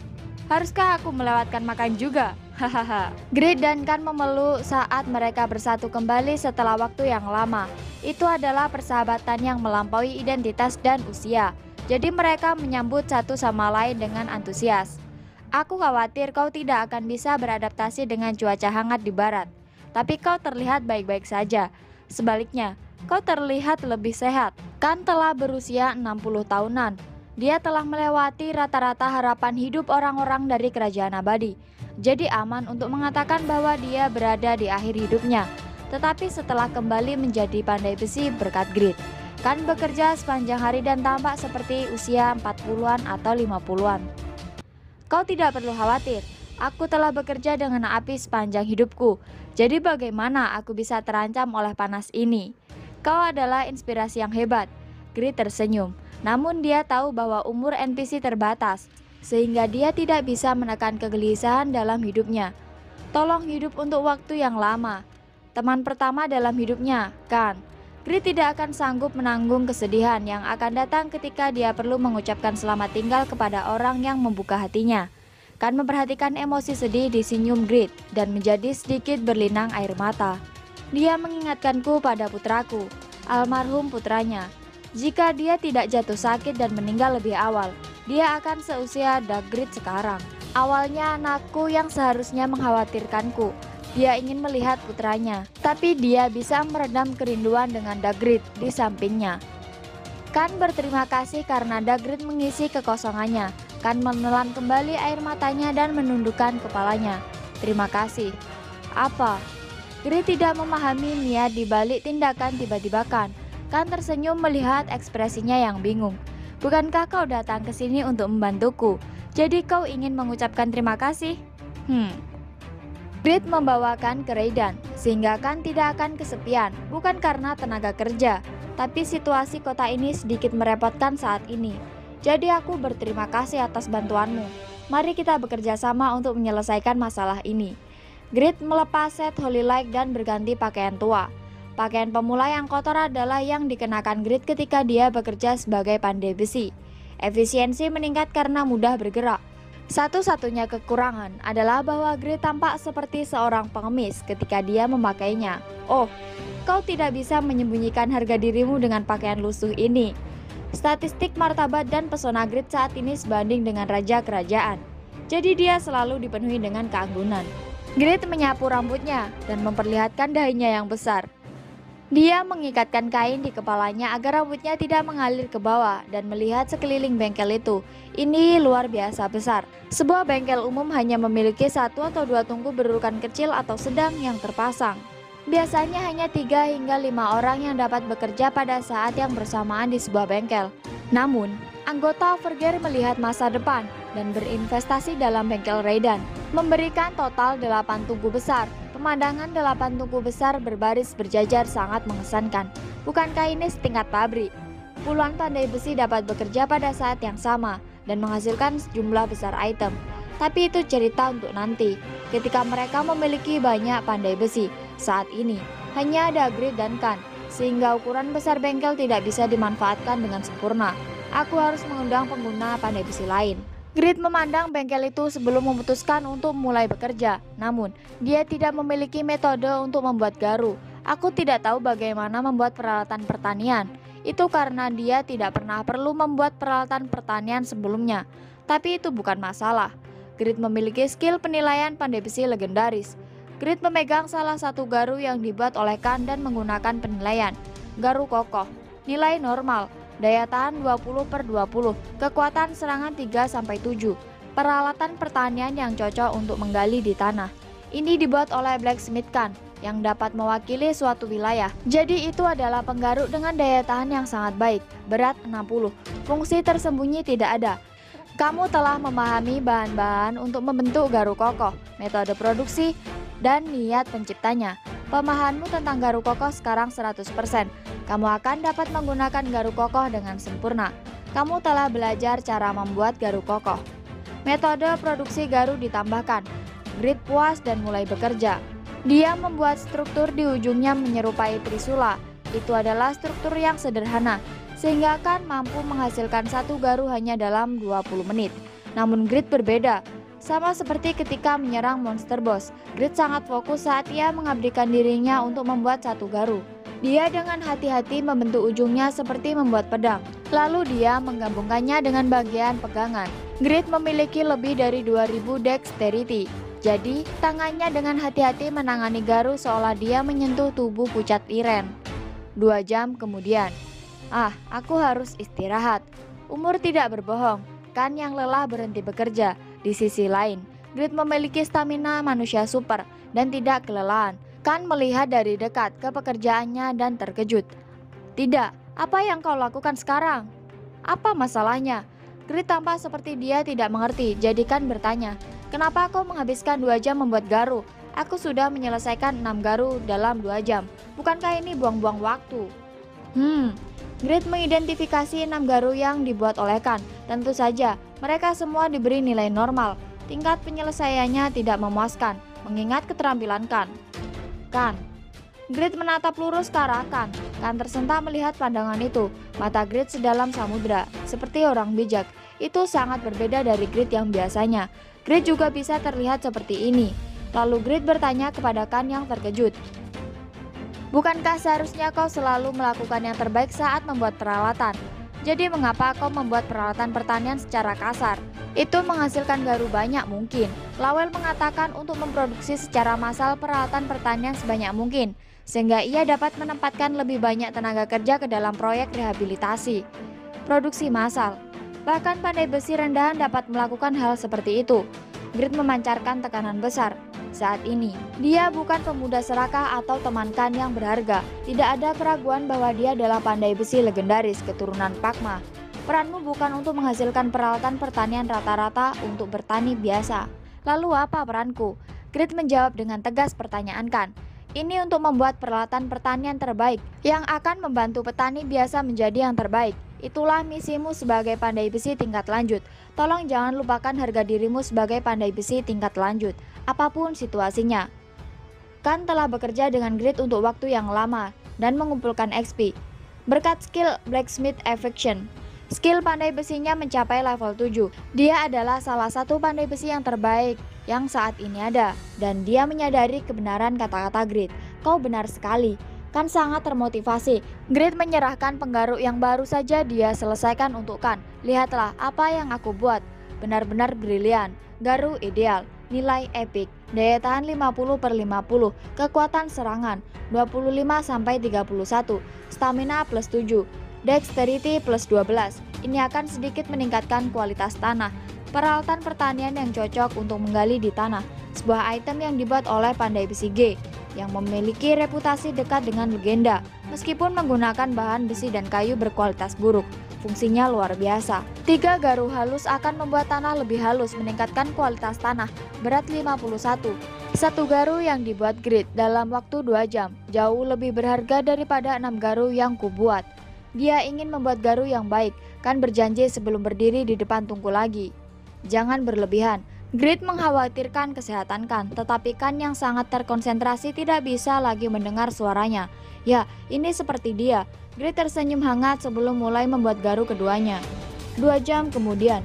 haruskah aku melewatkan makan juga? Hahaha. Grid dan Kan memeluk saat mereka bersatu kembali setelah waktu yang lama. Itu adalah persahabatan yang melampaui identitas dan usia. Jadi mereka menyambut satu sama lain dengan antusias. Aku khawatir kau tidak akan bisa beradaptasi dengan cuaca hangat di barat. Tapi kau terlihat baik-baik saja. Sebaliknya, kau terlihat lebih sehat. Kan telah berusia 60 tahunan. Dia telah melewati rata-rata harapan hidup orang-orang dari kerajaan abadi. Jadi aman untuk mengatakan bahwa dia berada di akhir hidupnya. Tetapi setelah kembali menjadi pandai besi berkat grit, kan bekerja sepanjang hari dan tampak seperti usia 40-an atau 50-an. Kau tidak perlu khawatir, aku telah bekerja dengan api sepanjang hidupku. Jadi bagaimana aku bisa terancam oleh panas ini? Kau adalah inspirasi yang hebat. Grit tersenyum, namun dia tahu bahwa umur NPC terbatas, sehingga dia tidak bisa menekan kegelisahan dalam hidupnya. Tolong hidup untuk waktu yang lama. Teman pertama dalam hidupnya, kan? Grit tidak akan sanggup menanggung kesedihan yang akan datang ketika dia perlu mengucapkan selamat tinggal kepada orang yang membuka hatinya. Kan memperhatikan emosi sedih di senyum Grit dan menjadi sedikit berlinang air mata. Dia mengingatkanku pada putraku, almarhum putranya. Jika dia tidak jatuh sakit dan meninggal lebih awal, dia akan seusia Dagrid sekarang. Awalnya anakku yang seharusnya mengkhawatirkanku, dia ingin melihat putranya, tapi dia bisa meredam kerinduan dengan Dagrid di sampingnya. Kan berterima kasih karena Dagrid mengisi kekosongannya. Kan menelan kembali air matanya dan menundukkan kepalanya. Terima kasih. Apa? Grid tidak memahami niat di balik tindakan tiba-tiba Kan. Kan tersenyum melihat ekspresinya yang bingung. Bukankah kau datang ke sini untuk membantuku? Jadi kau ingin mengucapkan terima kasih? Hmm, Grid membawakan ke Raidan, sehingga kan tidak akan kesepian, bukan karena tenaga kerja, tapi situasi kota ini sedikit merepotkan saat ini. Jadi aku berterima kasih atas bantuanmu. Mari kita bekerja sama untuk menyelesaikan masalah ini. Grid melepas set Holy Light dan berganti pakaian tua. Pakaian pemula yang kotor adalah yang dikenakan Grid ketika dia bekerja sebagai pandai besi. Efisiensi meningkat karena mudah bergerak. Satu-satunya kekurangan adalah bahwa Gray tampak seperti seorang pengemis ketika dia memakainya. Oh, kau tidak bisa menyembunyikan harga dirimu dengan pakaian lusuh ini. Statistik martabat dan pesona Grid saat ini sebanding dengan raja kerajaan. Jadi dia selalu dipenuhi dengan keanggunan. Grid menyapu rambutnya dan memperlihatkan dahinya yang besar. Dia mengikatkan kain di kepalanya agar rambutnya tidak mengalir ke bawah dan melihat sekeliling bengkel itu. Ini luar biasa besar. Sebuah bengkel umum hanya memiliki satu atau dua tungku berurukan kecil atau sedang yang terpasang. Biasanya hanya tiga hingga lima orang yang dapat bekerja pada saat yang bersamaan di sebuah bengkel. Namun, anggota Overgear melihat masa depan dan berinvestasi dalam bengkel Raidan, memberikan total delapan tungku besar Pemandangan delapan tungku besar berbaris berjajar sangat mengesankan. Bukankah ini setingkat pabrik? Puluhan pandai besi dapat bekerja pada saat yang sama dan menghasilkan sejumlah besar item. Tapi itu cerita untuk nanti, ketika mereka memiliki banyak pandai besi. Saat ini, hanya ada grid dan kan, sehingga ukuran besar bengkel tidak bisa dimanfaatkan dengan sempurna. Aku harus mengundang pengguna pandai besi lain. Grid memandang bengkel itu sebelum memutuskan untuk mulai bekerja. Namun, dia tidak memiliki metode untuk membuat garu. Aku tidak tahu bagaimana membuat peralatan pertanian. Itu karena dia tidak pernah perlu membuat peralatan pertanian sebelumnya. Tapi itu bukan masalah. Grid memiliki skill penilaian pandai besi legendaris. Grid memegang salah satu garu yang dibuat oleh Kan dan menggunakan penilaian. Garu kokoh, nilai normal, daya tahan 20 per 20, kekuatan serangan 3 sampai 7, peralatan pertanian yang cocok untuk menggali di tanah. Ini dibuat oleh Blacksmith Kan yang dapat mewakili suatu wilayah. Jadi itu adalah penggaruk dengan daya tahan yang sangat baik, berat 60. Fungsi tersembunyi tidak ada. Kamu telah memahami bahan-bahan untuk membentuk garu kokoh, metode produksi, dan niat penciptanya. Pemahamanmu tentang garu kokoh sekarang 100%. Kamu akan dapat menggunakan garu kokoh dengan sempurna. Kamu telah belajar cara membuat garu kokoh. Metode produksi garu ditambahkan. Grid puas dan mulai bekerja. Dia membuat struktur di ujungnya menyerupai trisula. Itu adalah struktur yang sederhana, sehingga akan mampu menghasilkan satu garu hanya dalam 20 menit. Namun grid berbeda, sama seperti ketika menyerang monster boss, Grid sangat fokus saat ia mengabdikan dirinya untuk membuat satu garu. Dia dengan hati-hati membentuk ujungnya seperti membuat pedang. Lalu dia menggabungkannya dengan bagian pegangan. Grid memiliki lebih dari 2000 dexterity. Jadi, tangannya dengan hati-hati menangani garu seolah dia menyentuh tubuh pucat Iren. Dua jam kemudian, ah, aku harus istirahat. Umur tidak berbohong, kan yang lelah berhenti bekerja. Di sisi lain, Grid memiliki stamina manusia super dan tidak kelelahan. Kan melihat dari dekat ke pekerjaannya dan terkejut. Tidak, apa yang kau lakukan sekarang? Apa masalahnya? Grid tampak seperti dia tidak mengerti, jadikan bertanya, Kenapa kau menghabiskan dua jam membuat garu? Aku sudah menyelesaikan enam garu dalam dua jam. Bukankah ini buang-buang waktu? Hmm, Grid mengidentifikasi enam garu yang dibuat oleh Kan. Tentu saja, mereka semua diberi nilai normal. Tingkat penyelesaiannya tidak memuaskan, mengingat keterampilan Kan. Kan. Grid menatap lurus ke arah Kan. Kan tersentak melihat pandangan itu. Mata Grid sedalam samudra, seperti orang bijak. Itu sangat berbeda dari Grid yang biasanya. Grid juga bisa terlihat seperti ini. Lalu Grid bertanya kepada Kan yang terkejut. Bukankah seharusnya kau selalu melakukan yang terbaik saat membuat peralatan? Jadi mengapa kau membuat peralatan pertanian secara kasar? Itu menghasilkan garu banyak mungkin. Lawel mengatakan untuk memproduksi secara massal peralatan pertanian sebanyak mungkin, sehingga ia dapat menempatkan lebih banyak tenaga kerja ke dalam proyek rehabilitasi. Produksi massal. Bahkan pandai besi rendahan dapat melakukan hal seperti itu. Grid memancarkan tekanan besar, saat ini. Dia bukan pemuda serakah atau temankan yang berharga. Tidak ada keraguan bahwa dia adalah pandai besi legendaris keturunan Pakma. Peranmu bukan untuk menghasilkan peralatan pertanian rata-rata untuk bertani biasa. Lalu apa peranku? Grit menjawab dengan tegas pertanyaan Kan. Ini untuk membuat peralatan pertanian terbaik yang akan membantu petani biasa menjadi yang terbaik. Itulah misimu sebagai pandai besi tingkat lanjut. Tolong jangan lupakan harga dirimu sebagai pandai besi tingkat lanjut apa pun situasinya. Kan telah bekerja dengan grid untuk waktu yang lama dan mengumpulkan XP. Berkat skill Blacksmith Affection, skill pandai besinya mencapai level 7. Dia adalah salah satu pandai besi yang terbaik yang saat ini ada, dan dia menyadari kebenaran kata-kata Grid. Kau benar sekali, kan sangat termotivasi. Grid menyerahkan penggaruk yang baru saja dia selesaikan untuk Kan. Lihatlah apa yang aku buat, benar-benar brilian. Garu ideal, nilai epic, daya tahan 50 per 50, kekuatan serangan 25 sampai 31, stamina plus 7, dexterity plus 12. Ini akan sedikit meningkatkan kualitas tanah. Peralatan pertanian yang cocok untuk menggali di tanah, sebuah item yang dibuat oleh pandai besi G yang memiliki reputasi dekat dengan legenda, meskipun menggunakan bahan besi dan kayu berkualitas buruk. Fungsinya luar biasa. Tiga garu halus akan membuat tanah lebih halus meningkatkan kualitas tanah. Berat 51. Satu garu yang dibuat grid dalam waktu 2 jam jauh lebih berharga daripada enam garu yang kubuat. Dia ingin membuat garu yang baik, kan berjanji sebelum berdiri di depan tungku lagi. Jangan berlebihan. Grid mengkhawatirkan kesehatan Kan, tetapi Kan yang sangat terkonsentrasi tidak bisa lagi mendengar suaranya. Ya, ini seperti dia. Grid tersenyum hangat sebelum mulai membuat garu keduanya. Dua jam kemudian,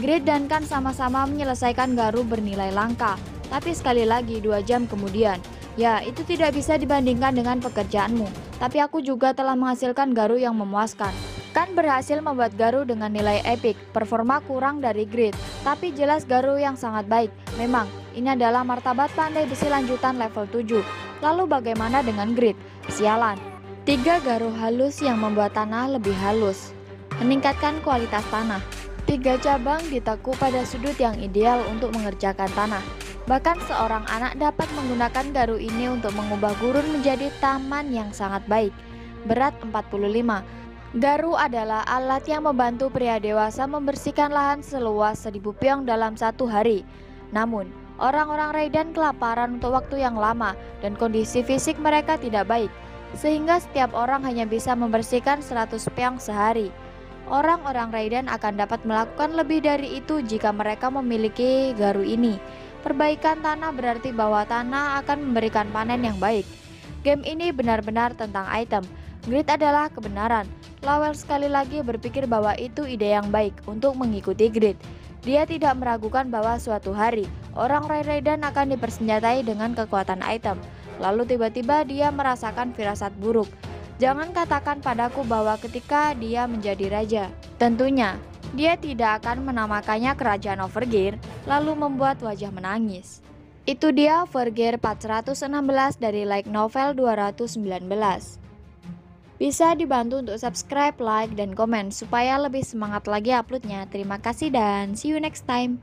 Grid dan Kan sama-sama menyelesaikan garu bernilai langka. Tapi sekali lagi dua jam kemudian, ya itu tidak bisa dibandingkan dengan pekerjaanmu. Tapi aku juga telah menghasilkan garu yang memuaskan. Kan berhasil membuat garu dengan nilai epic, performa kurang dari Grid, tapi jelas garu yang sangat baik. Memang, ini adalah martabat pandai besi lanjutan level 7. Lalu bagaimana dengan Grid? Sialan, Tiga garu halus yang membuat tanah lebih halus, meningkatkan kualitas tanah. Tiga cabang ditekuk pada sudut yang ideal untuk mengerjakan tanah. Bahkan seorang anak dapat menggunakan garu ini untuk mengubah gurun menjadi taman yang sangat baik. Berat 45. Garu adalah alat yang membantu pria dewasa membersihkan lahan seluas 1000 piong dalam satu hari. Namun, orang-orang Raiden kelaparan untuk waktu yang lama dan kondisi fisik mereka tidak baik, sehingga setiap orang hanya bisa membersihkan 100 piong sehari. Orang-orang Raiden akan dapat melakukan lebih dari itu jika mereka memiliki garu ini. Perbaikan tanah berarti bahwa tanah akan memberikan panen yang baik. Game ini benar-benar tentang item. Grid adalah kebenaran. Lawel sekali lagi berpikir bahwa itu ide yang baik untuk mengikuti grid. Dia tidak meragukan bahwa suatu hari orang Ray Raiden akan dipersenjatai dengan kekuatan item. Lalu tiba-tiba dia merasakan firasat buruk. Jangan katakan padaku bahwa ketika dia menjadi raja, tentunya dia tidak akan menamakannya kerajaan Overgear lalu membuat wajah menangis. Itu dia Overgear 416 dari Like Novel 219. Bisa dibantu untuk subscribe, like, dan komen supaya lebih semangat lagi uploadnya. Terima kasih dan see you next time.